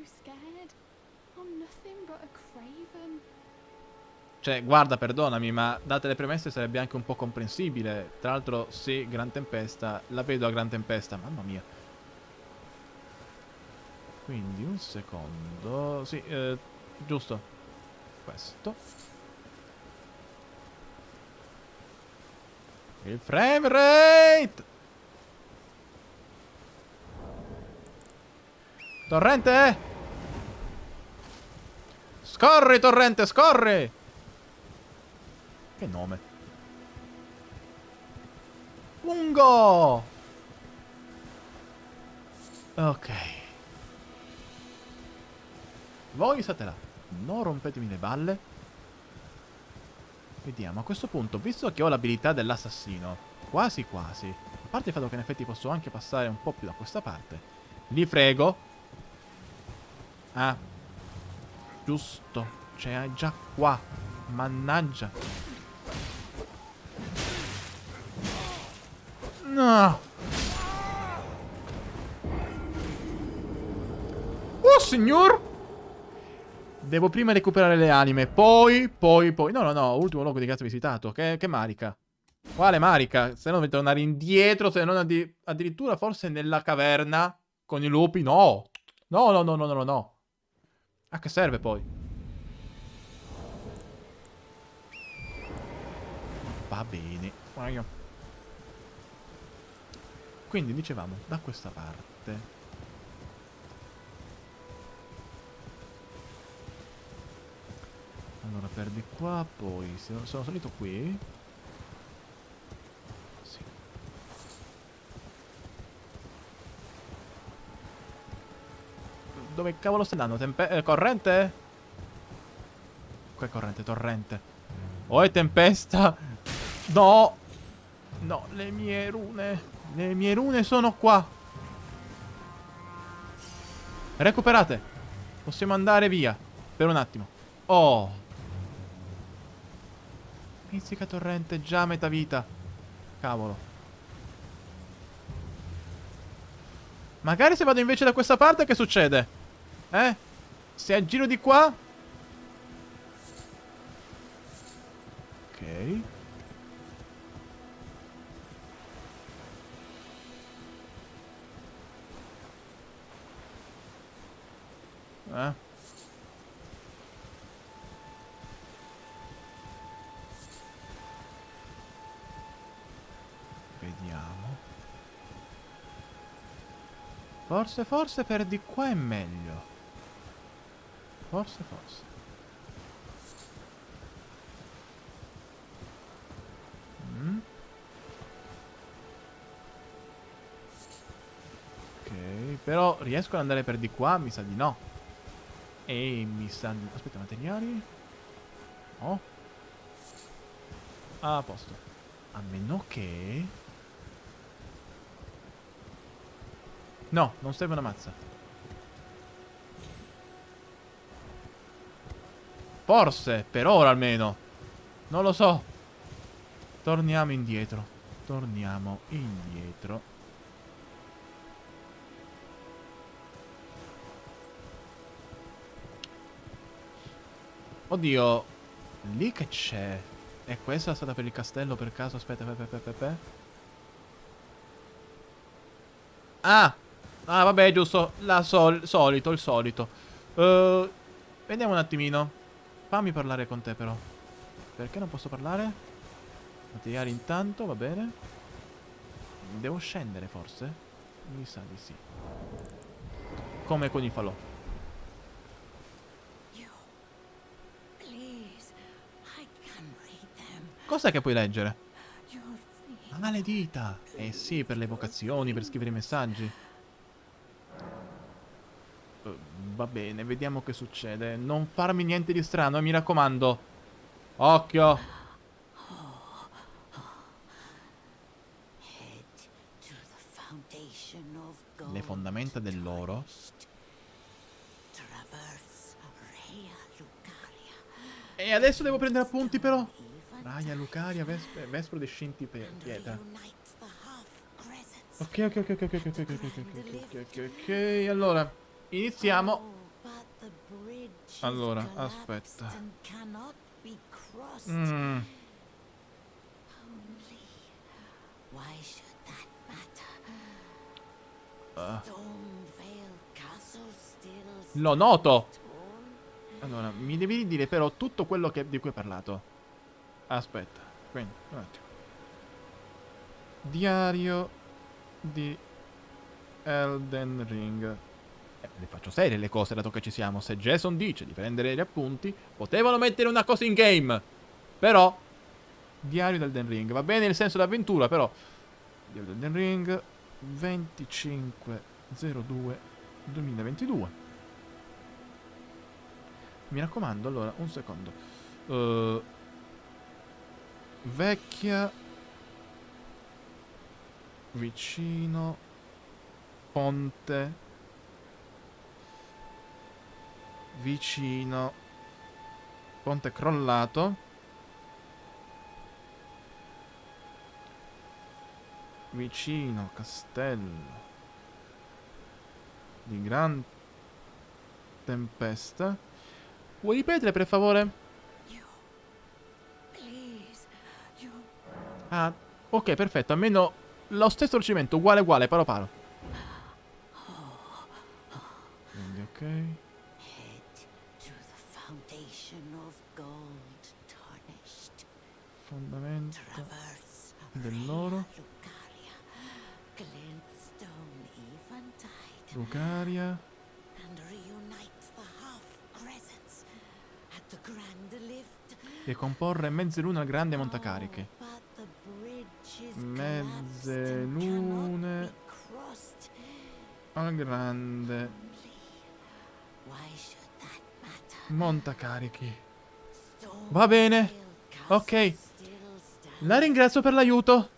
Cioè, guarda, perdonami, ma date le premesse sarebbe anche un po' comprensibile. Tra l'altro, sì, Gran Tempesta. La vedo a Gran Tempesta, mamma mia. Quindi, un secondo. Sì, eh, giusto. Questo. Il frame rate! Torrente! Scorri, torrente, scorri! Che nome? Lungo! Ok. Voi state là. Non rompetemi le balle. Vediamo, a questo punto, visto che ho l'abilità dell'assassino, quasi quasi, a parte il fatto che in effetti posso anche passare un po' più da questa parte, li frego. Ah, giusto, c'è già qua, mannaggia. No. Oh, signor! Devo prima recuperare le anime, poi, poi, poi... No, no, no, ultimo luogo di cazzo visitato. Che, che marica? Quale marica? Se no devo tornare indietro, se non addi- addirittura forse nella caverna con i lupi. No! No, no, no, no, no, no. A che serve poi? Va bene. Quindi dicevamo, da questa parte. Allora per di qua, poi sono salito qui. Sì. Dove cavolo stai andando? Tempe eh, corrente? Qua è corrente, torrente. Oh, è tempesta. No. No, le mie rune. Le mie rune sono qua. Recuperate. Possiamo andare via. Per un attimo. Oh. Pizzica torrente, già a metà vita. Cavolo. Magari se vado invece da questa parte, che succede? Eh? Se aggiro di qua? Ok. Eh? Forse, forse per di qua è meglio. Forse, forse. Mm. Ok, però riesco ad andare per di qua? Mi sa di no. E mi sa di... Aspetta, materiali? No. Ah, a posto. A meno che... No, non serve una mazza. Forse, per ora almeno. Non lo so. Torniamo indietro. Torniamo indietro. Oddio. Lì che c'è? E questa è la strada per il castello per caso? Aspetta, pe, pe, pe, pe, pe. Ah! Ah, vabbè, giusto. La sol solito, il solito. Uh, vediamo un attimino. Fammi parlare con te, però. Perché non posso parlare? Materiali intanto, va bene. Devo scendere, forse? Mi sa di sì. Come con i falò. Cos'è che puoi leggere? Feet. La maledita! Eh sì, per le vocazioni, per scrivere i messaggi. Eh, va bene, vediamo che succede. Non farmi niente di strano, eh, mi raccomando. Occhio! Le fondamenta dell'oro. E adesso devo prendere appunti però. Raia, Lucaria, Vespe- Vespro and Pietra. Ok, ok, ok, ok, ok, ok, ok, ok, ok, ok, ok, ok, allora, Iniziamo. Allora, aspetta. Mm. Ah. Lo noto. Allora, mi devi dire però tutto quello che, di cui hai parlato. Aspetta, quindi, un attimo. Diario di Elden Ring. Eh, le faccio serie le cose dato che ci siamo. Se Jason dice di prendere gli appunti, potevano mettere una cosa in game. Però, Diario di Elden Ring. Va bene il senso d'avventura, però. Diario di Elden Ring, 25.02.2022. Mi raccomando, allora, un secondo. Eh, vecchia. Vicino. Ponte. Vicino. Ponte crollato. Vicino castello. Di gran tempesta. Vuoi ripetere per favore? Ah, ok, perfetto. Almeno lo stesso ricevimento, uguale uguale, paro paro. [gasps] Quindi, ok. fondamento dell'oro. Lucaria. E comporre mezze lune al grande montacariche. Mezzelune al grande montacarichi. Va bene. Ok. La ringrazio per l'aiuto.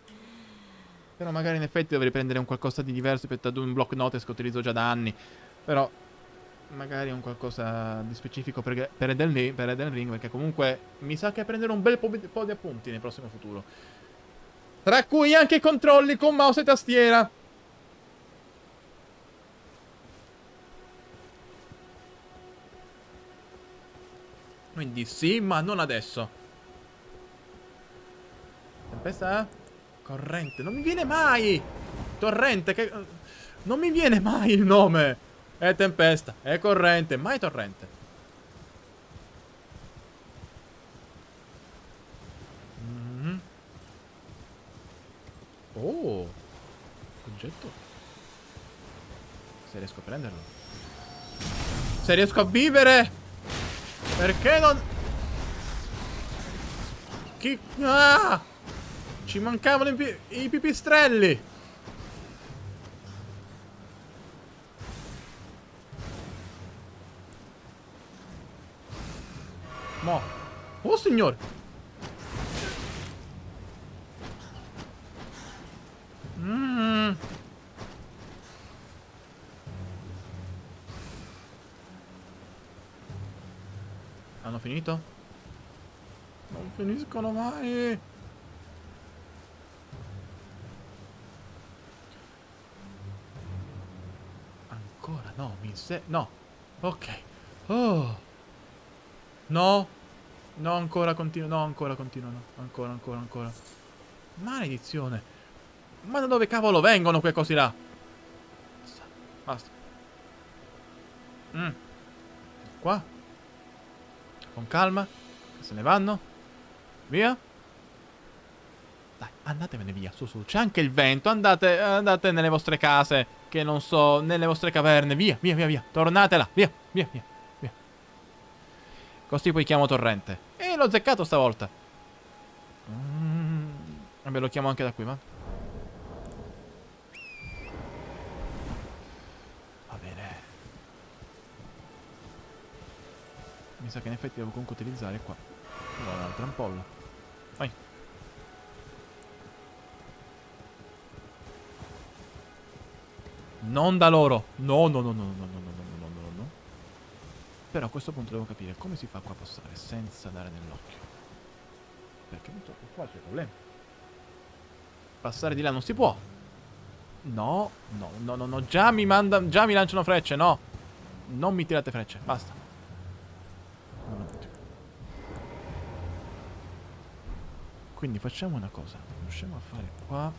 Però magari in effetti dovrei prendere un qualcosa di diverso rispetto ad un block notice che utilizzo già da anni. Però magari un qualcosa di specifico per, per, Elden Ring, perché comunque mi sa che prenderò un bel po' di appunti nel prossimo futuro. Tra cui anche i controlli con mouse e tastiera. Quindi sì, ma non adesso. Tempesta? Corrente. Non mi viene mai! Torrente, che... Non mi viene mai il nome! È tempesta, è corrente, mai torrente. Mhm. Oh! Oggetto. Se riesco a prenderlo. Se riesco a vivere! Perché non... Chi... Ah! Ci mancavano i, pi- i pipistrelli! Mo. Oh signore! Mmm. Hanno finito? Non finiscono mai! Ancora no, mi se... No. Ok. Oh. No. No, ancora continuo. No, ancora continuano. Ancora, ancora, ancora. Maledizione. Ma da dove cavolo vengono quei cosi là? Basta. Basta. Mm. Qua. Con calma. Che se ne vanno. Via. Dai, andatevene via, su su. C'è anche il vento. Andate, andate nelle vostre case. Che non so, nelle vostre caverne. Via, via, via, via. Tornate là. Via, via, via. via. Così poi chiamo torrente. E l'ho zeccato stavolta. Mm. Vabbè, lo chiamo anche da qui, va? Va bene. Mi sa che in effetti devo comunque utilizzare qua. Allora, il trampollo. Vai. Non da loro. No, no, no, no, no, no, no, no, no, no, no. Però a questo punto devo capire come si fa qua a passare senza dare nell'occhio. Perché purtroppo qua c'è problema. Passare di là non si può. No, no, no, no, no. Già mi manda. Già mi lanciano frecce, no. Non mi tirate frecce, basta. Quindi facciamo una cosa. Riusciamo a fare qua.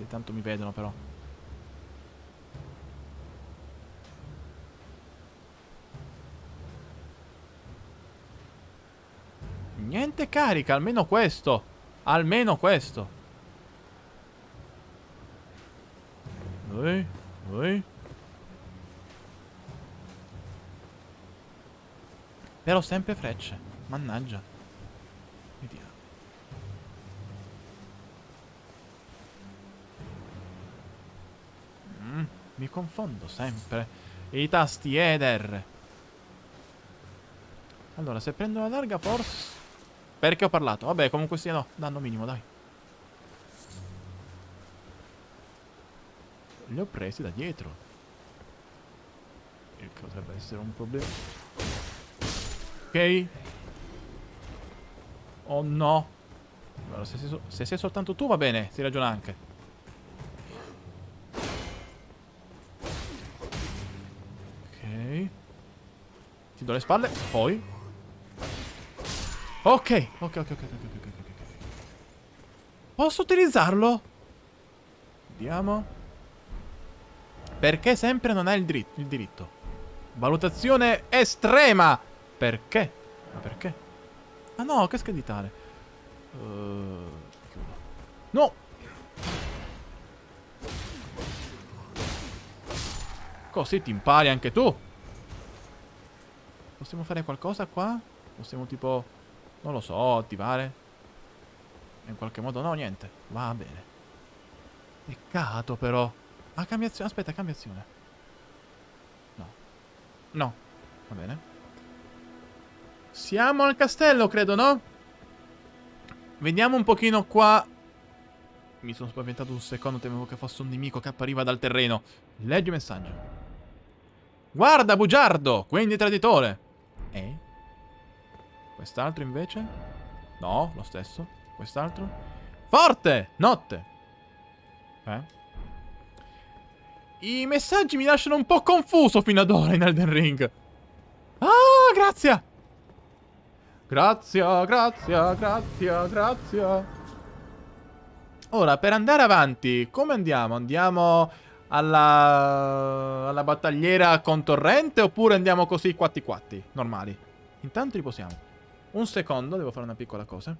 Se tanto mi vedono però. Niente carica, almeno questo. Almeno questo. Ui, ui. Però sempre frecce. Mannaggia. Vediamo. Mm, mi confondo sempre. I tasti E ed R. Allora, se prendo la larga forse... Perché ho parlato? Vabbè, comunque sia no. Danno minimo, dai. Li ho presi da dietro. Il che potrebbe essere un problema. Ok. Oh no. Allora, se sei, so se sei soltanto tu va bene, si ragiona anche. Ti do le spalle, poi. Ok, ok, ok, ok, ok, ok, ok. Posso utilizzarlo? Vediamo. Perché sempre non hai il, dritto, il diritto. Valutazione estrema. Perché? Ma perché? Ah no, che scheditale. Uh, no. Così ti impari anche tu. Possiamo fare qualcosa qua? Possiamo tipo... Non lo so, attivare? In qualche modo no, niente. Va bene. Peccato però. Ah, cambia azione. Aspetta, cambia azione. No. No. Va bene. Siamo al castello, credo, no? Vediamo un pochino qua. Mi sono spaventato un secondo, temevo che fosse un nemico che appariva dal terreno. Leggi messaggio. Guarda, bugiardo! Quindi traditore. E? Quest'altro invece? No, lo stesso. Quest'altro? Forte! Notte! Eh? I messaggi mi lasciano un po' confuso fino ad ora in Elden Ring. Ah, grazie! Grazie, grazie, grazie, grazie. Ora, per andare avanti, come andiamo? Andiamo alla, alla battagliera con torrente oppure andiamo così quatti quatti, normali? Intanto riposiamo. Un secondo, devo fare una piccola cosa.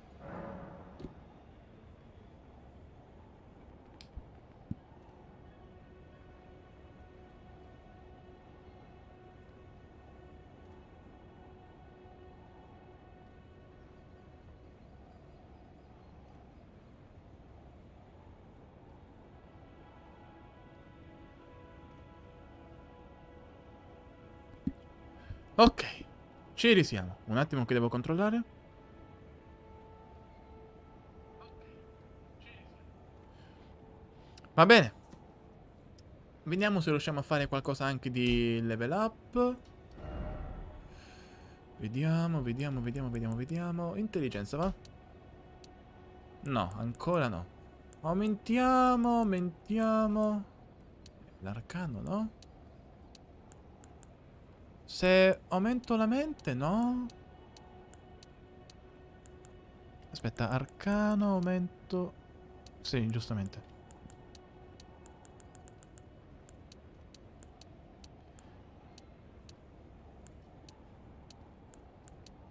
Ok, ci risiamo. Un attimo che devo controllare. Va bene. Vediamo se riusciamo a fare qualcosa anche di level up. Vediamo, vediamo, vediamo, vediamo, vediamo. Intelligenza, va? No, ancora no. Aumentiamo, aumentiamo. L'arcano, no? Se aumento la mente, no? Aspetta, arcano, aumento... Sì, giustamente.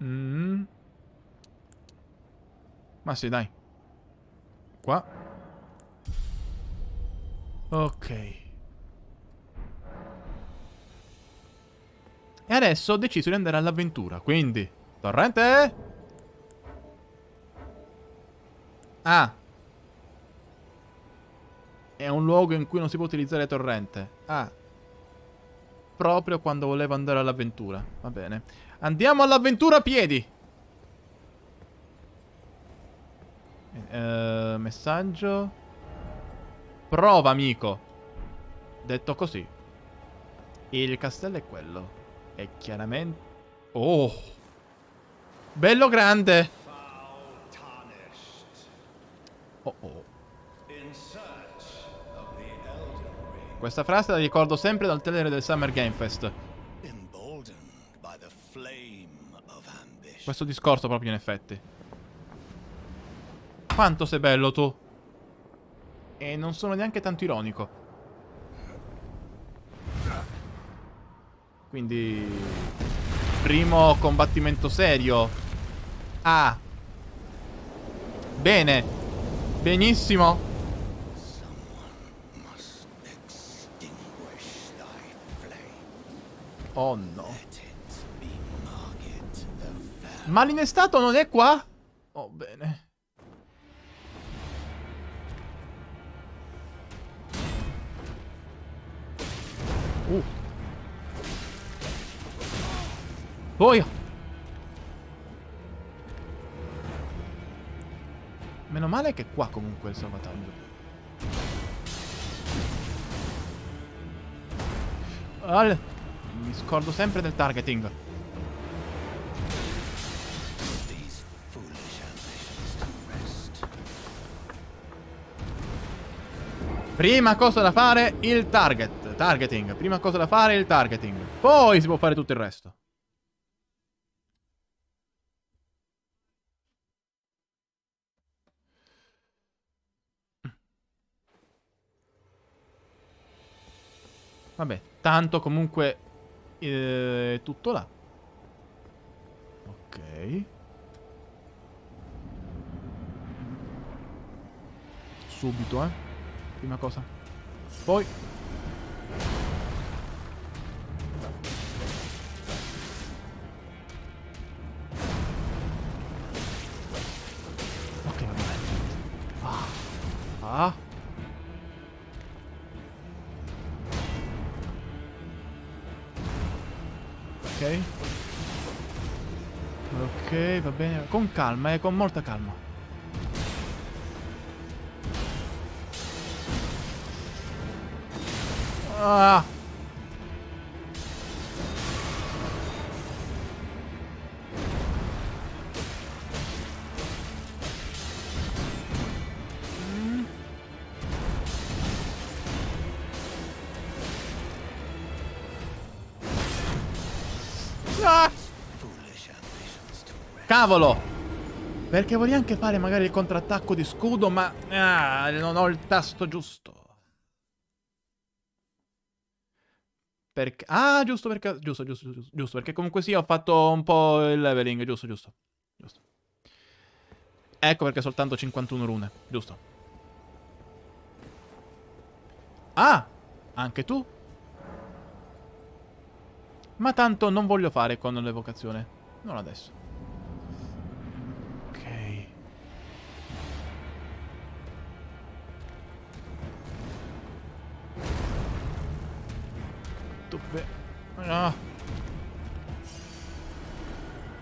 Mm. Ma sì, dai. Qua. Ok. E adesso ho deciso di andare all'avventura, quindi... Torrente? Ah. È un luogo in cui non si può utilizzare torrente. Ah. Proprio quando volevo andare all'avventura. Va bene. Andiamo all'avventura a piedi. Eh, messaggio. Prova, amico. Detto così. Il castello è quello. E chiaramente... Oh! Bello grande! Oh oh. Questa frase la ricordo sempre dal trailer del Summer Game Fest. Questo discorso proprio in effetti. Quanto sei bello tu. E non sono neanche tanto ironico. Quindi... Primo combattimento serio. Ah. Bene. Benissimo. Oh no. Ma l'inestato non è qua? Oh, bene. Uh. Poi. Meno male che qua comunque è il salvataggio. Al... Mi scordo sempre del targeting. Prima cosa da fare, il target. Targeting. Prima cosa da fare, il targeting. Poi si può fare tutto il resto. Vabbè, tanto comunque eh, tutto là. Ok. Subito, eh. Prima cosa. Poi. Ok, va bene. Ah. Ah. Va bene. Con calma, eh, con molta calma. Ah. Cavolo! Perché voglio anche fare magari il contrattacco di scudo, ma ah, non ho il tasto giusto. Perché... Ah, giusto perché... Giusto, giusto, giusto, giusto. Perché comunque sì, ho fatto un po' il leveling. Giusto, giusto. Giusto. Ecco perché soltanto 51 rune. Giusto. Ah! Anche tu? Ma tanto non voglio fare con l'evocazione. Non adesso. Ah.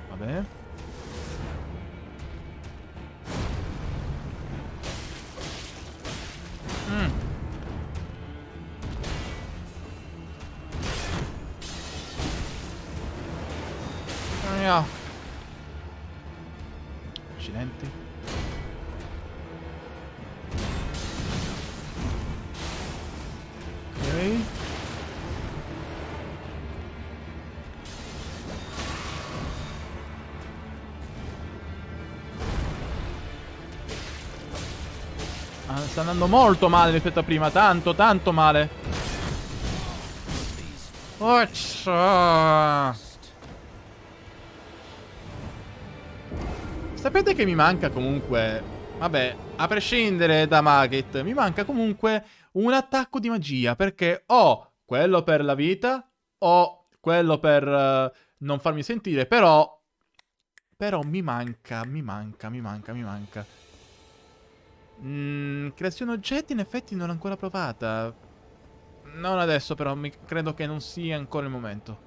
Vabbè. Mm. Sta andando molto male rispetto a prima, tanto, tanto male. Occia. Sapete che mi manca comunque... Vabbè, a prescindere da Maggot, mi manca comunque un attacco di magia, perché ho quello per la vita, ho quello per eh, non farmi sentire, però... Però mi manca, mi manca, mi manca, mi manca. Mm, creazione oggetti in effetti non l'ho ancora provata. Non adesso però, mi credo che non sia ancora il momento.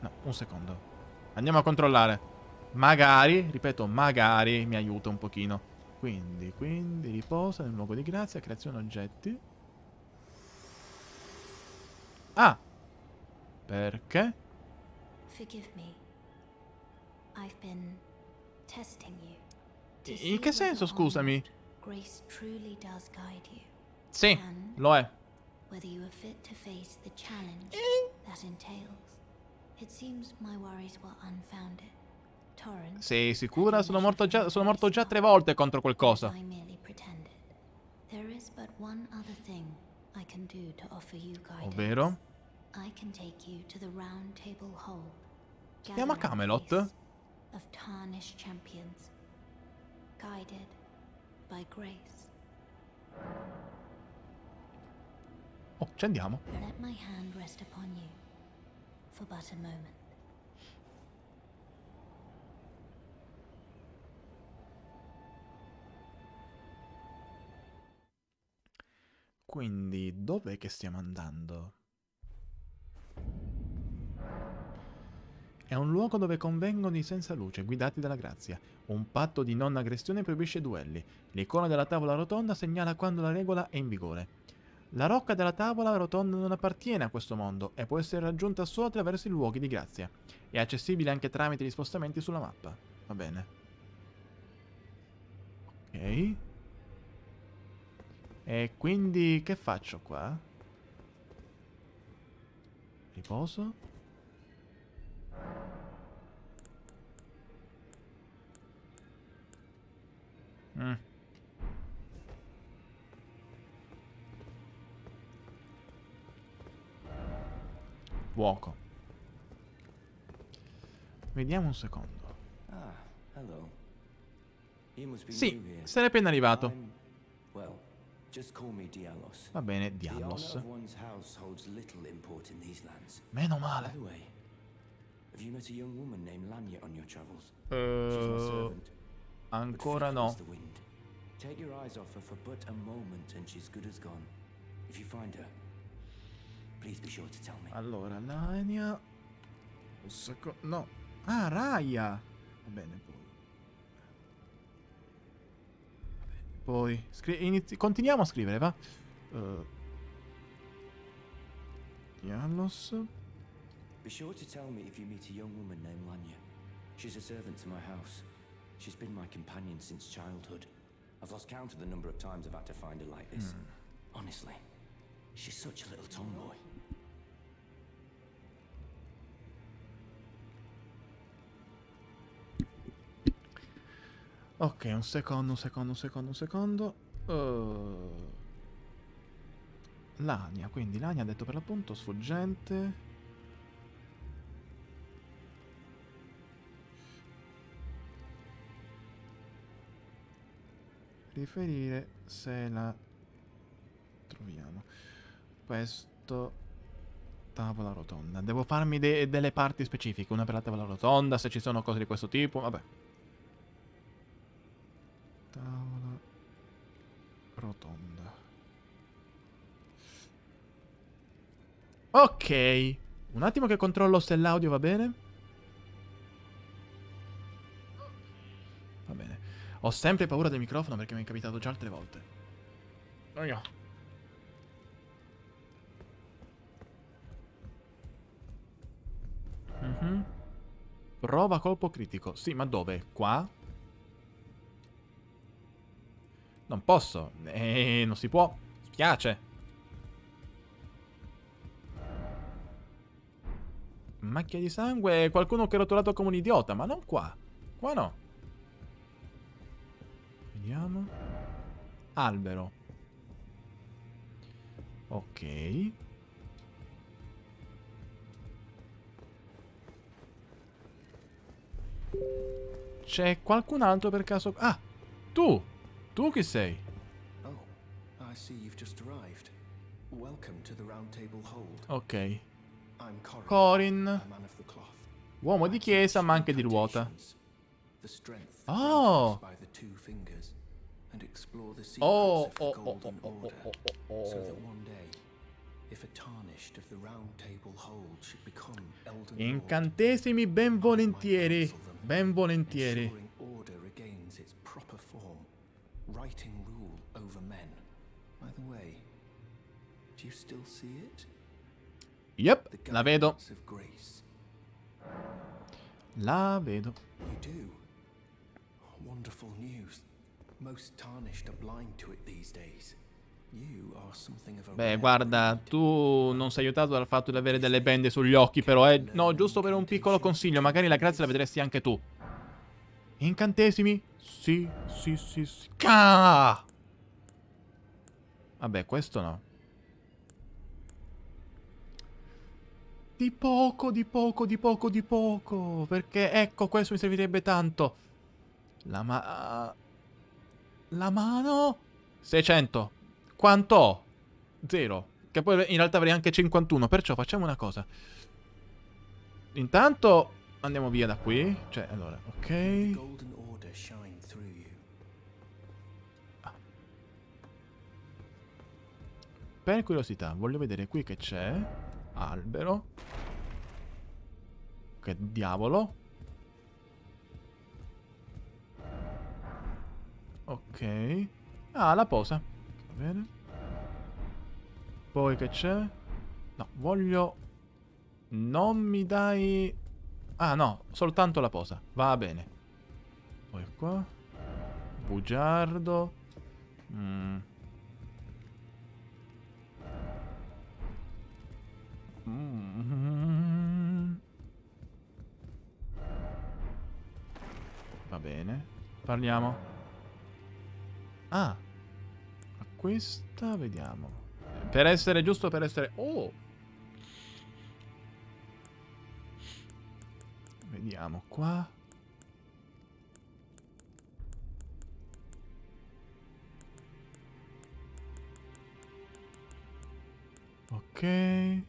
No, un secondo. Andiamo a controllare. Magari, ripeto, magari mi aiuta un pochino. Quindi, quindi riposa nel luogo di grazia, creazione oggetti. Ah! Perché? Forgive me. I've been testing you. In che senso, scusami? Sì, lo è. whether you are fit to face the challenge that entails. It seems my worries were unfounded. Torrent. Sei sicura? Sono morto già, sono morto già tre volte contro qualcosa. There is but one other thing I can do to offer you guidance. Ovvero? I can take you to the round table hold. Si chiama Camelot? Of tarnished champions. Guided by grace. Oh, ci andiamo. Let my hand rest upon you for but a moment. Quindi, dov'è che stiamo andando? È un luogo dove convengono i senza luce, guidati dalla grazia. Un patto di non aggressione proibisce duelli. L'icona della tavola rotonda segnala quando la regola è in vigore. La rocca della tavola rotonda non appartiene a questo mondo e può essere raggiunta solo attraverso i luoghi di grazia. È accessibile anche tramite gli spostamenti sulla mappa. Va bene. Ok. E quindi che faccio qua? Riposo? Mm. Fuoco. Vediamo un secondo. Ah, Sì, sei appena arrivato. Dialos. Va bene, lands. Meno male. have you met a young woman named Lanya on your travels? She's my Eh, servant. Ancora no. Take your eyes off her for but a moment and she's good as gone. If you find her, please be sure to tell me. Allora, Lania. Un secondo. No. Ah, Raya. Va bene, poi. Poi. scri- Continuiamo a scrivere, va. Uh, Diallos. Be sure to tell me if you meet a young woman named Lanya. She's a servant to my house. She's been my companion since childhood. I've lost count of the number of times I've had to find her like this. Honestly, she's such a little tomboy. Ok, un secondo, un secondo, un secondo, un secondo. Uh, Lania, quindi Lania ha detto per l'appunto sfuggente. Riferire se la troviamo. Questo tavola rotonda. Devo farmi de- delle parti specifiche, una per la tavola rotonda, se ci sono cose di questo tipo, vabbè. Tavola rotonda. Ok. Un attimo che controllo se l'audio va bene. Ho sempre paura del microfono perché mi è capitato già altre volte. Raga. Mhm. Prova colpo critico. Sì, ma dove? Qua? Non posso. Eh, non si può. Spiace. Macchia di sangue. Qualcuno che è rotolato come un idiota. Ma non qua. Qua no. Vediamo. Albero. Ok. C'è qualcun altro per caso? Ah, tu! Tu chi sei? Oh, I see you've just arrived. Welcome to the Round Table Hold. Ok. I'm Corin, Corin. Uomo di chiesa ma anche di ruota. Oh. Explore the secrets Oh, of the oh, oh, golden oh, oh, order. oh, oh, oh, oh. So oh. that one day, if a tarnished of the Round Table Hold should become Elden Incantesimi ben volentieri. Ben volentieri. order regains its proper form. writing rule over men. By the way, do you still see it? Yep, la vedo. guidance of grace. La vedo. You do. Beh, guarda, tu non sei aiutato dal fatto di avere delle bende sugli occhi, però è... No, giusto per un piccolo consiglio, magari la grazia la vedresti anche tu. Incantesimi? Sì, sì, sì, sì. Ah! Vabbè, questo no. Di poco, di poco, di poco, di poco. Perché, ecco, questo mi servirebbe tanto. La ma... La mano... 600. Quanto ho? Zero. Che poi in realtà avrei anche 51. Perciò facciamo una cosa. Intanto andiamo via da qui. Cioè, allora, ok. you. Per curiosità, voglio vedere qui che c'è. Albero. Che diavolo. Ok. Ah, la posa. Va bene. Poi che c'è? No, voglio... Non mi dai... Ah, no, soltanto la posa. Va bene. Poi qua. Bugiardo. Mm. Mm. Va bene. Parliamo. Ah. Ma questa vediamo. Per essere giusto per essere... Oh! Vediamo qua. Ok.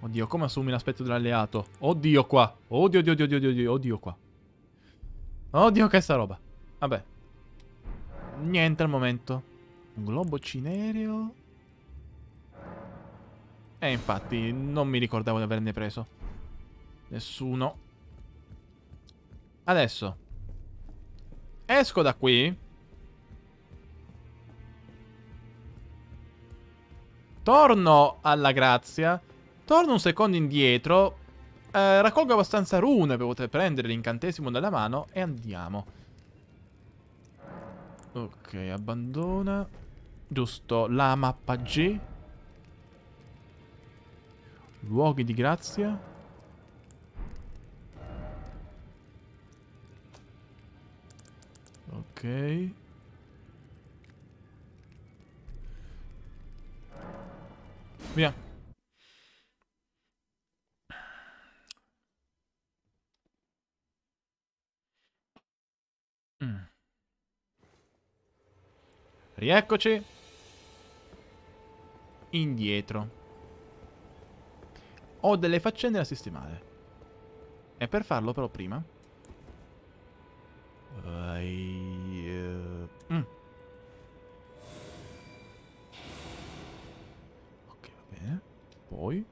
Oddio, come assumi l'aspetto dell'alleato? Oddio qua. Oddio, oddio, oddio, oddio, oddio, oddio qua. Oddio, che sta roba. Vabbè. Niente al momento. Un globo cinereo. E infatti, non mi ricordavo di averne preso. Nessuno. Adesso. Esco da qui. Torno alla grazia. Torno un secondo indietro. Eh, raccolgo abbastanza rune per poter prendere l'incantesimo dalla mano. E andiamo. Ok, abbandona. Giusto, la mappa G. Luoghi di grazia. Ok. Via. Mm. Rieccoci. Indietro. Ho delle faccende da sistemare. E per farlo però prima... Eh, mm. Ok, va bene. Poi...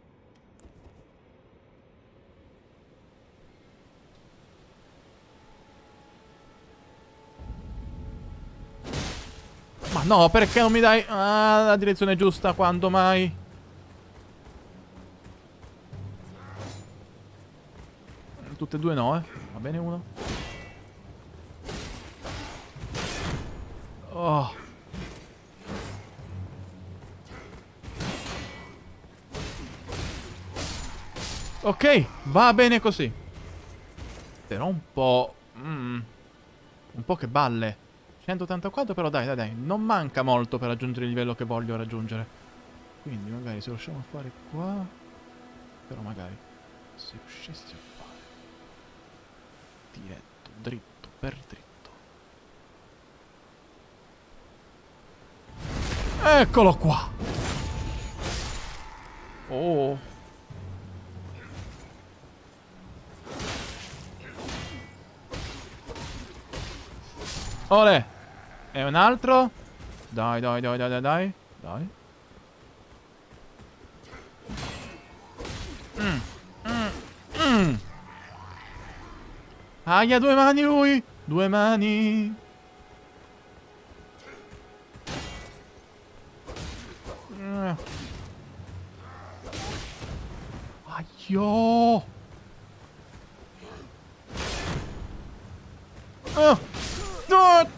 Ma no, perché non mi dai ah, la direzione giusta? Quando mai? Tutte e due no, eh. Va bene uno. Oh. Ok, va bene così. Però un po'... mm, un po' che balle. 184 però dai, dai, dai. Non manca molto per raggiungere il livello che voglio raggiungere. Quindi magari se riusciamo a fare qua... Però magari... Se riuscissi a fare... Diretto, dritto, per dritto. Eccolo qua! Oh... Ole! E un altro? Dai, dai, dai, dai, dai, dai. Mm, mm, mm. Aia, due mani lui! Due mani. Eh. Aio. Ah. No.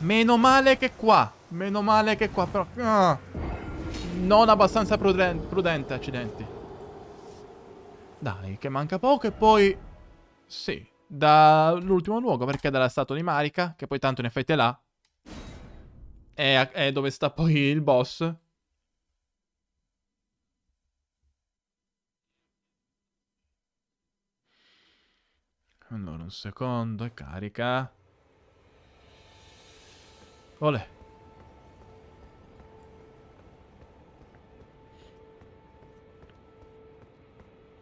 Meno male che qua. Meno male che qua, però... Ah. Non abbastanza pruden prudente, accidenti. Dai, che manca poco e poi... Sì, dall'ultimo luogo, perché dalla statua di Marika, che poi tanto in effetti è là. È, è dove sta poi il boss. Allora, un secondo, e carica. Olè.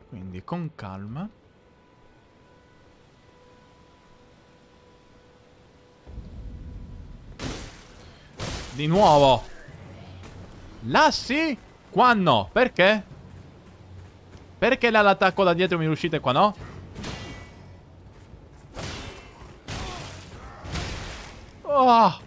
Quindi con calma. Di nuovo. Sì? Qua no. Perché? Perché l'attacco da dietro mi riuscite qua no? Oh.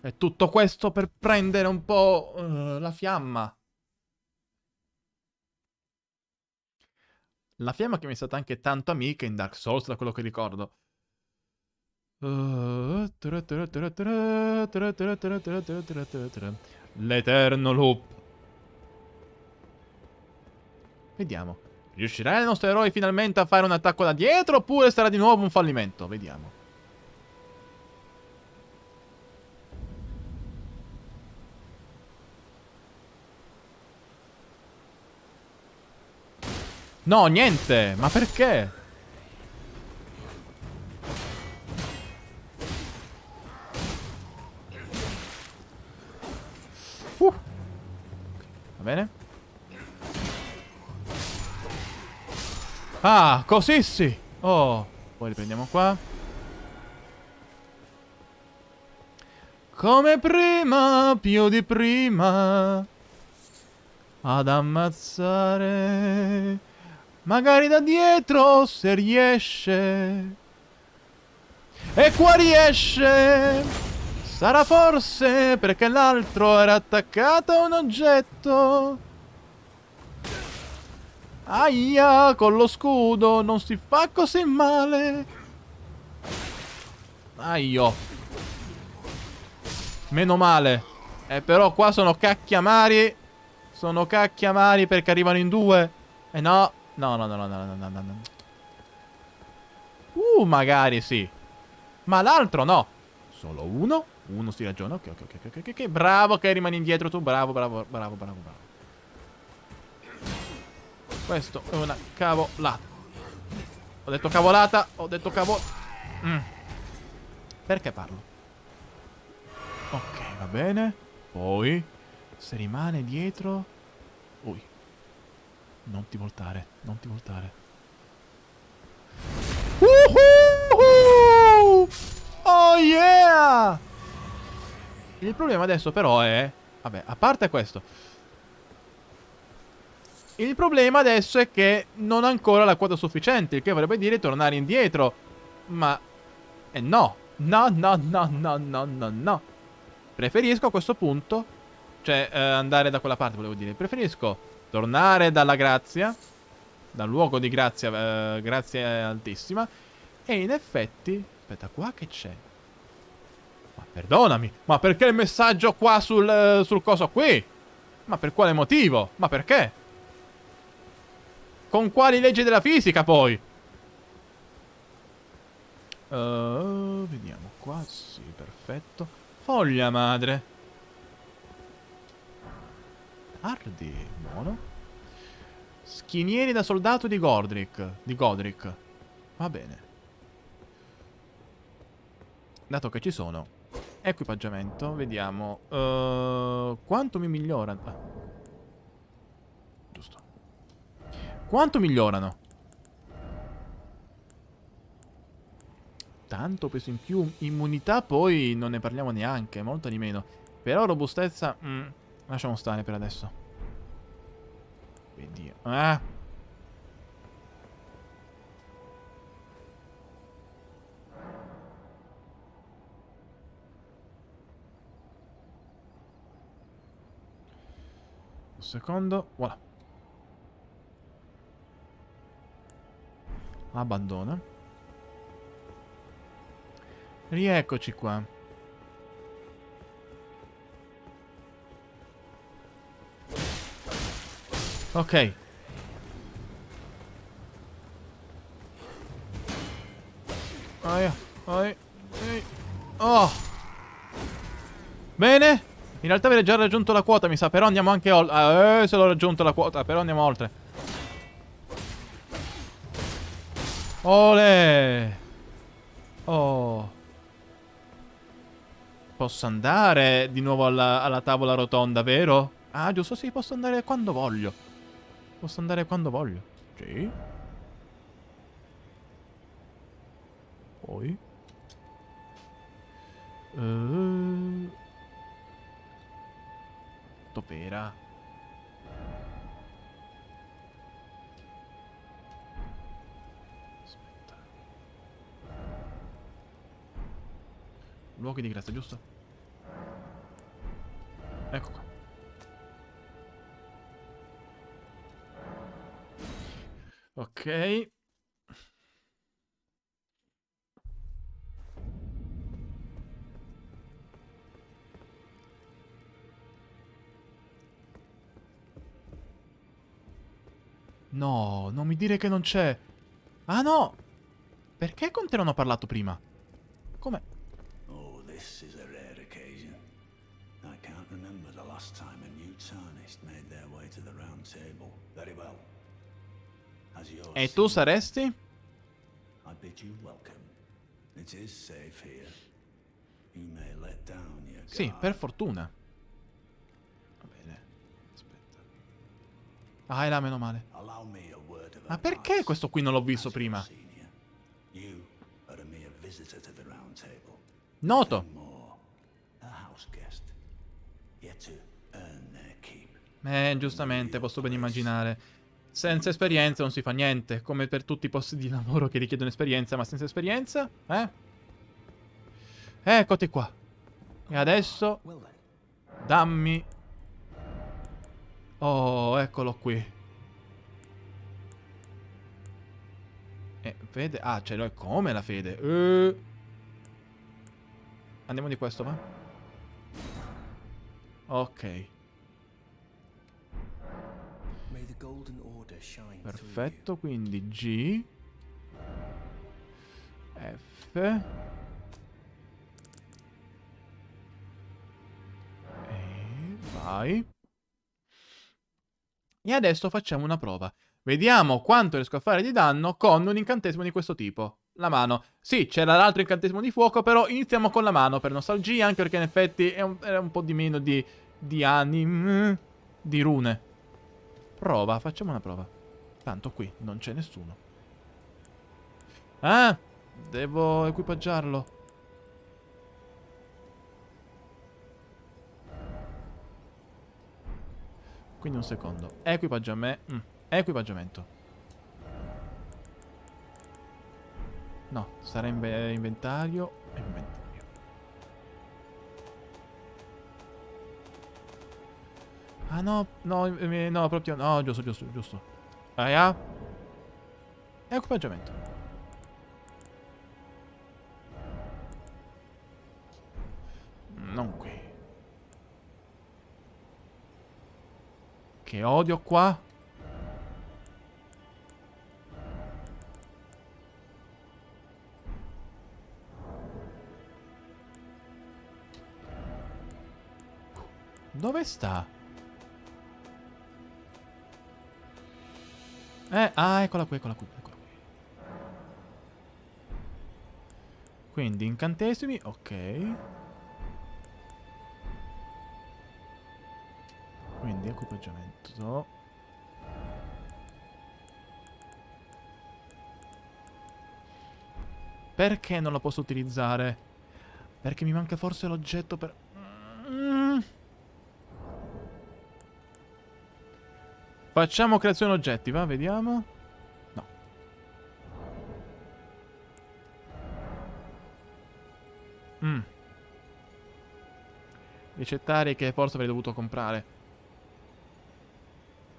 È tutto questo per prendere un po' uh, la fiamma. La fiamma che mi è stata anche tanto amica in Dark Souls, da quello che ricordo. L'eterno loop. Vediamo. Riuscirà il nostro eroe finalmente a fare un attacco da dietro oppure sarà di nuovo un fallimento? Vediamo. No, niente! Ma perché? Uh. Va bene? Ah, così sì! Oh, poi riprendiamo qua. Come prima, più di prima. Ad ammazzare Magari da dietro se riesce. E qua riesce. Sarà forse perché l'altro era attaccato a un oggetto. Aia, con lo scudo non si fa così male. Aio. Meno male. Eh, però qua sono cacchiamari. Sono cacchiamari perché arrivano in due. Eh no, No, no, no, no, no, no, no, no. Uh, magari sì. Ma l'altro no. Solo uno. Uno si ragiona. Ok, ok, ok, ok, ok. Bravo che rimani indietro tu. Bravo, bravo, bravo, bravo, bravo. Questo è una cavolata. Ho detto cavolata. Ho detto cavolo. Mm. Perché parlo? Ok, va bene. Poi, se rimane dietro... Non ti voltare, non ti voltare. Uhuhu! Oh yeah! Il problema adesso però è... Vabbè, a parte questo. Il problema adesso è che non ha ancora la quota sufficiente, il che vorrebbe dire tornare indietro. Ma... Eh no. No, no, no, no, no, no, no. Preferisco a questo punto... Cioè, eh, andare da quella parte, volevo dire. Preferisco tornare dalla grazia, dal luogo di grazia, eh, grazia altissima, e in effetti... Aspetta, qua che c'è? Ma perdonami, ma perché il messaggio qua sul, sul coso qui? Ma per quale motivo? Ma perché? Con quali leggi della fisica poi? Uh, vediamo qua, sì, perfetto. Foglia madre. Ardi, buono. Schinieri da soldato di Godric. Di Godric. Va bene. Dato che ci sono. Equipaggiamento, vediamo. Uh, quanto mi migliorano? Ah. Giusto. Quanto migliorano? Tanto peso in più. Immunità poi non ne parliamo neanche, molto di meno. Però robustezza... Mm, lasciamo stare per adesso. Quindi... Ah! Un secondo. Voilà. Abbandona. Rieccoci qua. Ok. Aia, aia, aia. Oh. Bene. In realtà avete già raggiunto la quota, mi sa. Però andiamo anche oltre. Eh, se l'ho raggiunto la quota. Però andiamo oltre. Ole. Oh. Posso andare di nuovo alla, alla tavola rotonda, vero? Ah, giusto, sì, posso andare quando voglio. Posso andare quando voglio. Sì. Poi. Uh... Dov'era? Aspetta. Luoghi di grazia, giusto? Ecco qua. Ok. No, non mi dire che non c'è. Ah no! Perché con te non ho parlato prima? Come? Oh, this is let down your Sì, per fortuna. Va bene. Aspetta. Ah, è là, meno male. Ma perché questo qui non l'ho visto prima? Noto. Eh, giustamente, posso ben immaginare. Senza esperienza non si fa niente, come per tutti i posti di lavoro che richiedono esperienza, ma senza esperienza, eh? Eccoti qua. E adesso dammi Oh, eccolo qui. E fede, ah, ce l'ho come la fede? Eh. Andiamo di questo, va? Ok. Perfetto, quindi G F E vai. E adesso facciamo una prova. Vediamo quanto riesco a fare di danno con un incantesimo di questo tipo. La mano. Sì, c'era l'altro incantesimo di fuoco Però iniziamo con la mano per nostalgia Anche perché in effetti è un, era un po' di meno di, di anime Di rune Prova, facciamo una prova Tanto qui non c'è nessuno. Ah! Devo equipaggiarlo. Quindi un secondo. Equipaggiamento. Mm. Equipaggiamento. No, sarà in inventario. Inventario. Ah no, no, eh, no, proprio no, giusto, giusto, giusto. Aia. Equipaggiamento. Non qui. Che odio qua. Dove sta? Eh, ah, eccola qui, eccola qui, eccola qui. Quindi incantesimi, ok. Quindi equipaggiamento. Perché non lo posso utilizzare? Perché mi manca forse l'oggetto per... Facciamo creazione oggetti, va? Vediamo. No. Mm. Ricettari che forse avrei dovuto comprare.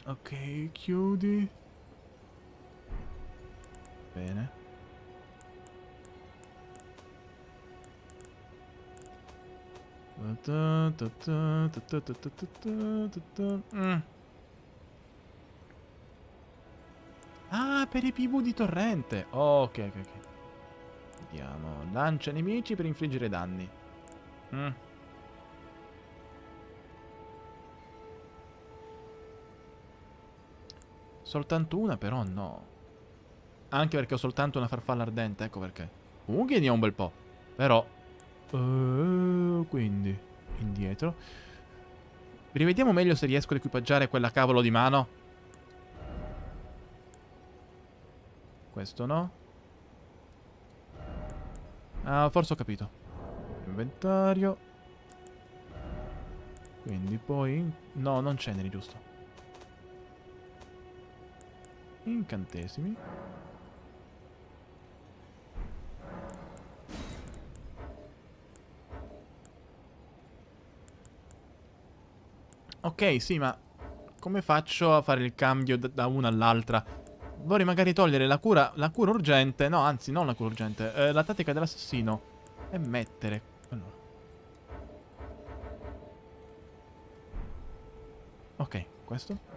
Ok, chiudi. Bene. Mm. Ah, per i PV di torrente. ok, ok, ok. Vediamo. Lancia nemici per infliggere danni. Mm. Soltanto una però no. Anche perché ho soltanto una farfalla ardente, ecco perché. Comunque ne ho un bel po'. Però... Uh, quindi, indietro. Rivediamo meglio se riesco ad equipaggiare quella cavolo di mano. Questo no. Ah, forse ho capito. Inventario. Quindi poi... No, non ceneri, giusto. Incantesimi. Ok, sì, ma come faccio a fare il cambio da una all'altra? Vorrei magari togliere la cura, la cura urgente, no, anzi, non la cura urgente, eh, la tattica dell'assassino e mettere... Allora. Ok, questo?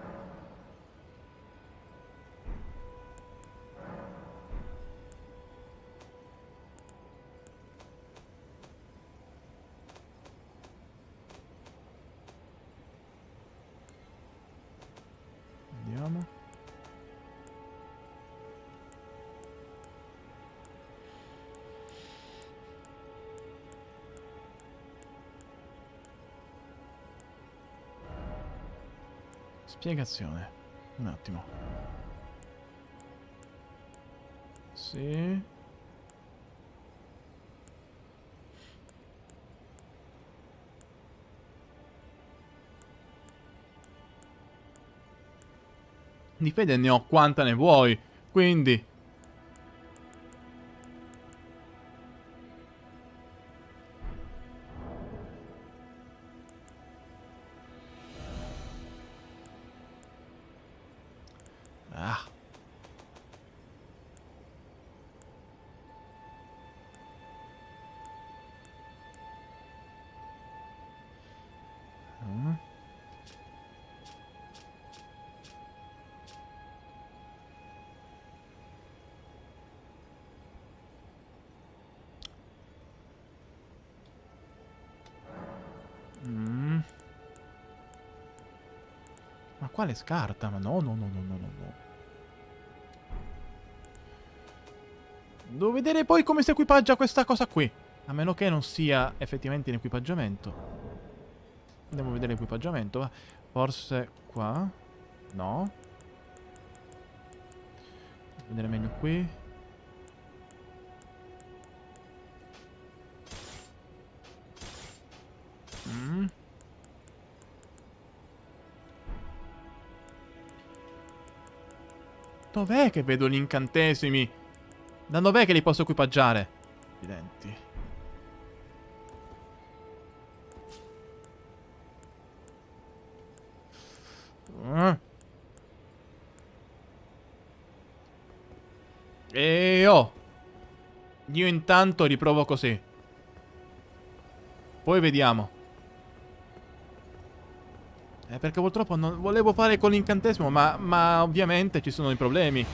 Spiegazione. Un attimo. Sì. Di fede ne ho quanta ne vuoi, quindi... quale scarta? Ma no, no, no, no, no, no. Devo vedere poi come si equipaggia questa cosa qui. A meno che non sia effettivamente in equipaggiamento. Andiamo a vedere l'equipaggiamento. Forse qua? No. Vedere meglio qui. Dov'è che vedo gli incantesimi? Da dov'è che li posso equipaggiare? Evidenti. Uh. E oh! Io intanto riprovo così. Poi vediamo. Eh, perché purtroppo non volevo fare con l'incantesimo, ma, ma ovviamente ci sono i problemi.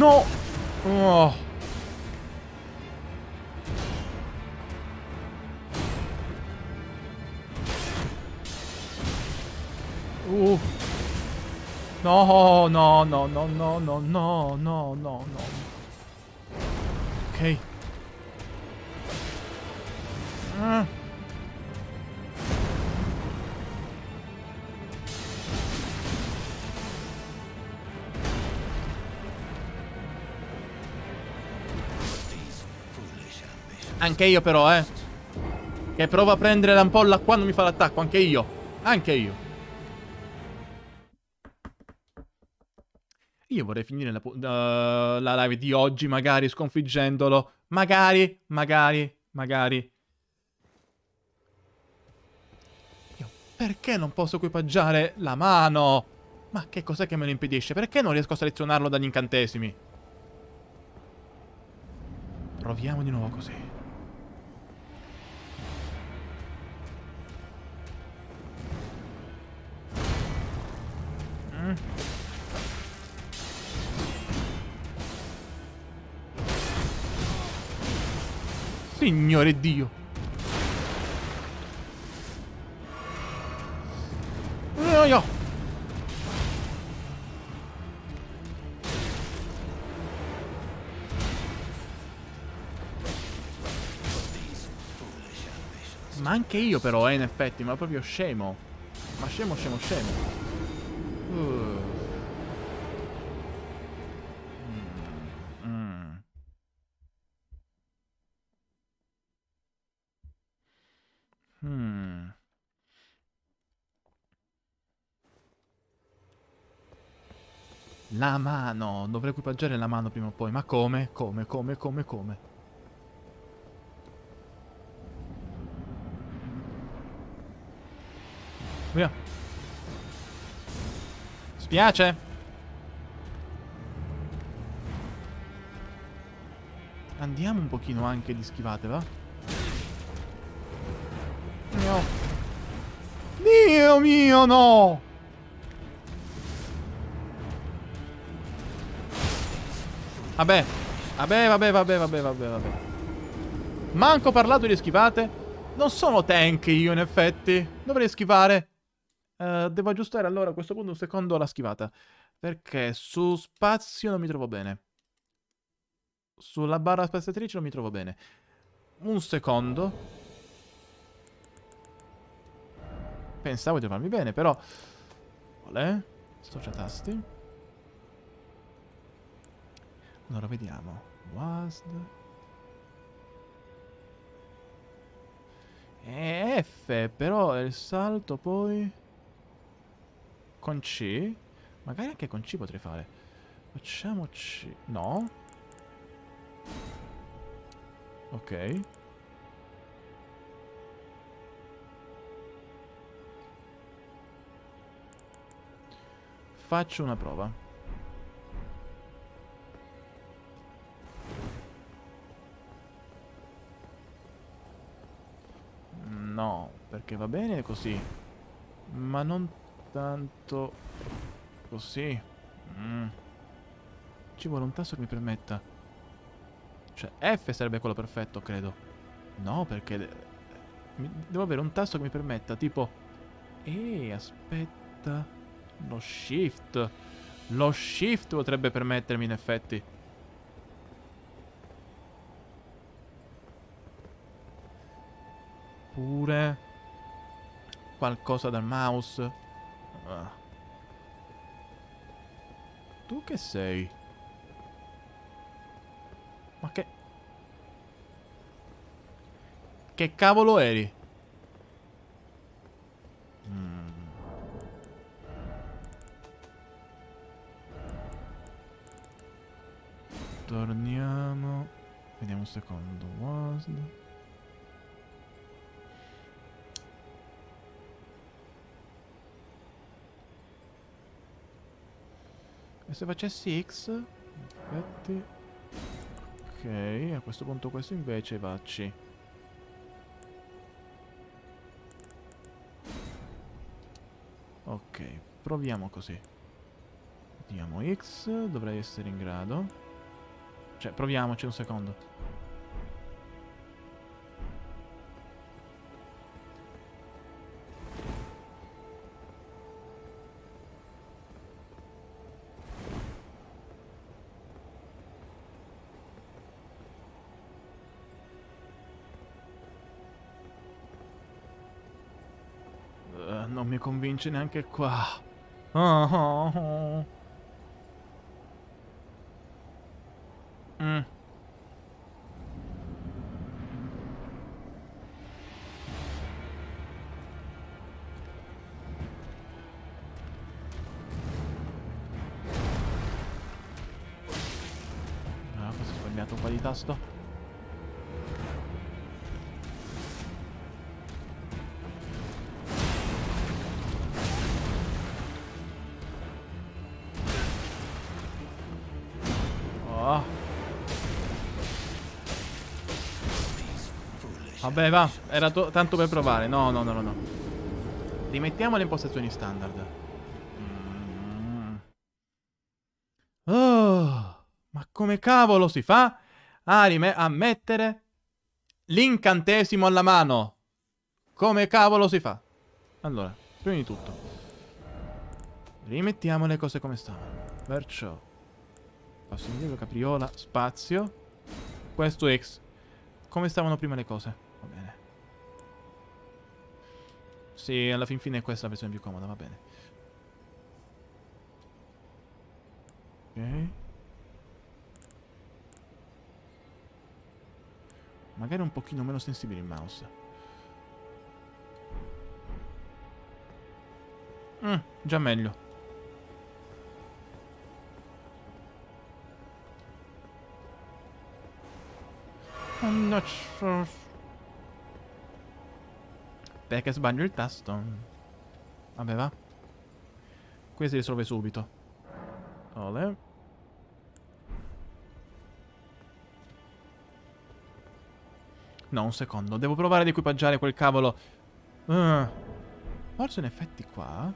Non oh. oh. Non, non, non, non, non, non, non, Anche io però, eh. Che provo a prendere l'ampolla quando mi fa l'attacco, anche io. Anche io. Io vorrei finire la, uh, la live di oggi, magari sconfiggendolo. Magari, magari, magari. Io perché non posso equipaggiare la mano? Ma che cos'è che me lo impedisce? Perché non riesco a selezionarlo dagli incantesimi? Proviamo di nuovo così. Signore Dio. No, no. Ma anche io però, eh, in effetti, ma proprio scemo. Ma scemo, scemo, scemo. Uh. La mano. Dovrei equipaggiare la mano prima o poi. Ma come? Come, come, come, come? Via. Spiace. Andiamo un pochino anche di schivate, va? Mio. Dio mio, no! Vabbè. Vabbè, vabbè, vabbè, vabbè, vabbè, vabbè. Manco parlato di schivate. Non sono tank io, in effetti. Dovrei schivare. Uh, devo aggiustare allora a questo punto un secondo la schivata. Perché su spazio non mi trovo bene. Sulla barra spaziatrice non mi trovo bene. Un secondo. Pensavo di trovarmi bene, però... Vale. Stocia tasti. Allora, vediamo. WASD. E F, però il salto poi... Con C? Magari anche con C potrei fare. Facciamo C. No. Ok. Faccio una prova. Perché va bene così. Ma non tanto così. Mm. Ci vuole un tasto che mi permetta. Cioè, F sarebbe quello perfetto, credo. No, perché... Devo avere un tasto che mi permetta, tipo... Ehi, aspetta... Lo shift. Lo shift potrebbe permettermi, in effetti. Pure... Qualcosa dal mouse. Ah. Tu che sei? Ma che... Che cavolo eri? Mm. Torniamo... Vediamo un secondo. WASD. E se facessi X? Effetti... Ok, a questo punto questo invece va C. Ok, proviamo così. Diamo X, dovrei essere in grado. Cioè, proviamoci un secondo. Convince neanche qua. Oh, oh, oh. Mm. Ah, ho sbagliato un po' di tasto. Vabbè, va. Era to- tanto per provare. No, no, no, no, no. Rimettiamo le impostazioni standard. Mm. Oh, ma come cavolo si fa a, a mettere l'incantesimo alla mano? Come cavolo si fa? Allora, prima di tutto, rimettiamo le cose come stavano. Perciò, passo indietro, capriola, spazio, questo X. Come stavano prima le cose? Sì, alla fin fine questa è la versione più comoda, va bene. Ok. Magari un pochino meno sensibile il mouse. Mm, già meglio. I'm not sure. Perché sbaglio il tasto. Vabbè, va. Qui si risolve subito. Ole. No, un secondo. Devo provare ad equipaggiare quel cavolo. Uh. Forse in effetti qua...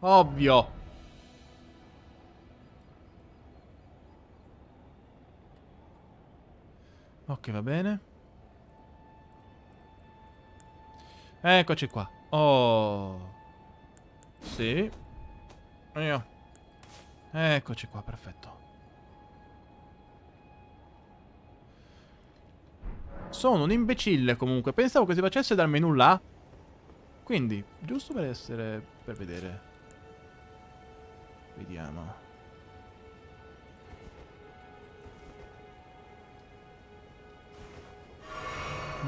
Ovvio. Ok, va bene. Eccoci qua. Oh. Sì. Io. Eccoci qua, perfetto. Sono un imbecille comunque. Pensavo che si facesse dal menu là. Quindi, giusto per essere... per vedere. Vediamo.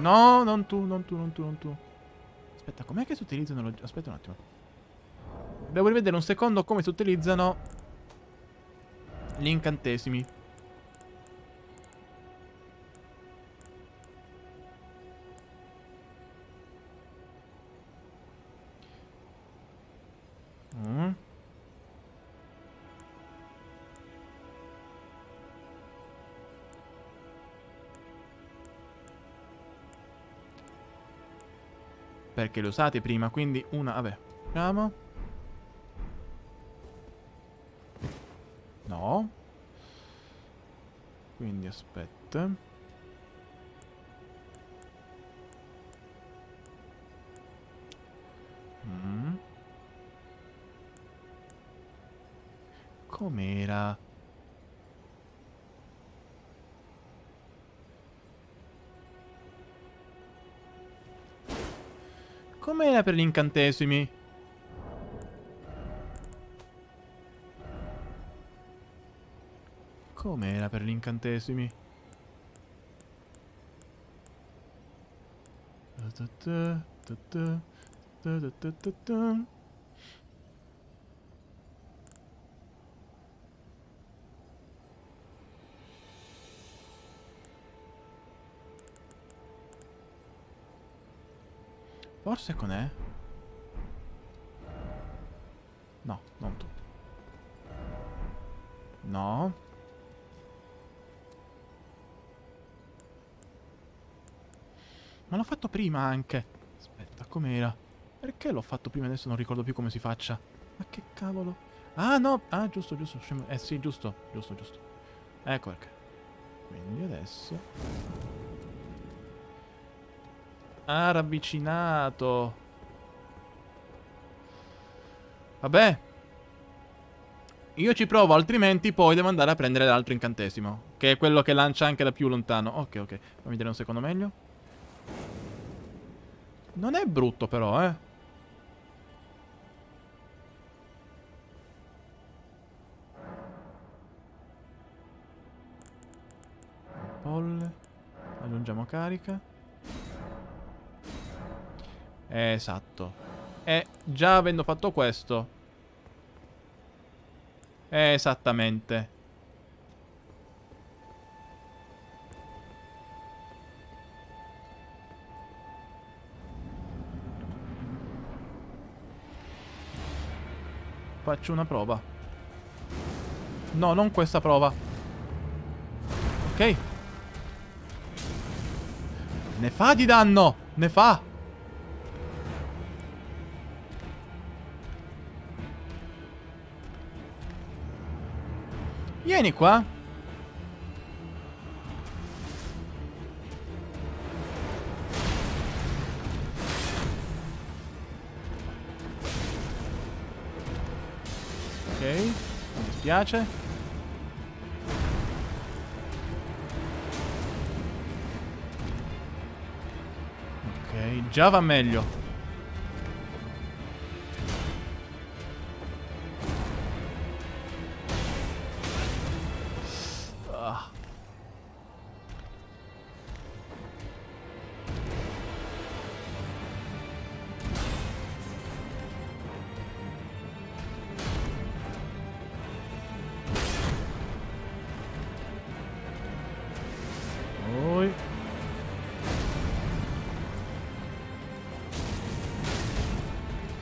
No, non tu, non tu, non tu, non tu. Aspetta, com'è che si utilizzano... Lo... Aspetta un attimo. Devo rivedere un secondo come si utilizzano gli incantesimi. Perché le usate prima, quindi una... Vabbè, proviamo. No. Quindi aspetta. Mm. Com'era? Com'era per gli incantesimi? Com'era per gli incantesimi? Forse con E? No, non tu. No. Ma l'ho fatto prima anche. Aspetta, com'era? Perché l'ho fatto prima? Adesso non ricordo più come si faccia. Ma che cavolo? Ah, no. Ah, giusto, giusto. Eh sì, giusto, giusto, giusto. Ecco perché. Quindi adesso... Ah, ravvicinato. Vabbè. Io ci provo, altrimenti poi devo andare a prendere l'altro incantesimo. Che è quello che lancia anche da più lontano. Ok, ok. Fammi vedere un secondo meglio. Non è brutto però, eh. Polle. Aggiungiamo carica. Esatto. E già avendo fatto questo. Esattamente. Faccio una prova. No, non questa prova. Ok. Ne fa di danno! Ne fa! Vieni qua. Ok, mi dispiace. Ok, già va meglio.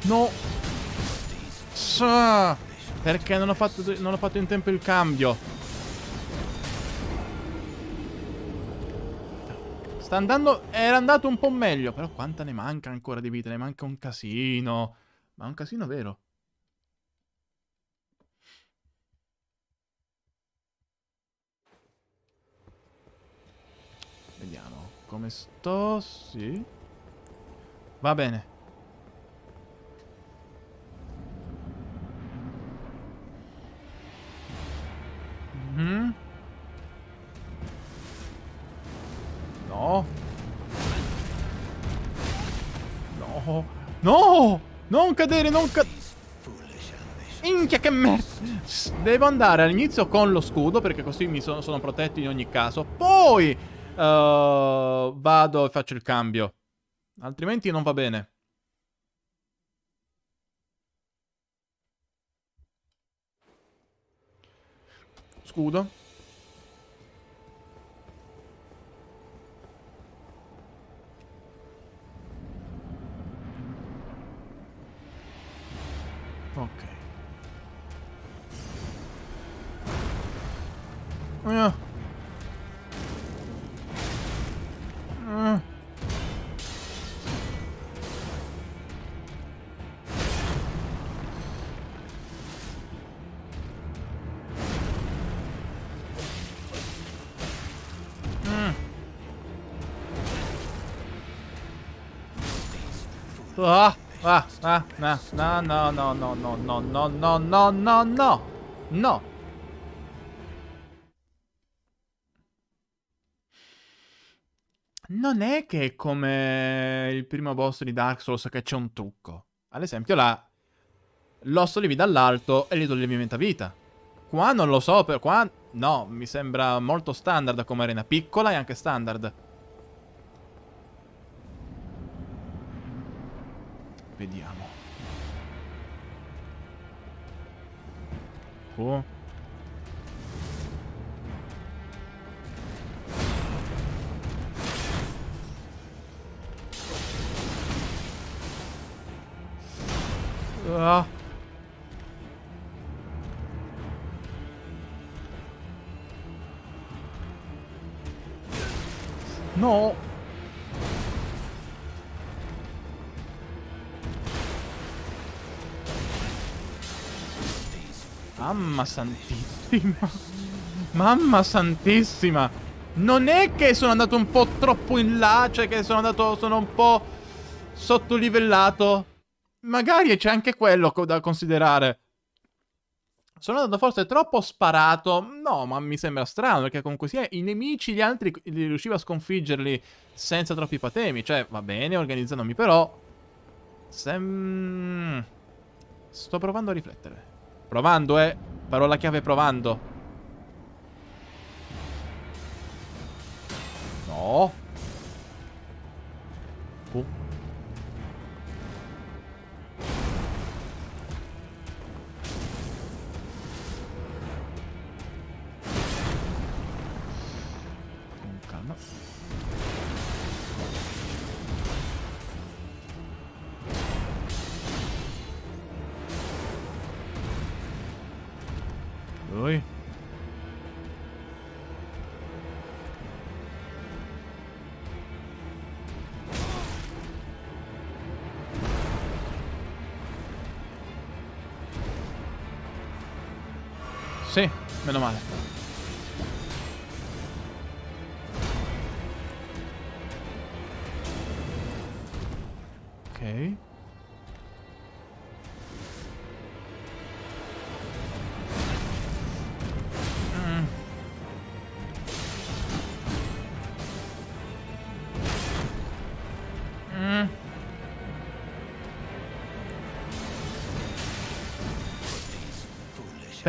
No. Sa. Perché non ho, fatto, non ho fatto in tempo il cambio. Sta andando... Era andato un po' meglio. Però quanta ne manca ancora di vita? Ne manca un casino. Ma un casino vero. Vediamo. Come sto? Sì. Va bene. Mhm. No. No. No! Non cadere, non cadere. Minchia che merda. Devo andare all'inizio con lo scudo perché così mi sono, sono protetto in ogni caso. Poi eh, vado e faccio il cambio. Altrimenti non va bene. Scudo. Ok. Ah. Ah. Ah, ah, ah, no, no, no, no, no, no, no, no, no, no, no, no, no. Non è che è come il primo boss di Dark Souls che c'è un trucco. Ad esempio là, lo sollevi dall'alto e gli toglievi metà vita. Qua non lo so, per qua... No, mi sembra molto standard come arena. Piccola e anche standard. Vediamo. Oh. No. Mamma santissima. Mamma santissima. Non è che sono andato un po' troppo in là, cioè che sono andato, sono un po' sottolivellato. Magari c'è anche quello da considerare. Sono andato forse troppo sparato. No, ma mi sembra strano perché comunque sia i nemici, gli altri, riuscivo a sconfiggerli senza troppi patemi. Cioè, va bene, organizzandomi però... Sem... Sto provando a riflettere. Provando, eh. Parola chiave provando. No. Oh. Meno male.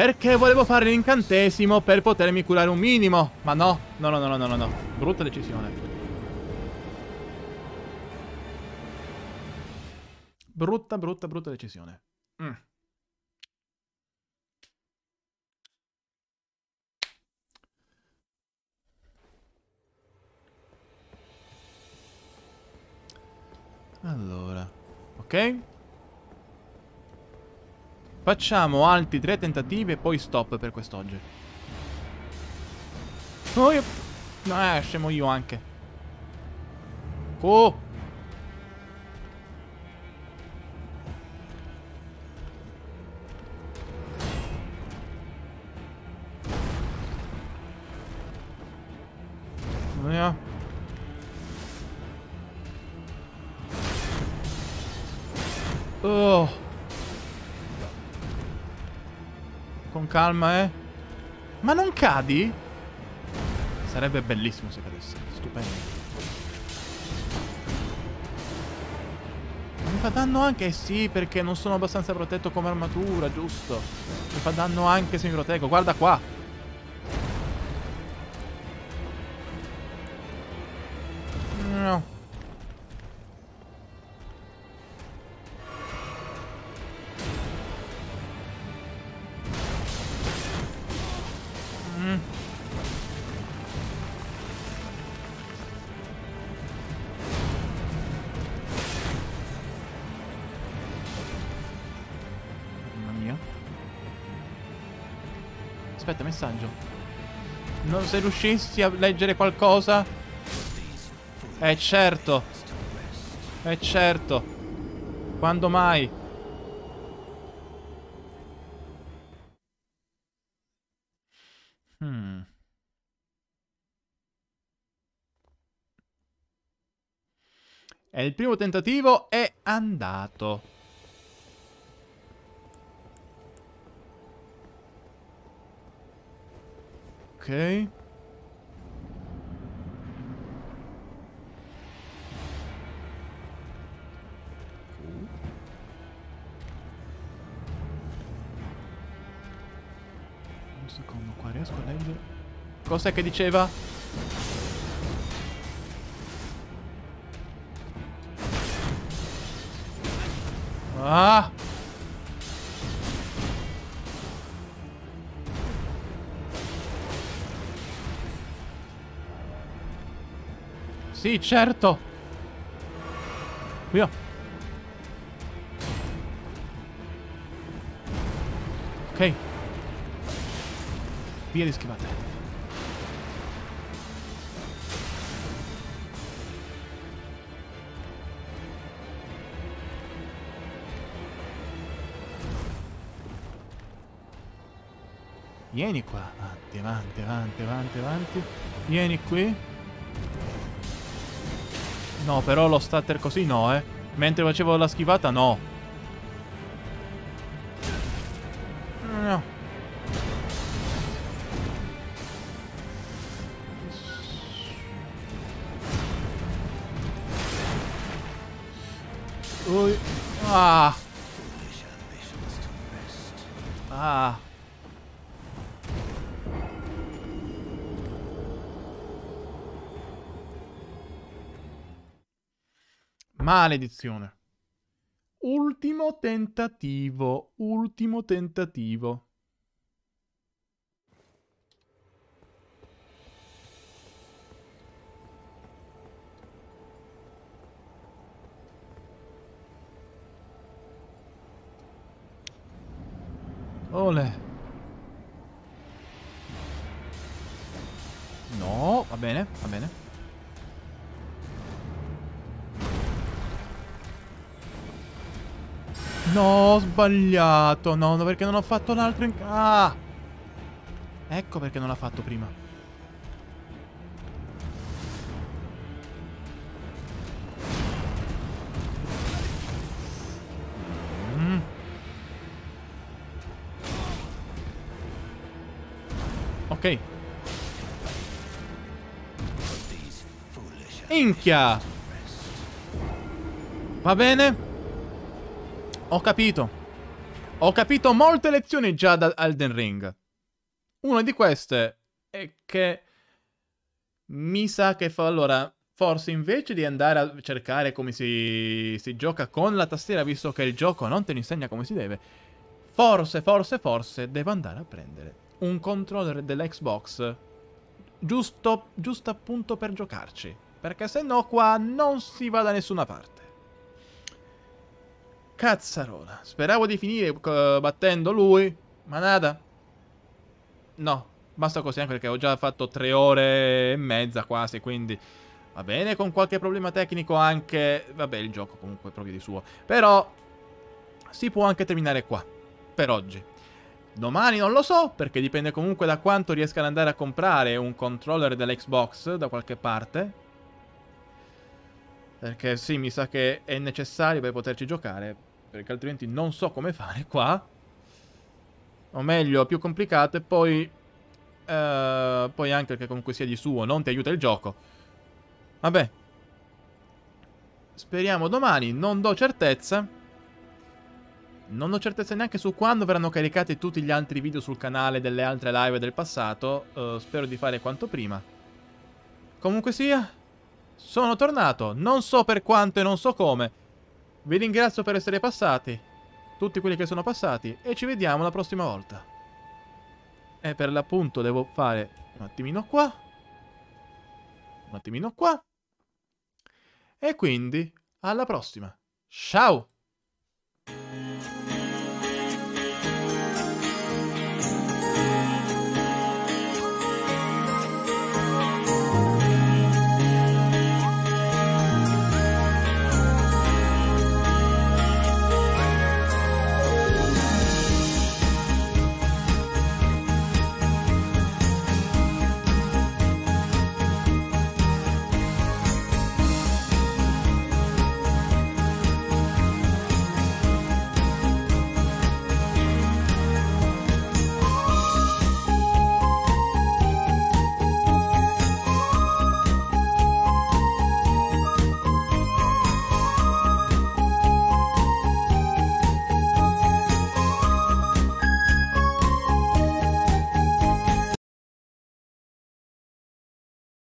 Perché volevo fare l'incantesimo per potermi curare un minimo. Ma no, no, no, no, no, no, no. Brutta decisione. Brutta, brutta, brutta decisione. Mm. Allora, ok? Facciamo altri tre tentativi e poi stop per quest'oggi. Oh, io... No, eh, scemo io anche. Oh! Calma, eh. Ma non cadi? Sarebbe bellissimo se cadesse. Stupendo. Mi fa danno anche sì, perché non sono abbastanza protetto come armatura, giusto? Mi fa danno anche se mi proteggo. Guarda qua. Messaggio. Non se riuscissi a leggere qualcosa? Eh certo. Eh certo. Quando mai? Hmm. E il primo tentativo è andato. Ok. Un secondo qua, riesco a leggere? Cos'è che diceva? Ah! Sì, certo! Via! Ok. Via di schivate. Vieni qua. Avanti, avanti, avanti, avanti, avanti. Vieni qui. No, però lo stutter così no, eh. Mentre facevo la schivata. No. Maledizione. Ultimo tentativo, ultimo tentativo. Ole. Sbagliato. No, perché non ho fatto l'altro in... Ah! Ecco perché non l'ha fatto prima. Mm. Ok. Inchia! Va bene? Ho capito. Ho capito molte lezioni già da Elden Ring. Una di queste è che mi sa che fa allora. Forse invece di andare a cercare come si, si gioca con la tastiera, visto che il gioco non te ne insegna come si deve, forse, forse, forse devo andare a prendere un controller dell'Xbox giusto, giusto appunto per giocarci. Perché se no qua non si va da nessuna parte. Cazzarola. Speravo di finire uh, battendo lui, ma nada. No, basta così anche perché ho già fatto tre ore e mezza quasi, quindi... Va bene, con qualche problema tecnico anche... Vabbè, il gioco comunque è proprio di suo. Però si può anche terminare qua, per oggi. Domani non lo so, perché dipende comunque da quanto riesca ad andare a comprare un controller dell'Xbox da qualche parte. Perché sì, mi sa che è necessario per poterci giocare, perché altrimenti non so come fare qua. O meglio, più complicato e poi... Uh, poi anche che comunque sia di suo, non ti aiuta il gioco. Vabbè. Speriamo domani, non do certezza. Non ho certezza neanche su quando verranno caricati tutti gli altri video sul canale delle altre live del passato. Uh, spero di fare quanto prima. Comunque sia, sono tornato. Non so per quanto e non so come. Vi ringrazio per essere passati. Tutti quelli che sono passati. E ci vediamo la prossima volta. E per l'appunto devo fare un attimino qua. Un attimino qua. E quindi, alla prossima. Ciao!